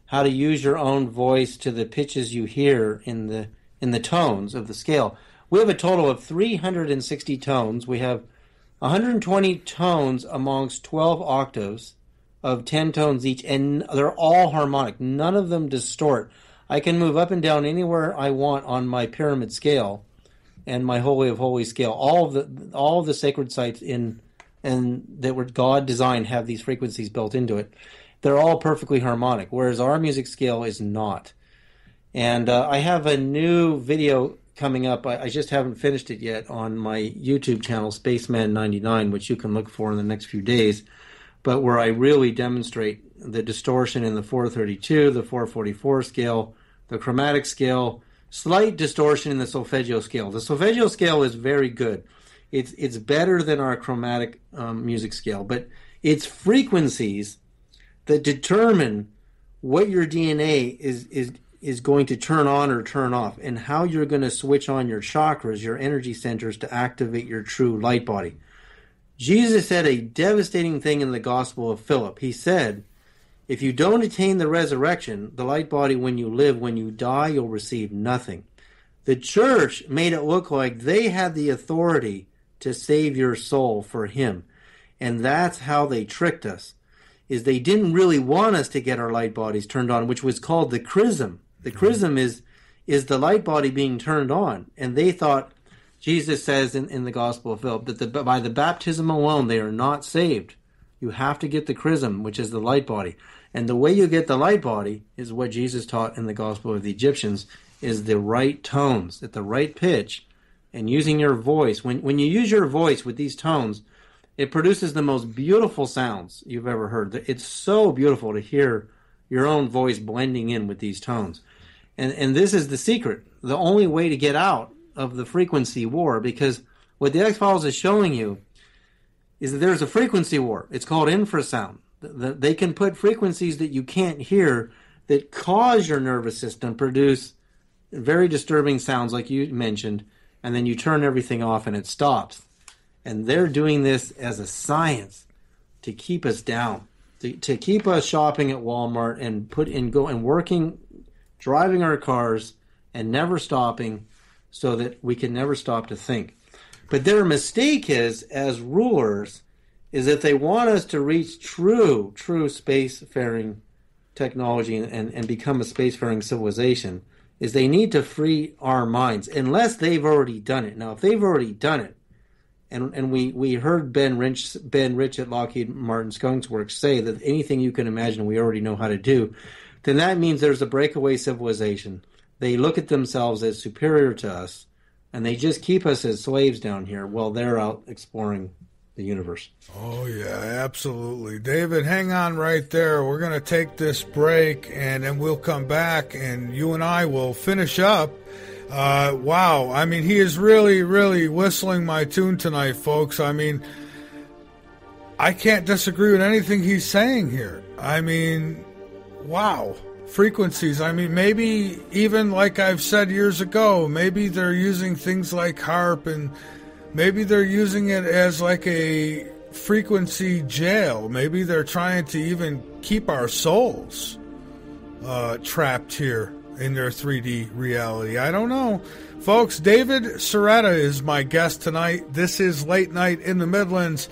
how to use your own voice to the pitches you hear in the in the tones of the scale. We have a total of 360 tones. We have 120 tones amongst 12 octaves of 10 tones each, and they're all harmonic. None of them distort. I can move up and down anywhere I want on my pyramid scale and my holy of holy scale. All of the all of the sacred sites in and that were God designed have these frequencies built into it. They're all perfectly harmonic, whereas our music scale is not. And uh, I have a new video coming up. I, I, just haven't finished it yet on my YouTube channel, Spaceman99, which you can look for in the next few days. But where I really demonstrate the distortion in the 432, the 444 scale, the chromatic scale, slight distortion in the solfeggio scale. The solfeggio scale is very good. It's it's better than our chromatic um, music scale, but it's frequencies that determine what your DNA is is is going to turn on or turn off, and how you're going to switch on your chakras, your energy centers, to activate your true light body. Jesus said a devastating thing in the Gospel of Philip. He said, if you don't attain the resurrection, the light body, when you live, when you die, you'll receive nothing. The church made it look like they had the authority to save your soul for Him. And that's how they tricked us. Is they didn't really want us to get our light bodies turned on, which was called the chrism. The mm-hmm. chrism is is the light body being turned on, and they thought Jesus says in, in the Gospel of Philip that the, by the baptism alone they are not saved. You have to get the chrism, which is the light body. And the way you get the light body is what Jesus taught in the Gospel of the Egyptians is the right tones at the right pitch and using your voice. When when you use your voice with these tones, it produces the most beautiful sounds you've ever heard. It's so beautiful to hear your own voice blending in with these tones. And and this is the secret. The only way to get out of the frequency war because what the X Files is showing you is that there's a frequency war. It's called infrasound they can put frequencies that you can't hear that cause your nervous system produce very disturbing sounds like you mentioned and then you turn everything off and it stops. And they're doing this as a science to keep us down to, to keep us shopping at walmart and put in go and working driving our cars and never stopping so that we can never stop to think. But their mistake is as rulers is if they want us to reach true, true spacefaring technology and, and become a spacefaring civilization, is they need to free our minds, unless they've already done it. Now, if they've already done it, and and we, we heard Ben Rich Ben Rich at Lockheed Martin Skunk Works say that anything you can imagine we already know how to do, then that means there's a breakaway civilization. They look at themselves as superior to us, and they just keep us as slaves down here while they're out exploring the universe. Oh, yeah, absolutely. David, hang on right there. We're going to take this break and then we'll come back and you and I will finish up. Uh, wow. I mean, he is really, really whistling my tune tonight, folks. I mean, I can't disagree with anything he's saying here. I mean, wow. Frequencies. I mean, maybe even like I've said years ago, maybe they're using things like HAARP and Maybe they're using it as like a frequency jail. Maybe they're trying to even keep our souls uh, trapped here in their 3D reality. I don't know. Folks, David Sereda is my guest tonight. This is Late Night in the Midlands.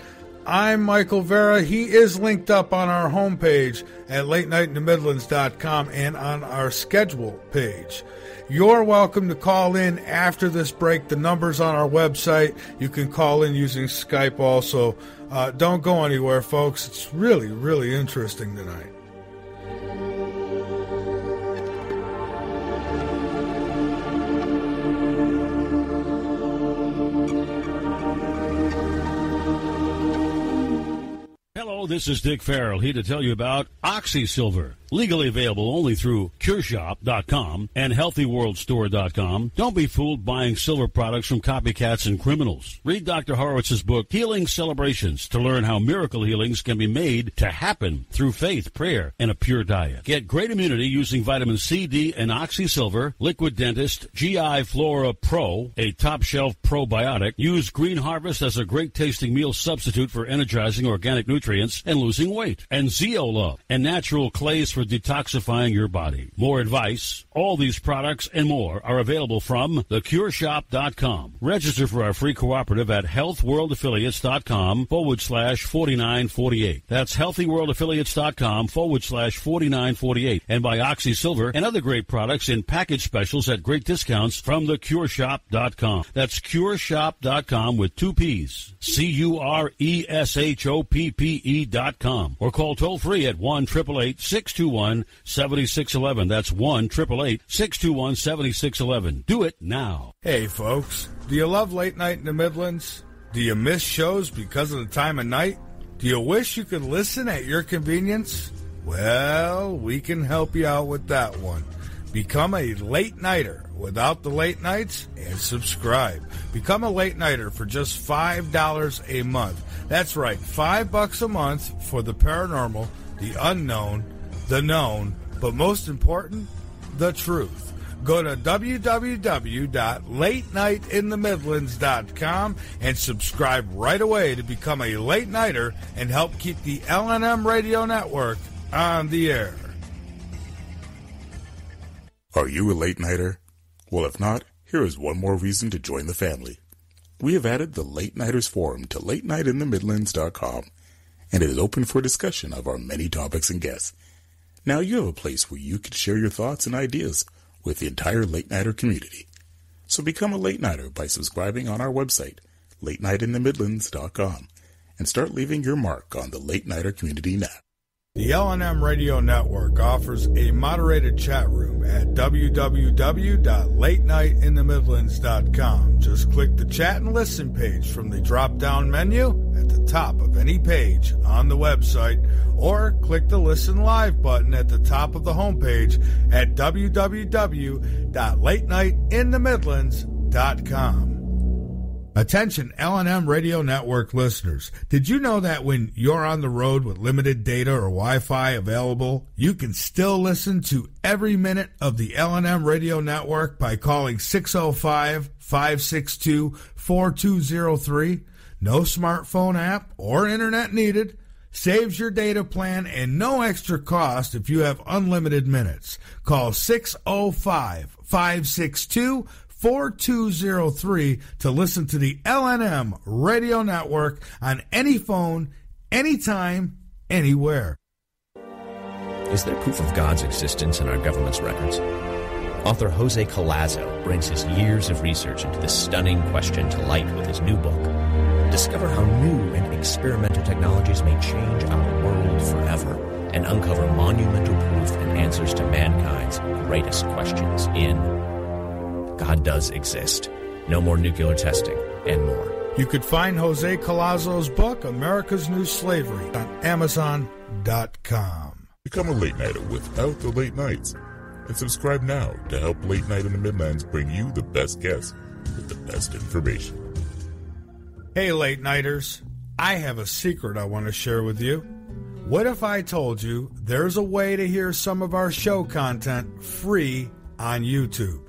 I'm Michael Vara. He is linked up on our homepage at latenightinthemidlands.com and on our schedule page. You're welcome to call in after this break. The number's on our website. You can call in using Skype also. Uh, don't go anywhere, folks. It's really, really interesting tonight. Hello, this is Dick Farrell here to tell you about OxySilver. Legally available only through CureShoppe.com and HealthyWorldStore.com. Don't be fooled buying silver products from copycats and criminals. Read Dr. Horowitz's book, Healing Celebrations, to learn how miracle healings can be made to happen through faith, prayer, and a pure diet. Get great immunity using vitamin C, D, and OxySilver, Liquid Dentist, GI Flora Pro, a top shelf probiotic. Use Green Harvest as a great tasting meal substitute for energizing organic nutrients and losing weight. And Zeola, and natural clays for detoxifying your body. More advice, all these products and more are available from theCureShoppe.com. Register for our free cooperative at healthworldaffiliates.com forward slash 4948. That's healthyworldaffiliates.com forward slash 4948. And buy Oxy Silver and other great products in package specials at great discounts from theCureShoppe.com. That's CureShoppe.com with two P's. C-U-R-E-S-H-O-P-P-E dot com. Or call toll free at 1 621 7611. That's 1 621 7611. Do it now. Hey, folks. Do you love late night in the Midlands? Do you miss shows because of the time of night? Do you wish you could listen at your convenience? Well, we can help you out with that one. Become a late nighter without the late nights and subscribe. Become a late nighter for just $5 a month. That's right, 5 bucks a month for the paranormal, the unknown, the known, but most important, the truth. Go to www.latenightinthemidlands.com and subscribe right away to become a late nighter and help keep the LNM radio network on the air. Are you a late nighter? Well, if not, here is one more reason to join the family. We have added the Late Nighters Forum to latenightinthemidlands.com, and it is open for discussion of our many topics and guests. Now you have a place where you can share your thoughts and ideas with the entire Late Nighter community. So become a Late Nighter by subscribing on our website, latenightinthemidlands.com, and start leaving your mark on the Late Nighter community now. The LNM Radio Network offers a moderated chat room at www.latenightinthemidlands.com. Just click the chat and listen page from the drop down menu at the top of any page on the website, or click the listen live button at the top of the homepage at www.latenightinthemidlands.com. Attention LNM Radio Network listeners. Did you know that when you're on the road with limited data or Wi-Fi available, you can still listen to every minute of the LNM Radio Network by calling 605-562-4203? No smartphone app or internet needed. Saves your data plan and no extra cost if you have unlimited minutes. Call 605 562 4203 to listen to the LNM radio network on any phone, anytime, anywhere. Is there proof of God's existence in our government's records? Author Jose Collazo brings his years of research into this stunning question to light with his new book. Discover how new and experimental technologies may change our world forever and uncover monumental proof and answers to mankind's greatest questions in God does exist. No more nuclear testing, and more. You could find Jose Collazo's book, America's New Slavery, on Amazon.com. Become a late nighter without the late nights. And subscribe now to help Late Night in the Midlands bring you the best guests with the best information. Hey, late nighters. I have a secret I want to share with you. What if I told you there's a way to hear some of our show content free on YouTube?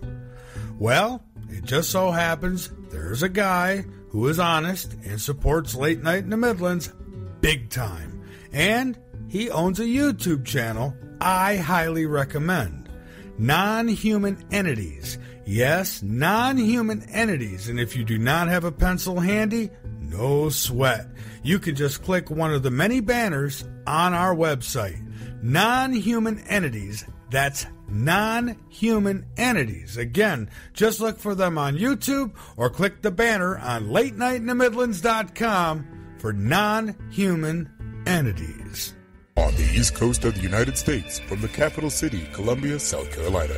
Well, it just so happens there's a guy who is honest and supports Late Night in the Midlands big time. And he owns a YouTube channel I highly recommend. Non human entities. Yes, non human entities. And if you do not have a pencil handy, no sweat. You can just click one of the many banners on our website. Non human entities. That's non human entities. Again, just look for them on YouTube or click the banner on latenightinthemidlands.com for non human entities. On the east coast of the United States, from the capital city, Columbia, South Carolina,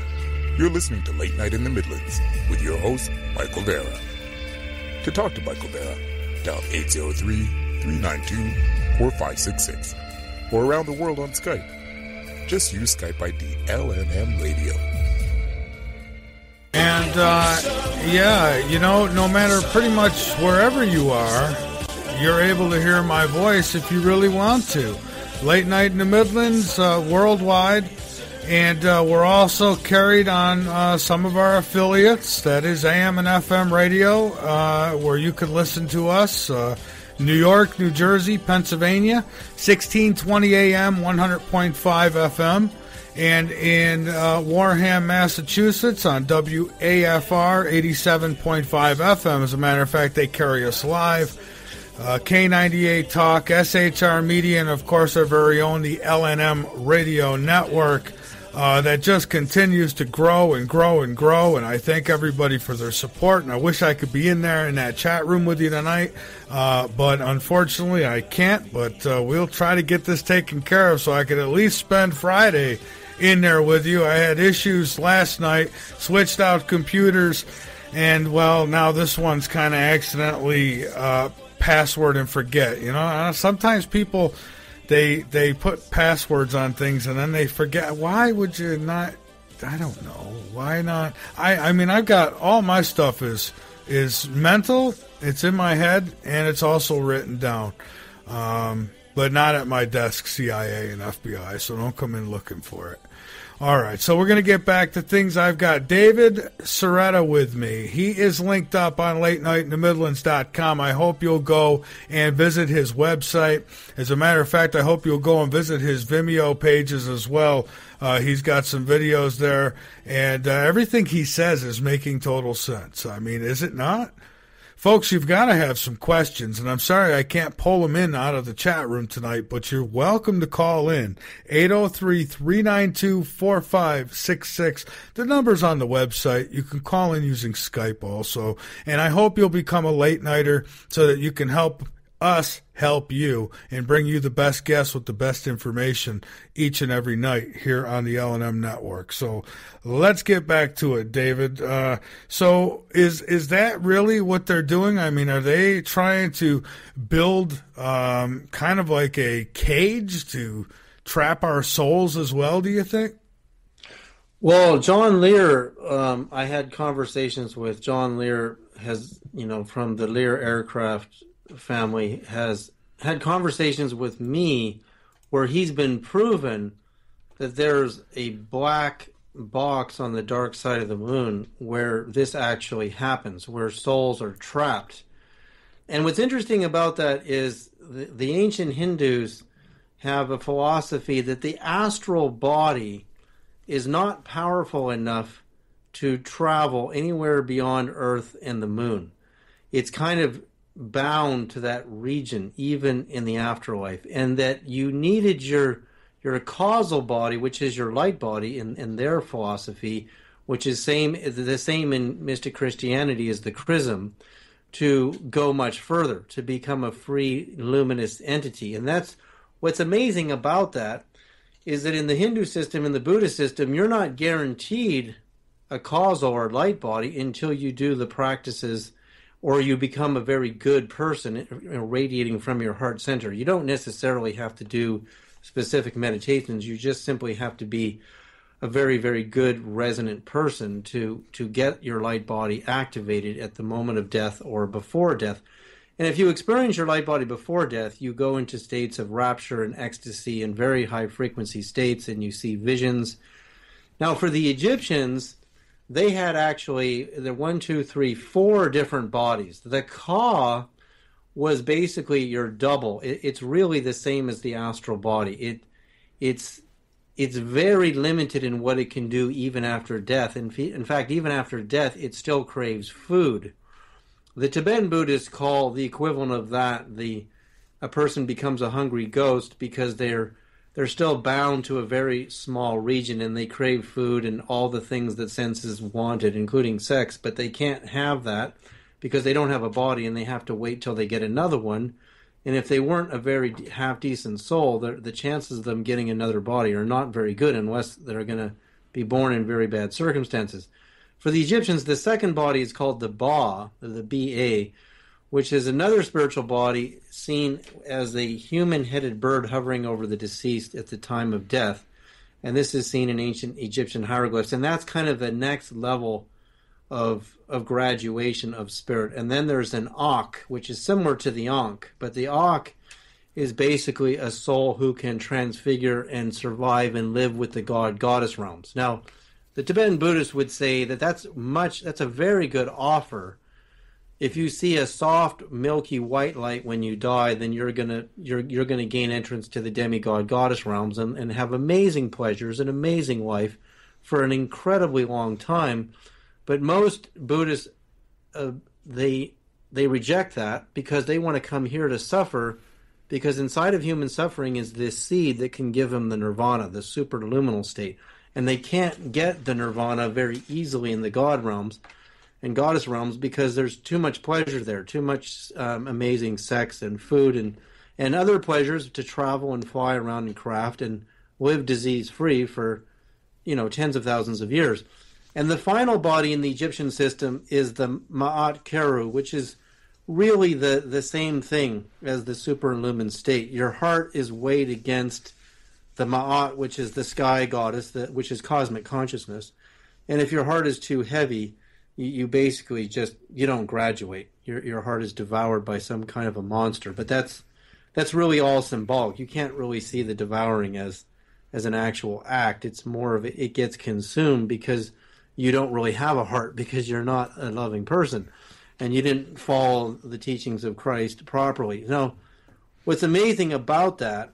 you're listening to Late Night in the Midlands with your host, Michael Vara. To talk to Michael Vara, dial 803 392 or 566, or around the world on Skype. Just use Skype ID LNM Radio. And uh, yeah, you know, no matter pretty much wherever you are, you're able to hear my voice if you really want to. Late night in the Midlands, uh, worldwide, and uh, we're also carried on uh, some of our affiliates. That is AM and FM radio, uh, where you can listen to us. New York, New Jersey, Pennsylvania, 1620 AM, 100.5 FM and in uh, Wareham, Massachusetts on WAFR 87.5 FM. As a matter of fact, they carry us live. Uh, K98 Talk, SHR Media, and of course our very own, the LNM Radio Network. Uh, that just continues to grow and grow and grow. And I thank everybody for their support. And I wish I could be in there in that chat room with you tonight. Uh, but unfortunately, I can't. But uh, we'll try to get this taken care of so I can at least spend Friday in there with you. I had issues last night, switched out computers. And well, now this one's kind of accidentally uh, password and forget. You know, uh, sometimes people they they put passwords on things and then they forget. Why would you not? I don't know. Why not? I I mean, I've got all my stuff is is mental. It's in my head and it's also written down. Um, but not at my desk, CIA and FBI. So don't come in looking for it. All right, so we're going to get back to things. I've got David Sereda with me. He is linked up on late night in the Midlands.com. I hope you'll go and visit his website. As a matter of fact, I hope you'll go and visit his Vimeo pages as well. Uh, he's got some videos there, and uh, everything he says is making total sense. I mean, is it not? Folks, you've got to have some questions, and I'm sorry I can't pull them in out of the chat room tonight, but you're welcome to call in. 803 392 4566. The number's on the website. You can call in using Skype also. And I hope you'll become a late nighter so that you can help us help you and bring you the best guests with the best information each and every night here on the LNM network. So let's get back to it, David. Uh, so is is that really what they're doing? I mean, are they trying to build um, kind of like a cage to trap our souls as well? Do you think? Well, John Lear, um, I had conversations with John Lear. Has you know from the Lear aircraft family has had conversations with me where he's been proven that there's a black box on the dark side of the moon where this actually happens, where souls are trapped. And what's interesting about that is the, the ancient Hindus have a philosophy that the astral body is not powerful enough to travel anywhere beyond Earth and the moon. It's kind of bound to that region even in the afterlife and that you needed your your causal body which is your light body in, in their philosophy which is same the same in mystic christianity as the chrism to go much further to become a free luminous entity. And that's what's amazing about that is that in the hindu system in the buddhist system you're not guaranteed a causal or light body until you do the practices or you become a very good person eh, radiating from your heart center. You don't necessarily have to do specific meditations. You just simply have to be a very, very good resonant person to to get your light body activated at the moment of death or before death. And if you experience your light body before death, you go into states of rapture and ecstasy and very high frequency states, and you see visions. Now, for the Egyptians, they had actually the one, two, three, four different bodies. The Ka was basically your double. It, it's really the same as the astral body. It it's it's very limited in what it can do even after death. In, in fact, even after death, it still craves food. The Tibetan Buddhists call the equivalent of that the a person becomes a hungry ghost because they're they're still bound to a very small region and they crave food and all the things that senses wanted, including sex, but they can't have that because they don't have a body and they have to wait till they get another one. And if they weren't a very half decent soul, the, the chances of them getting another body are not very good unless they're going to be born in very bad circumstances. For the Egyptians, the second body is called the Ba, the Ba, which is another spiritual body seen as a human headed bird hovering over the deceased at the time of death. And this is seen in ancient Egyptian hieroglyphs. And that's kind of the next level of, of graduation of spirit. And then there's an Ankh, which is similar to the Ankh, but the Ankh is basically a soul who can transfigure and survive and live with the god goddess realms. Now, the Tibetan Buddhists would say that that's much that's a very good offer. If you see a soft milky white light when you die, then you're gonna you're you're gonna gain entrance to the demigod goddess realms and, and have amazing pleasures, an amazing life for an incredibly long time. But most Buddhists uh, they they reject that because they want to come here to suffer because inside of human suffering is this seed that can give them the nirvana, the superluminal state. And they can't get the nirvana very easily in the god realms and goddess realms because there's too much pleasure there, too much um, amazing sex and food and, and other pleasures to travel and fly around and craft and live disease free for, you know, tens of thousands of years. And the final body in the Egyptian system is the Ma'at Keru, which is really the, the same thing as the super illumined state. Your heart is weighed against the Ma'at, which is the sky goddess, the, which is cosmic consciousness. And if your heart is too heavy, you, you basically just you don't graduate. Your your heart is devoured by some kind of a monster. But that's that's really all symbolic. You can't really see the devouring as as an actual act. It's more of it, it gets consumed because you don't really have a heart because you're not a loving person and you didn't follow the teachings of Christ properly. Now, what's amazing about that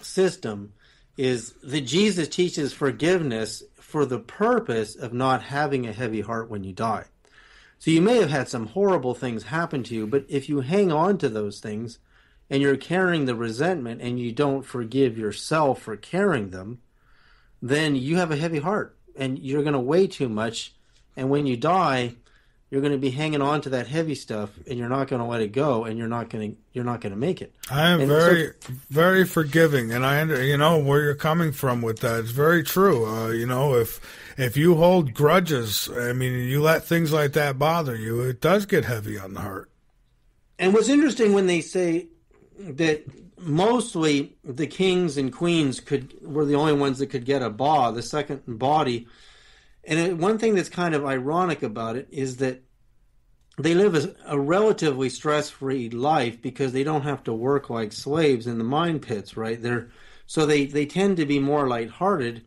system is that Jesus teaches forgiveness for the purpose of not having a heavy heart when you die. So you may have had some horrible things happen to you, but if you hang on to those things and you're carrying the resentment and you don't forgive yourself for carrying them, then you have a heavy heart and you're going to weigh too much. And when you die, you're going to be hanging on to that heavy stuff and you're not going to let it go and you're not going to you're not going to make it. I am and very so, very forgiving and i under you know where you're coming from with that. It's very true. Uh, you know if if you hold grudges i mean you let things like that bother you it does get heavy on the heart. And what's interesting when they say that mostly the kings and queens could were the only ones that could get a ba the second body and it, one thing that's kind of ironic about it is that they live a, a relatively stress-free life because they don't have to work like slaves in the mine pits, right? They're so they they tend to be more lighthearted,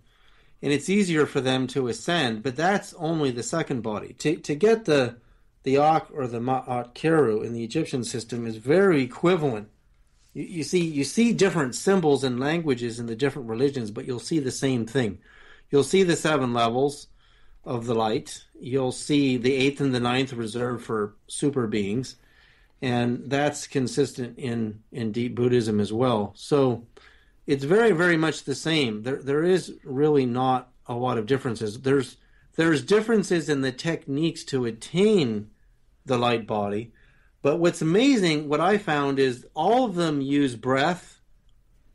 and it's easier for them to ascend. But that's only the second body. To to get the the Akh or the Ma'at Keru in the Egyptian system is very equivalent. You, you see you see different symbols and languages in the different religions, but you'll see the same thing. You'll see the seven levels of the light. You'll see the eighth and the ninth reserved for super beings, and that's consistent in in deep Buddhism as well. So it's very very much the same. There there is really not a lot of differences. There's there's differences in the techniques to attain the light body, but what's amazing, what I found is all of them use breath.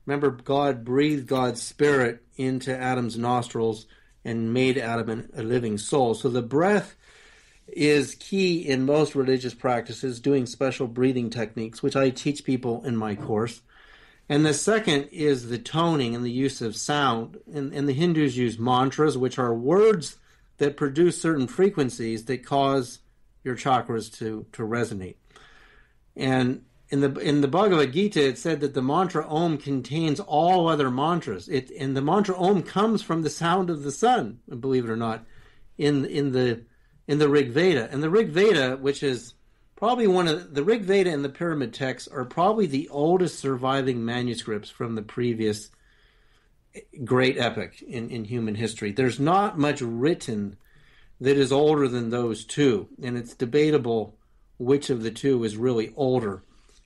Remember, God breathed God's spirit into Adam's nostrils and made Adam a living soul. So the breath is key in most religious practices, doing special breathing techniques, which I teach people in my course. And the second is the toning and the use of sound. And, and the Hindus use mantras, which are words that produce certain frequencies that cause your chakras to, to resonate. And in the in the Bhagavad Gita, it said that the mantra Om contains all other mantras. It and the mantra Om comes from the sound of the sun, believe it or not, in in the in the Rig Veda. And the Rig Veda, which is probably one of the Rig Veda and the Pyramid texts, are probably the oldest surviving manuscripts from the previous great epic in, in human history. There's not much written that is older than those two, and it's debatable which of the two is really older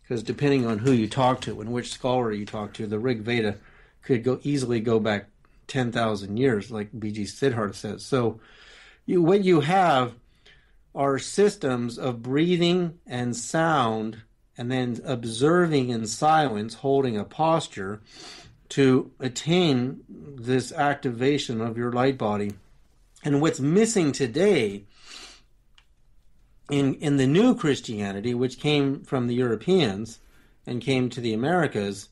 because depending on who you talk to and which scholar you talk to, the Rig Veda could go easily go back ten thousand years, like B.G. Siddhartha says. So, you, what you have are systems of breathing and sound, and then observing in silence, holding a posture to attain this activation of your light body. And what's missing today in in the new Christianity, which came from the Europeans and came to the Americas,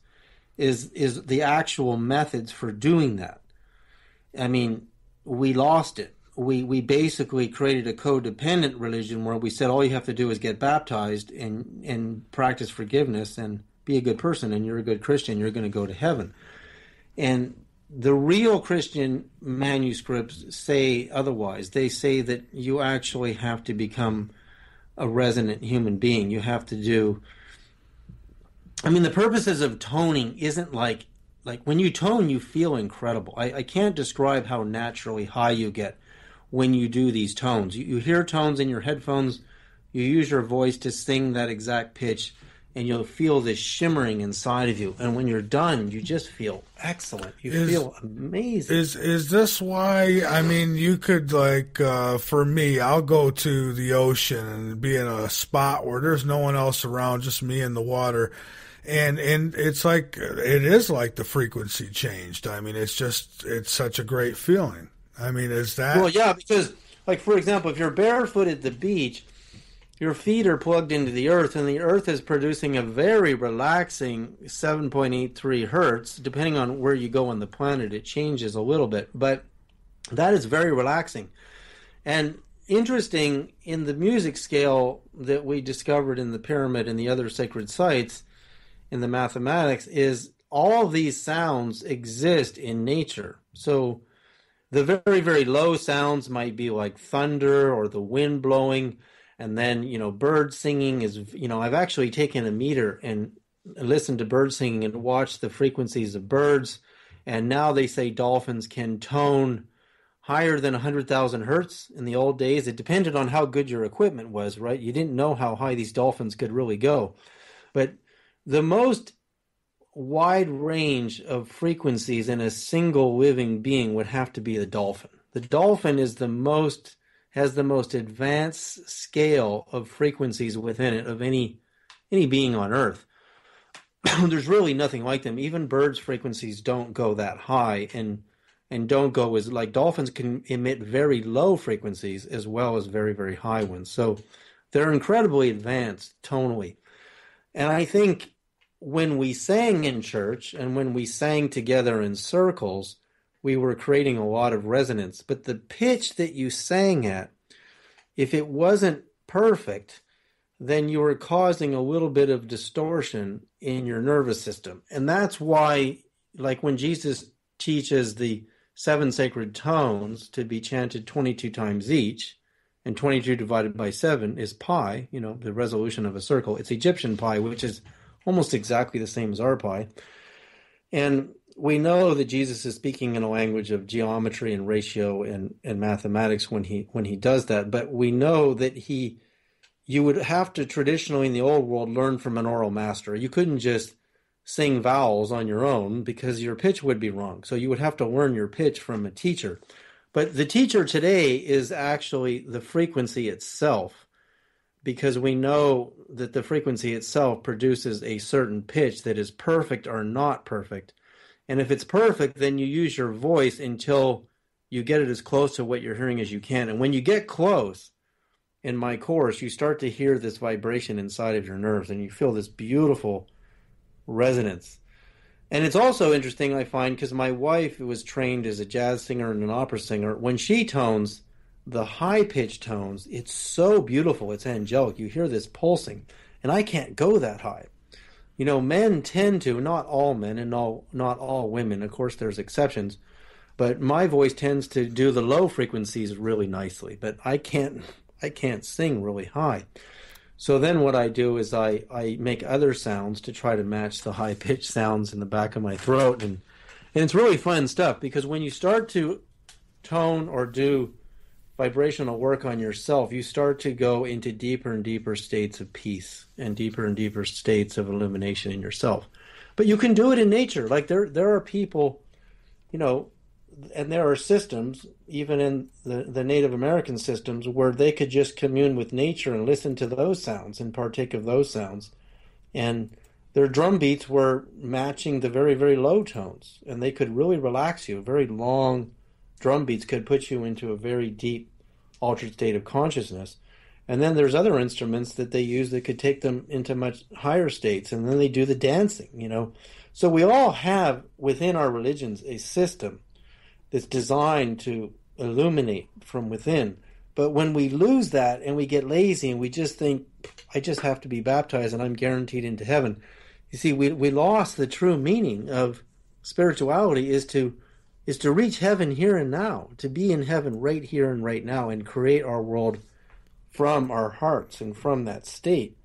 is is the actual methods for doing that. I mean, we lost it. We we basically created a codependent religion where we said all you have to do is get baptized and and practice forgiveness and be a good person and you're a good Christian, you're going to go to heaven. And the real Christian manuscripts say otherwise. They say that you actually have to become a resonant human being. You have to do. I mean, the purposes of toning isn't like like when you tone, you feel incredible. I, I can't describe how naturally high you get when you do these tones. You, you hear tones in your headphones. You use your voice to sing that exact pitch and you'll feel this shimmering inside of you. And when you're done, you just feel excellent. You is, feel amazing. Is is this why? I mean, you could like uh, for me, I'll go to the ocean and be in a spot where there's no one else around, just me and the water. And and it's like it is like the frequency changed. I mean, it's just it's such a great feeling. I mean, is that well? Yeah, because like for example, if you're barefoot at the beach your feet are plugged into the earth, and the earth is producing a very relaxing 7.83 hertz. Depending on where you go on the planet, it changes a little bit, but that is very relaxing. And interesting in the music scale that we discovered in the pyramid and the other sacred sites in the mathematics is all these sounds exist in nature. So the very, very low sounds might be like thunder or the wind blowing and then you know bird singing is you know I've actually taken a meter and listened to bird singing and watched the frequencies of birds, and now they say dolphins can tone higher than 100,000 hertz in the old days. It depended on how good your equipment was, right? You didn't know how high these dolphins could really go. But the most wide range of frequencies in a single living being would have to be the dolphin. The dolphin is the most has the most advanced scale of frequencies within it of any any being on earth. [clears throat] There's really nothing like them. Even birds' frequencies don't go that high and and don't go as like dolphins can emit very low frequencies as well as very very high ones. So they're incredibly advanced tonally. And I think when we sang in church and when we sang together in circles, we were creating a lot of resonance. But the pitch that you sang at, if it wasn't perfect, then you were causing a little bit of distortion in your nervous system. And that's why, like when Jesus teaches the seven sacred tones to be chanted 22 times each, and 22 divided by 7 is pi, you know, the resolution of a circle. It's Egyptian pi, which is almost exactly the same as our pi. And we know that Jesus is speaking in a language of geometry and ratio and, and mathematics when he when he does that, but we know that he you would have to traditionally in the old world learn from an oral master. You couldn't just sing vowels on your own because your pitch would be wrong. So you would have to learn your pitch from a teacher. But the teacher today is actually the frequency itself because we know that the frequency itself produces a certain pitch that is perfect or not perfect and if it's perfect, then you use your voice until you get it as close to what you're hearing as you can. And when you get close in my course, you start to hear this vibration inside of your nerves and you feel this beautiful resonance. And it's also interesting, I find, because my wife was trained as a jazz singer and an opera singer. When she tones the high pitched tones, it's so beautiful. It's angelic. You hear this pulsing. And I can't go that high you know, men tend to, not all men and all, not all women, of course, there's exceptions, but my voice tends to do the low frequencies really nicely, but I can't, I can't sing really high. So then what I do is I, I make other sounds to try to match the high pitched sounds in the back of my throat. And, and it's really fun stuff because when you start to tone or do vibrational work on yourself, you start to go into deeper and deeper states of peace and deeper and deeper states of illumination in yourself. But you can do it in nature. Like there there are people, you know, and there are systems, even in the, the Native American systems, where they could just commune with nature and listen to those sounds and partake of those sounds. And their drum beats were matching the very, very low tones. And they could really relax you. Very long drum beats could put you into a very deep altered state of consciousness. And then there's other instruments that they use that could take them into much higher states. And then they do the dancing, you know. So we all have within our religions a system that's designed to illuminate from within. But when we lose that and we get lazy and we just think, I just have to be baptized and I'm guaranteed into heaven, you see, we, we lost the true meaning of spirituality is to is to reach heaven here and now, to be in heaven right here and right now and create our world from our hearts and from that state.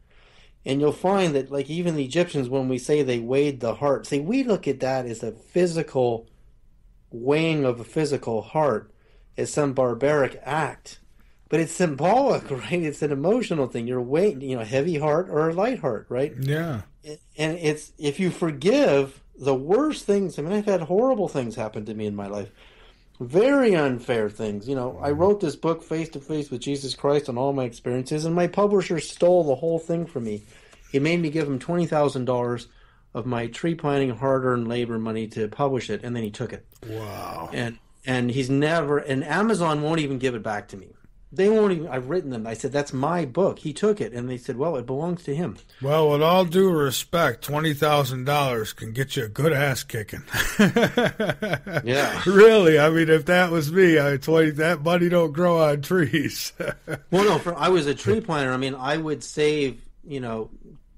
And you'll find that, like even the Egyptians, when we say they weighed the heart, see, we look at that as a physical weighing of a physical heart, as some barbaric act. But it's symbolic, [laughs] right? It's an emotional thing. You're weighing, you know, heavy heart or a light heart, right? Yeah. And it's if you forgive the worst things. I mean, I've had horrible things happen to me in my life very unfair things. You know, I mm-hmm. wrote this book face to face with Jesus Christ on all my experiences, and my publisher stole the whole thing from me. He made me give him twenty thousand dollars of my tree planting hard earned labor money to publish it, and then he took it. Wow. And and he's never and Amazon won't even give it back to me. They won't even. I've written them. I said that's my book. He took it, and they said, "Well, it belongs to him." Well, with all due respect, twenty thousand dollars can get you a good ass kicking. [laughs] yeah, really. I mean, if that was me, I twenty that money don't grow on trees. [laughs] well, no. For, I was a tree planter. I mean, I would save you know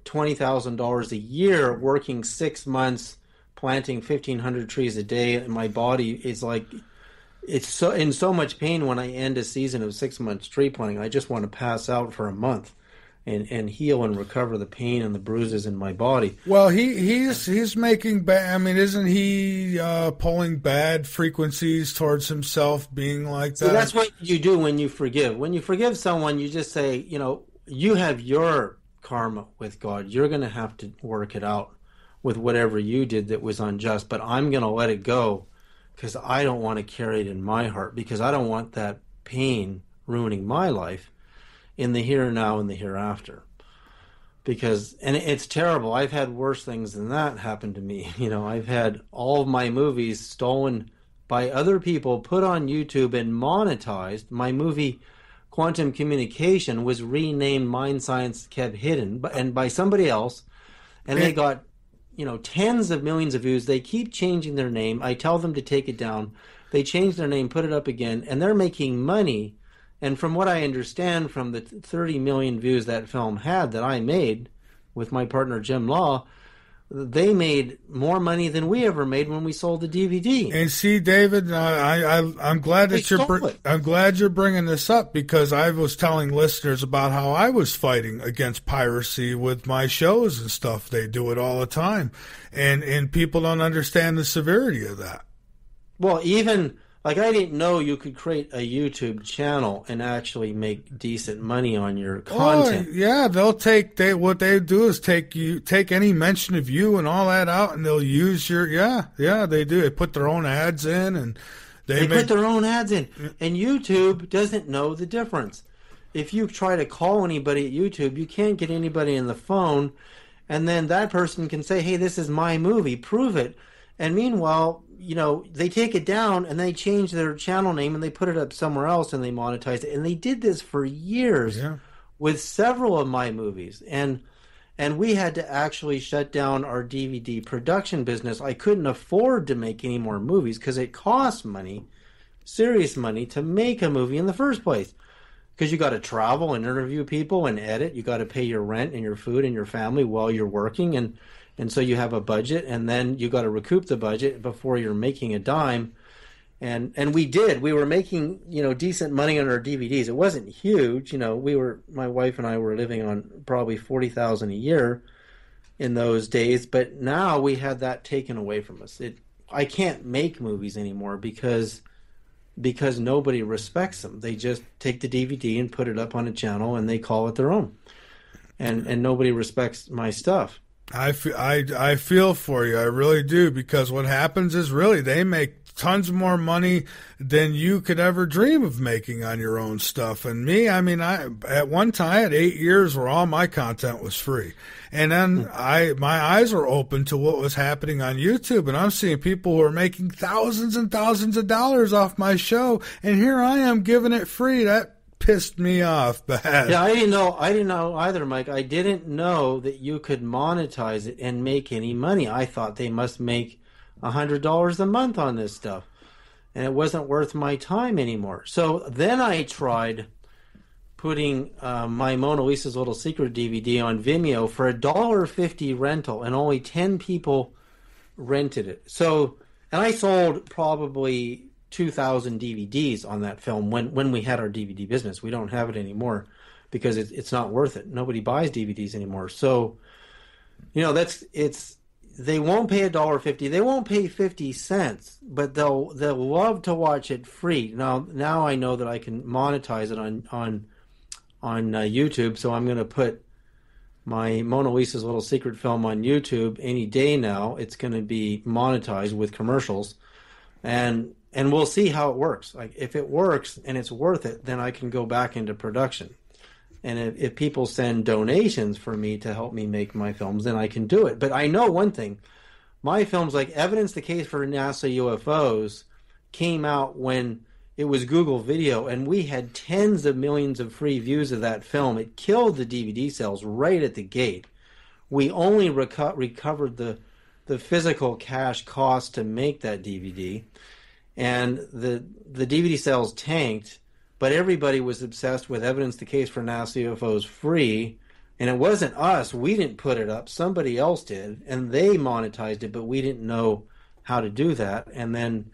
twenty thousand dollars a year working six months planting fifteen hundred trees a day, and my body is like it's so in so much pain when I end a season of six months tree planting. I just want to pass out for a month and and heal and recover the pain and the bruises in my body. Well, he he's he's making bad. I mean, isn't he uh, pulling bad frequencies towards himself, being like that? So that's what you do when you forgive. When you forgive someone, you just say, you know, you have your karma with God. You're going to have to work it out with whatever you did that was unjust, but I'm going to let it go because I don't want to carry it in my heart because I don't want that pain ruining my life in the here and now and the hereafter. Because and it's terrible. I've had worse things than that happen to me. [laughs] You know, I've had all of my movies stolen by other people, put on YouTube and monetized. My movie Quantum Communication was renamed Mind Science Kept Hidden and by somebody else and they got you know tens of millions of views. They keep changing their name. I tell them to take it down. They change their name, put it up again, and they're making money. And from what I understand from the 30 million views that film had that I made with my partner Jim Law, they made more money than we ever made when we sold the DVD. And see, David, uh, I, I I'm glad that They you're br- I'm glad you're bringing this up because I was telling listeners about how I was fighting against piracy with my shows and stuff. They do it all the time, and and people don't understand the severity of that. Well, even like I didn't know you could create a YouTube channel and actually make decent money on your content. Oh, yeah, they'll take they what they do is take you take any mention of you and all that out, and they'll use your yeah yeah they do. They put their own ads in, and they, They make, put their own ads in, and YouTube doesn't know the difference. If you try to call anybody at YouTube, you can't get anybody in the phone, and then that person can say, "Hey, this is my movie. Prove it." And meanwhile, you know, they take it down and they change their channel name and they put it up somewhere else and they monetize it. And they did this for years Yeah. with several of my movies. And and we had to actually shut down our DVD production business. I couldn't afford to make any more movies because it costs money, serious money, to make a movie in the first place. Because you got to travel and interview people and edit. You got to pay your rent and your food and your family while you're working, and and so you have a budget, and then you got to recoup the budget before you're making a dime. And and we did. We were making you know decent money on our DVDs. It wasn't huge. You know, we were my wife and I were living on probably forty thousand a year in those days. But now we had that taken away from us. It I can't make movies anymore because because nobody respects them. They just take the DVD and put it up on a channel and they call it their own. And and nobody respects my stuff. I feel, I, I feel for you. I really do because what happens is really they make tons more money than you could ever dream of making on your own stuff. And me, I mean, I at one time I had eight years where all my content was free, and then hmm. I my eyes were open to what was happening on YouTube, and I'm seeing people who are making thousands and thousands of dollars off my show, and here I am giving it free. That pissed me off bad. Yeah, I didn't know. I didn't know either, Mike. I didn't know that you could monetize it and make any money. I thought they must make a hundred dollars a month on this stuff, and it wasn't worth my time anymore. So then I tried putting uh, my Mona Lisa's Little Secret DVD on Vimeo for a dollar fifty rental, and only ten people rented it. So, and I sold probably two thousand DVDs on that film when when we had our DVD business. We don't have it anymore because it's it's not worth it. Nobody buys DVDs anymore. So, you know, that's it's they won't pay a dollar fifty. They won't pay fifty cents, but they'll they'll love to watch it free. Now now I know that I can monetize it on on on uh, YouTube. So I'm going to put my Mona Lisa's little secret film on YouTube any day now. It's going to be monetized with commercials, and and we'll see how it works. Like if it works and it's worth it, then I can go back into production. And if, if people send donations for me to help me make my films, then I can do it. But I know one thing: my films, like Evidence the Case for NASA UFOs, came out when it was Google Video, and we had tens of millions of free views of that film. It killed the DVD sales right at the gate. We only reco- recovered the the physical cash cost to make that DVD, and the the DVD sales tanked. But everybody was obsessed with evidence the case for NASA UFOs free, and it wasn't us. We didn't put it up. Somebody else did, and they monetized it, but we didn't know how to do that. And then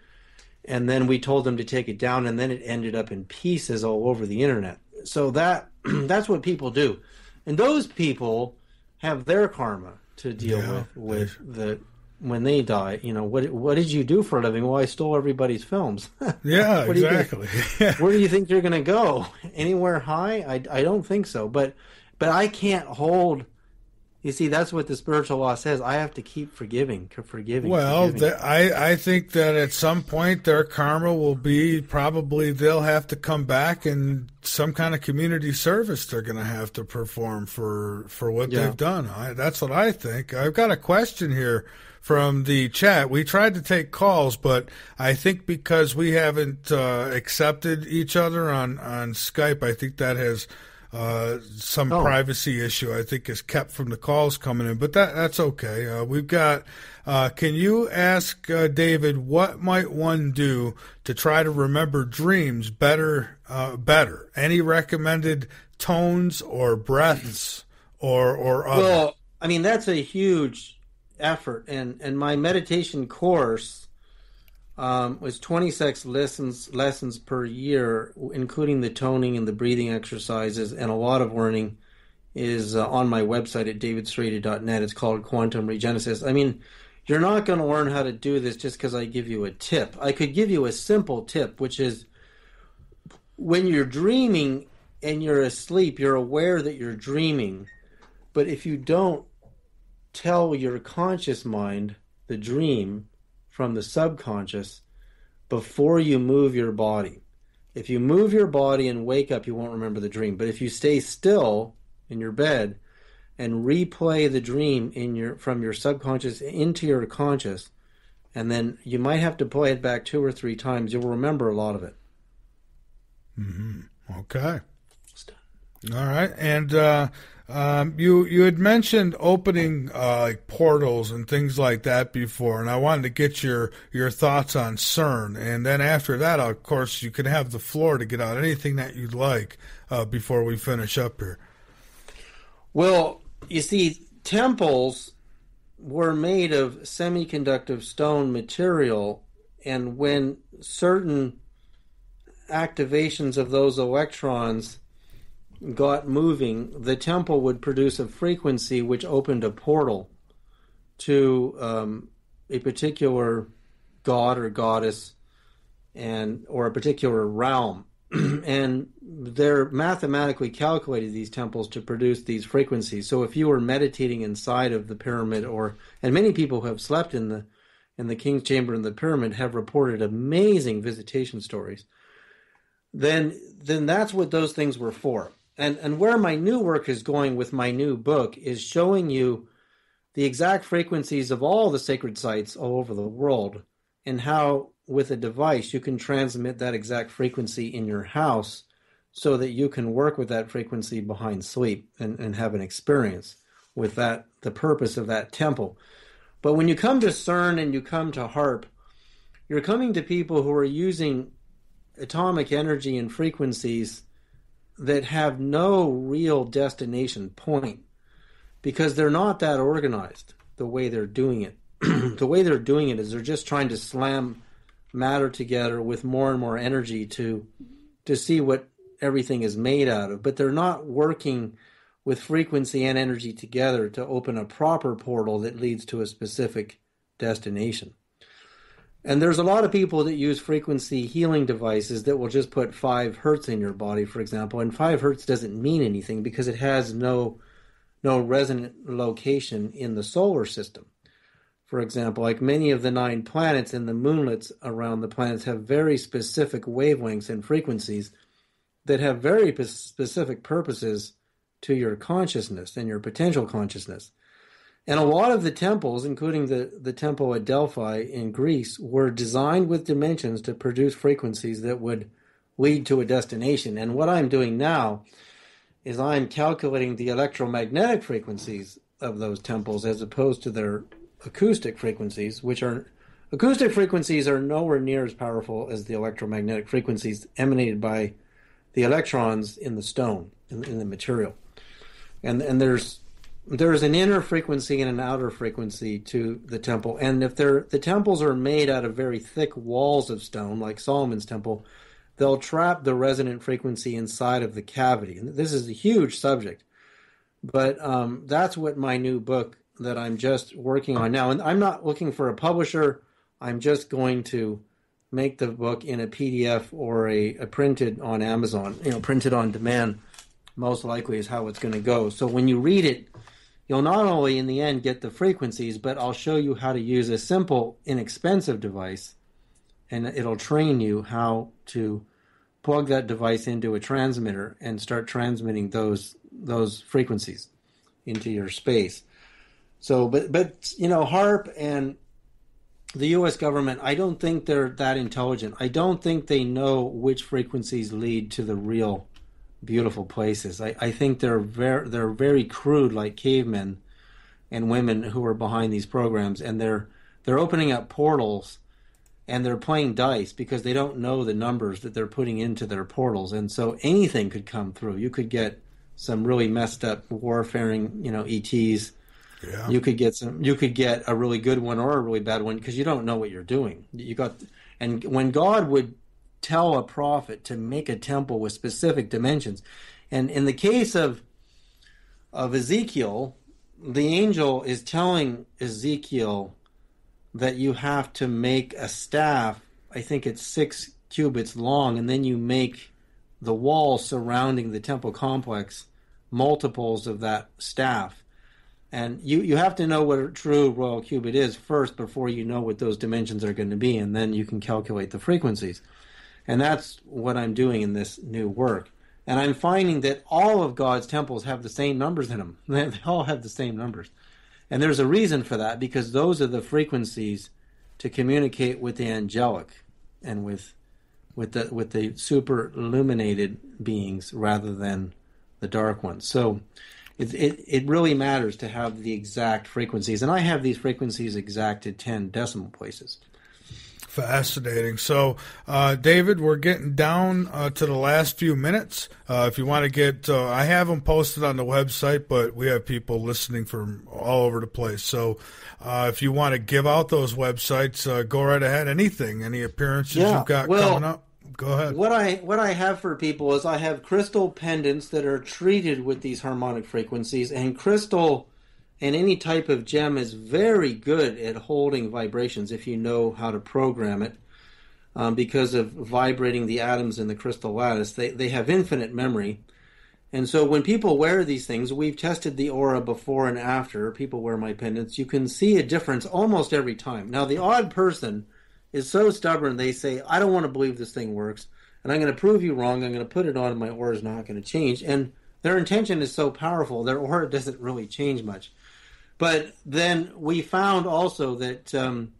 and then we told them to take it down and then it ended up in pieces all over the internet so that [clears throat] that's what people do and those people have their karma to deal Yeah. with with the when they die you know what what did you do for a living well i stole everybody's films [laughs] Yeah, What do exactly. [laughs] where do you think you're going to go [laughs] anywhere high I, I don't think so but but i can't hold you see that's what the spiritual law says i have to keep forgiving forgiving Well, forgiving. th- I I think that at some point their karma will be probably they'll have to come back and some kind of community service they're going to have to perform for for what Yeah. they've done. I, that's what I think. I've got a question here from the chat. We tried to take calls, but I think because we haven't uh, accepted each other on on Skype, I think that has. Uh, some Oh. privacy issue I think is kept from the calls coming in, but that that's okay. Uh, we've got. Uh, can you ask uh, David what might one do to try to remember dreams better? Uh, better. Any recommended tones or breaths or or other? Well, I mean that's a huge effort, and and my meditation course um, was twenty six lessons lessons per year, including the toning and the breathing exercises, and a lot of learning is uh, on my website at davidsereda.net. It's called Quantum Regenesis. I mean, you're not going to learn how to do this just because I give you a tip. I could give you a simple tip, which is when you're dreaming and you're asleep, you're aware that you're dreaming. But if you don't tell your conscious mind the dream from the subconscious before you move your body, if you move your body and wake up, you won't remember the dream. But if you stay still in your bed and replay the dream in your from your subconscious into your conscious, and then you might have to play it back two or three times, you'll remember a lot of it. Hmm. Okay. All right, and uh, um, you you had mentioned opening uh, like portals and things like that before, and I wanted to get your your thoughts on CERN, and then after that, of course, you can have the floor to get out anything that you'd like uh, before we finish up here. Well, you see, temples were made of semiconductive stone material, and when certain activations of those electrons got moving, the temple would produce a frequency which opened a portal to um, a particular god or goddess and or a particular realm. [clears throat] And they're mathematically calculated these temples to produce these frequencies. So if you were meditating inside of the pyramid or and many people who have slept in the in the king's chamber in the pyramid have reported amazing visitation stories then then that's what those things were for and and where my new work is going with my new book is showing you the exact frequencies of all the sacred sites all over the world and how with a device you can transmit that exact frequency in your house so that you can work with that frequency behind sleep and, and have an experience with that the purpose of that temple. But when you come to CERN and you come to HAARP you're coming to people who are using atomic energy and frequencies that have no real destination point because they're not that organized the way they're doing it. [clears throat] the way they're doing it is they're just trying to slam matter together with more and more energy to to see what everything is made out of, but they're not working with frequency and energy together to open a proper portal that leads to a specific destination. And there's a lot of people that use frequency healing devices that will just put 5 hertz in your body, for example, and 5 hertz doesn't mean anything because it has no no resonant location in the solar system. For example, like many of the nine planets and the moonlets around the planets have very specific wavelengths and frequencies that have very specific purposes to your consciousness and your potential consciousness. And a lot of the temples, including the, the temple at Delphi in Greece, were designed with dimensions to produce frequencies that would lead to a destination. And what I'm doing now is I'm calculating the electromagnetic frequencies of those temples as opposed to their acoustic frequencies, which are acoustic frequencies are nowhere near as powerful as the electromagnetic frequencies emanated by the electrons in the stone in, in the material and and there's there's an inner frequency and an outer frequency to the temple. And if they're the temples are made out of very thick walls of stone like solomon's temple they'll trap the resonant frequency inside of the cavity. And this is a huge subject. But um, that's what my new book that i'm just working on now. And i'm not looking for a publisher. I'm just going to make the book in a pdf or a, a printed on amazon you know printed on demand most likely is how it's going to go. So when you read it, you'll not only in the end get the frequencies, but I'll show you how to use a simple, inexpensive device, and it'll train you how to plug that device into a transmitter and start transmitting those those frequencies into your space. So, but but you know, HAARP and the U.S. government, I don't think they're that intelligent. I don't think they know which frequencies lead to the real beautiful places. I, I think they're very they're very crude, like cavemen and women who are behind these programs, and they're they're opening up portals and they're playing dice because they don't know the numbers that they're putting into their portals, and so anything could come through. You could get some really messed up warfaring, you know, ETs. Yeah. You could get some. You could get a really good one or a really bad one because you don't know what you're doing. You got, and when God would tell a prophet to make a temple with specific dimensions. And in the case of of Ezekiel, the angel is telling Ezekiel that you have to make a staff, I think it's 6 cubits long and then you make the wall surrounding the temple complex multiples of that staff. And you, you have to know what a true royal cubit is first before you know what those dimensions are going to be, and then you can calculate the frequencies. And that's what I'm doing in this new work. And I'm finding that all of God's temples have the same numbers in them. [laughs] They all have the same numbers. And there's a reason for that because those are the frequencies to communicate with the angelic and with with the with the super illuminated beings rather than the dark ones. So it, it, it really matters to have the exact frequencies. And I have these frequencies exact at 10 decimal places. Fascinating. So, uh, David, we're getting down uh, to the last few minutes. Uh, if you want to get, uh, I have them posted on the website, but we have people listening from all over the place. So, uh, if you want to give out those websites, uh, go right ahead. Anything, any appearances yeah, you've got well, coming up, go ahead. What I what I have for people is I have crystal pendants that are treated with these harmonic frequencies, and crystal and any type of gem is very good at holding vibrations if you know how to program it um, because of vibrating the atoms in the crystal lattice. They, they have infinite memory. And so when people wear these things, we've tested the aura before and after. People wear my pendants. You can see a difference almost every time. Now, the odd person is so stubborn, they say, I don't want to believe this thing works. And I'm going to prove you wrong. I'm going to put it on, and my aura is not going to change. And their intention is so powerful, their aura [laughs] doesn't really change much. But then we found also that um,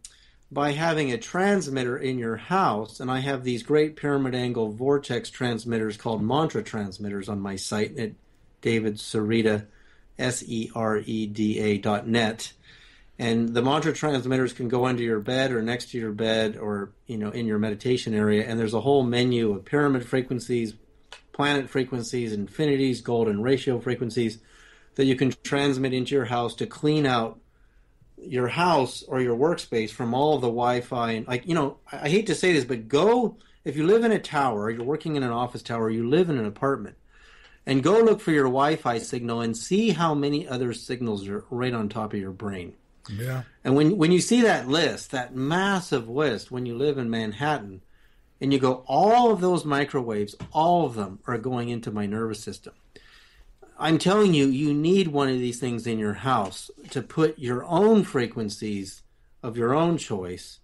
by having a transmitter in your house, and I have these great pyramid angle vortex transmitters called mantra transmitters on my site at David Sereda, S E R E D A dot net. And the mantra transmitters can go under your bed or next to your bed or you know in your meditation area. And there's a whole menu of pyramid frequencies, planet frequencies, infinities, golden ratio frequencies that you can transmit into your house to clean out your house or your workspace from all of the Wi-Fi and like you know I hate to say this but go if you live in a tower or you're working in an office tower you live in an apartment and go look for your Wi-Fi signal and see how many other signals are right on top of your brain. Yeah. And when when you see that list, that massive list when you live in Manhattan and you go all of those microwaves, all of them are going into my nervous system. I'm telling you, you need one of these things in your house to put your own frequencies of your own choice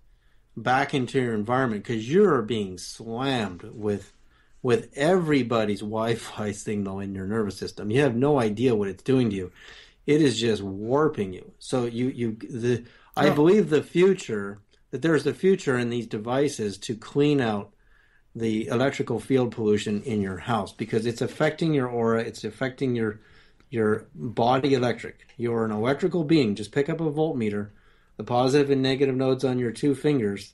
back into your environment because you're being slammed with with everybody's [laughs] Wi-Fi signal in your nervous system. You have no idea what it's doing to you. It is just warping you. So you you the I believe the future that there's the future in these devices to clean out the electrical field pollution in your house because it's affecting your aura, it's affecting your your body electric. You're an electrical being. Just pick up a voltmeter, the positive and negative nodes on your two fingers,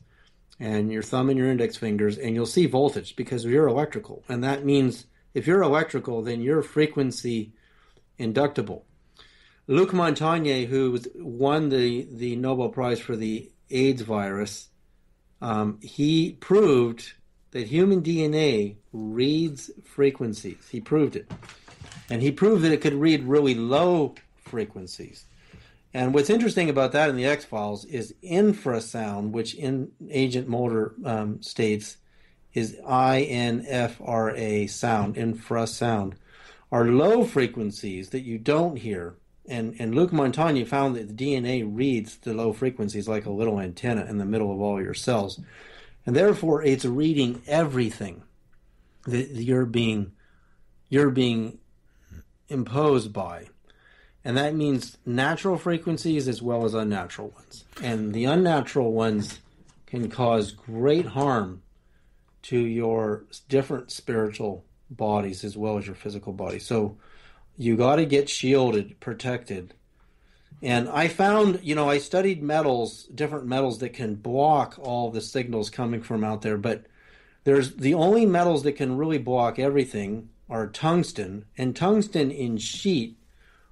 and your thumb and your index fingers, and you'll see voltage because you're electrical. And that means if you're electrical, then you're frequency inductible. Luc Montagnier, who won the, the Nobel Prize for the AIDS virus, um, he proved that human DNA reads frequencies. He proved it. And he proved that it could read really low frequencies. And what's interesting about that in the X Files is infrasound, which in Agent Mulder um, states is I N F R A sound, infrasound, are low frequencies that you don't hear. And, and Luc Montagnier found that the DNA reads the low frequencies like a little antenna in the middle of all your cells and therefore it's reading everything that you're being you're being imposed by. And that means natural frequencies as well as unnatural ones. And the unnatural ones can cause great harm to your different spiritual bodies as well as your physical body. So you got to get shielded protected and I found, you know, I studied metals, different metals that can block all the signals coming from out there, but there's the only metals that can really block everything are tungsten, and tungsten in sheet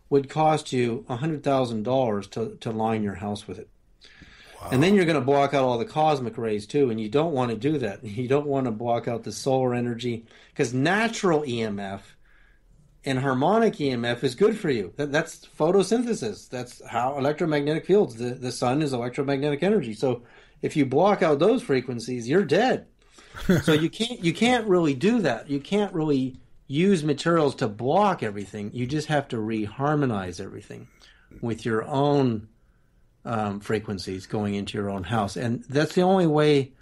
would cost you $100,000 to, to line your house with it. Wow. And then you're going to block out all the cosmic rays too, and you don't want to do that. [laughs] You don't want to block out the solar energy because natural EMF and harmonic EMF is good for you. That, that's photosynthesis. That's how electromagnetic fields. The, the sun is electromagnetic energy. So if you block out those frequencies, you're dead. [laughs] so you can't you can't really do that. You can't really use materials to block everything. You just have to reharmonize everything with your own um, frequencies going into your own house, and that's the only way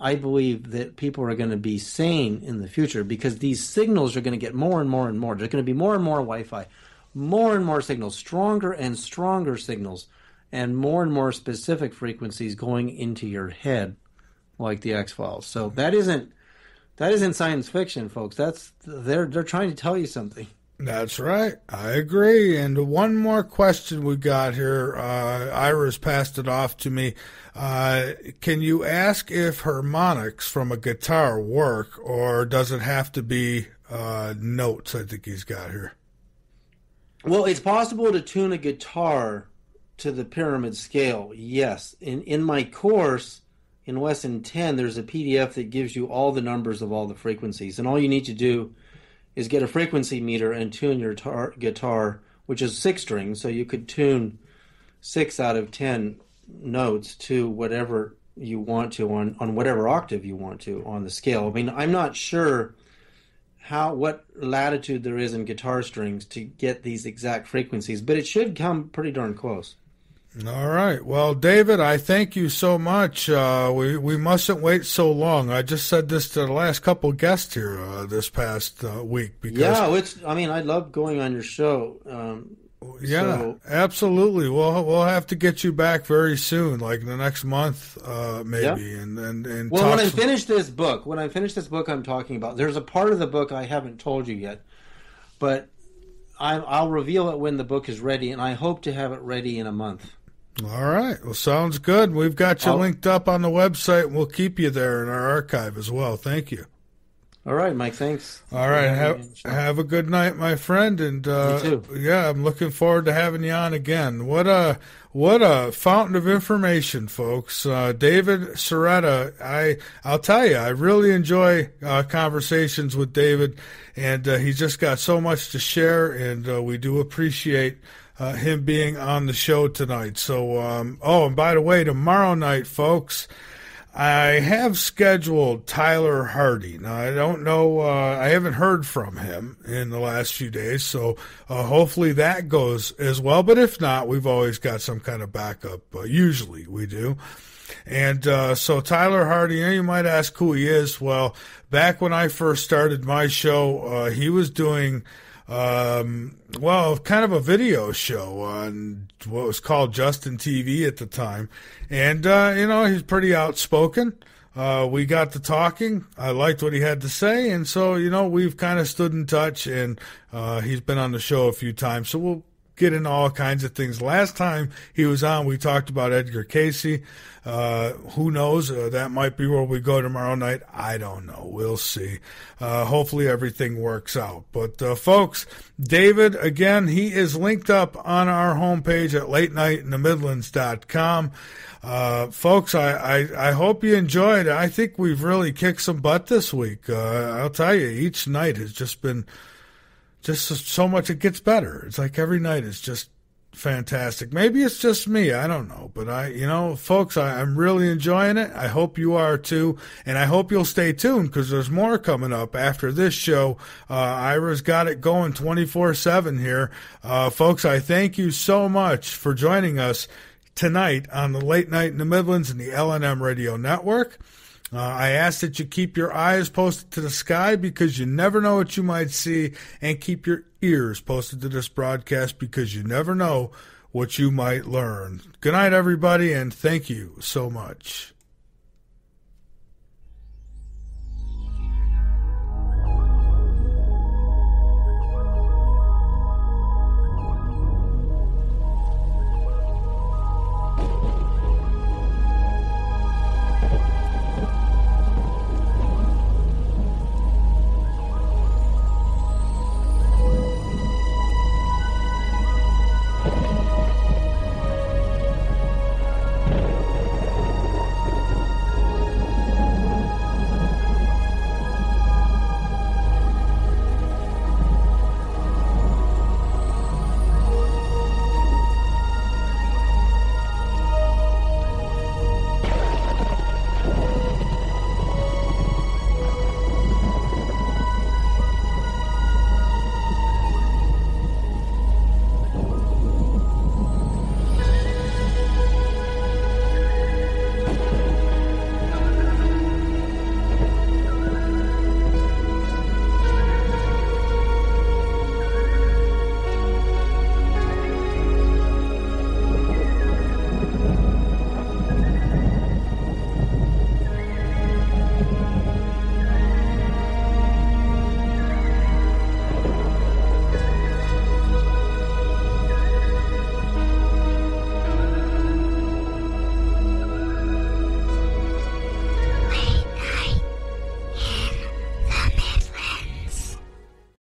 I believe that people are going to be sane in the future because these signals are going to get more and more and more. There's going to be more and more Wi Fi, more and more signals, stronger and stronger signals, and more and more specific frequencies going into your head, like the X Files. So that isn't that isn't science fiction, folks. That's they're they're trying to tell you something. That's right. I agree. And one more question we got here. Uh, Iris passed it off to me. Uh, can you ask if harmonics from a guitar work, or does it have to be uh, notes? I think he's got here. Well, it's possible to tune a guitar to the pyramid scale. Yes. In in my course in lesson 10, there's a PDF that gives you all the numbers of all the frequencies, and all you need to do is get a frequency meter and tune your tar- guitar, which is six strings, so you could tune six out of ten notes to whatever you want to on, on whatever octave you want to on the scale. I mean, I'm not sure how what latitude there is in guitar strings to get these exact frequencies, but it should come pretty darn close. All right. Well, David, I thank you so much. Uh, we we mustn't wait so long. I just said this to the last couple guests here uh, this past uh, week because yeah, it's. I mean, I love going on your show. Um, Yeah, So- absolutely. We'll we'll have to get you back very soon, like the next month, uh, maybe, and and and Well, when I finish this book, when I finish this book I'm talking about, there's a part of the book I haven't told you yet, but I, I'll reveal it when the book is ready, and I hope to have it ready in a month. All right. Well, sounds good. We've got you I'll- linked up on the website. and We'll keep you there in our archive as well. Thank you. All right, Mike. Thanks. All right. Have, have a good night, my friend. And uh, too. yeah, I'm looking forward to having you on again. What a what a fountain of information, folks. Uh, David Sereda. I I'll tell you, I really enjoy uh, conversations with David, and uh, he's just got so much to share, and uh, we do appreciate. Uh, him being on the show tonight. So, um, oh, and by the way, tomorrow night, folks, I have scheduled Tyler Hardy. Now I don't know. Uh, I haven't heard from him in the last few days, so uh, hopefully that goes as well. But if not, we've always got some kind of backup. Uh, usually we do. And uh, so Tyler Hardy, you, know, you might ask who he is. Well, back when I first started my show, uh, he was doing um, well, kind of a video show on what was called Justin TV at the time. And, uh, you know, he's pretty outspoken. Uh, we got to talking. I liked what he had to say. And so, you know, we've kind of stood in touch and, uh, he's been on the show a few times. So we'll get into all kinds of things. Last time he was on, we talked about Edgar Cayce. Uh, who knows? Uh, that might be where we go tomorrow night. I don't know. We'll see. Uh, hopefully everything works out. But, uh, folks, David, again, he is linked up on our homepage at late night in the. Uh, folks, I, I, I hope you enjoyed. I think we've really kicked some butt this week. Uh, I'll tell you, each night has just been, just so much it gets better. It's like every night is just fantastic. Maybe it's just me. I don't know. But I, you know, folks, I, I'm really enjoying it. I hope you are too. And I hope you'll stay tuned because there's more coming up after this show. Uh, Ira's got it going 24 7 here. Uh, folks, I thank you so much for joining us tonight on the Late Night in the Midlands and the LNM Radio Network. Uh, I ask that you keep your eyes posted to the sky because you never know what you might see, and keep your ears posted to this broadcast because you never know what you might learn. Good night, everybody, and thank you so much.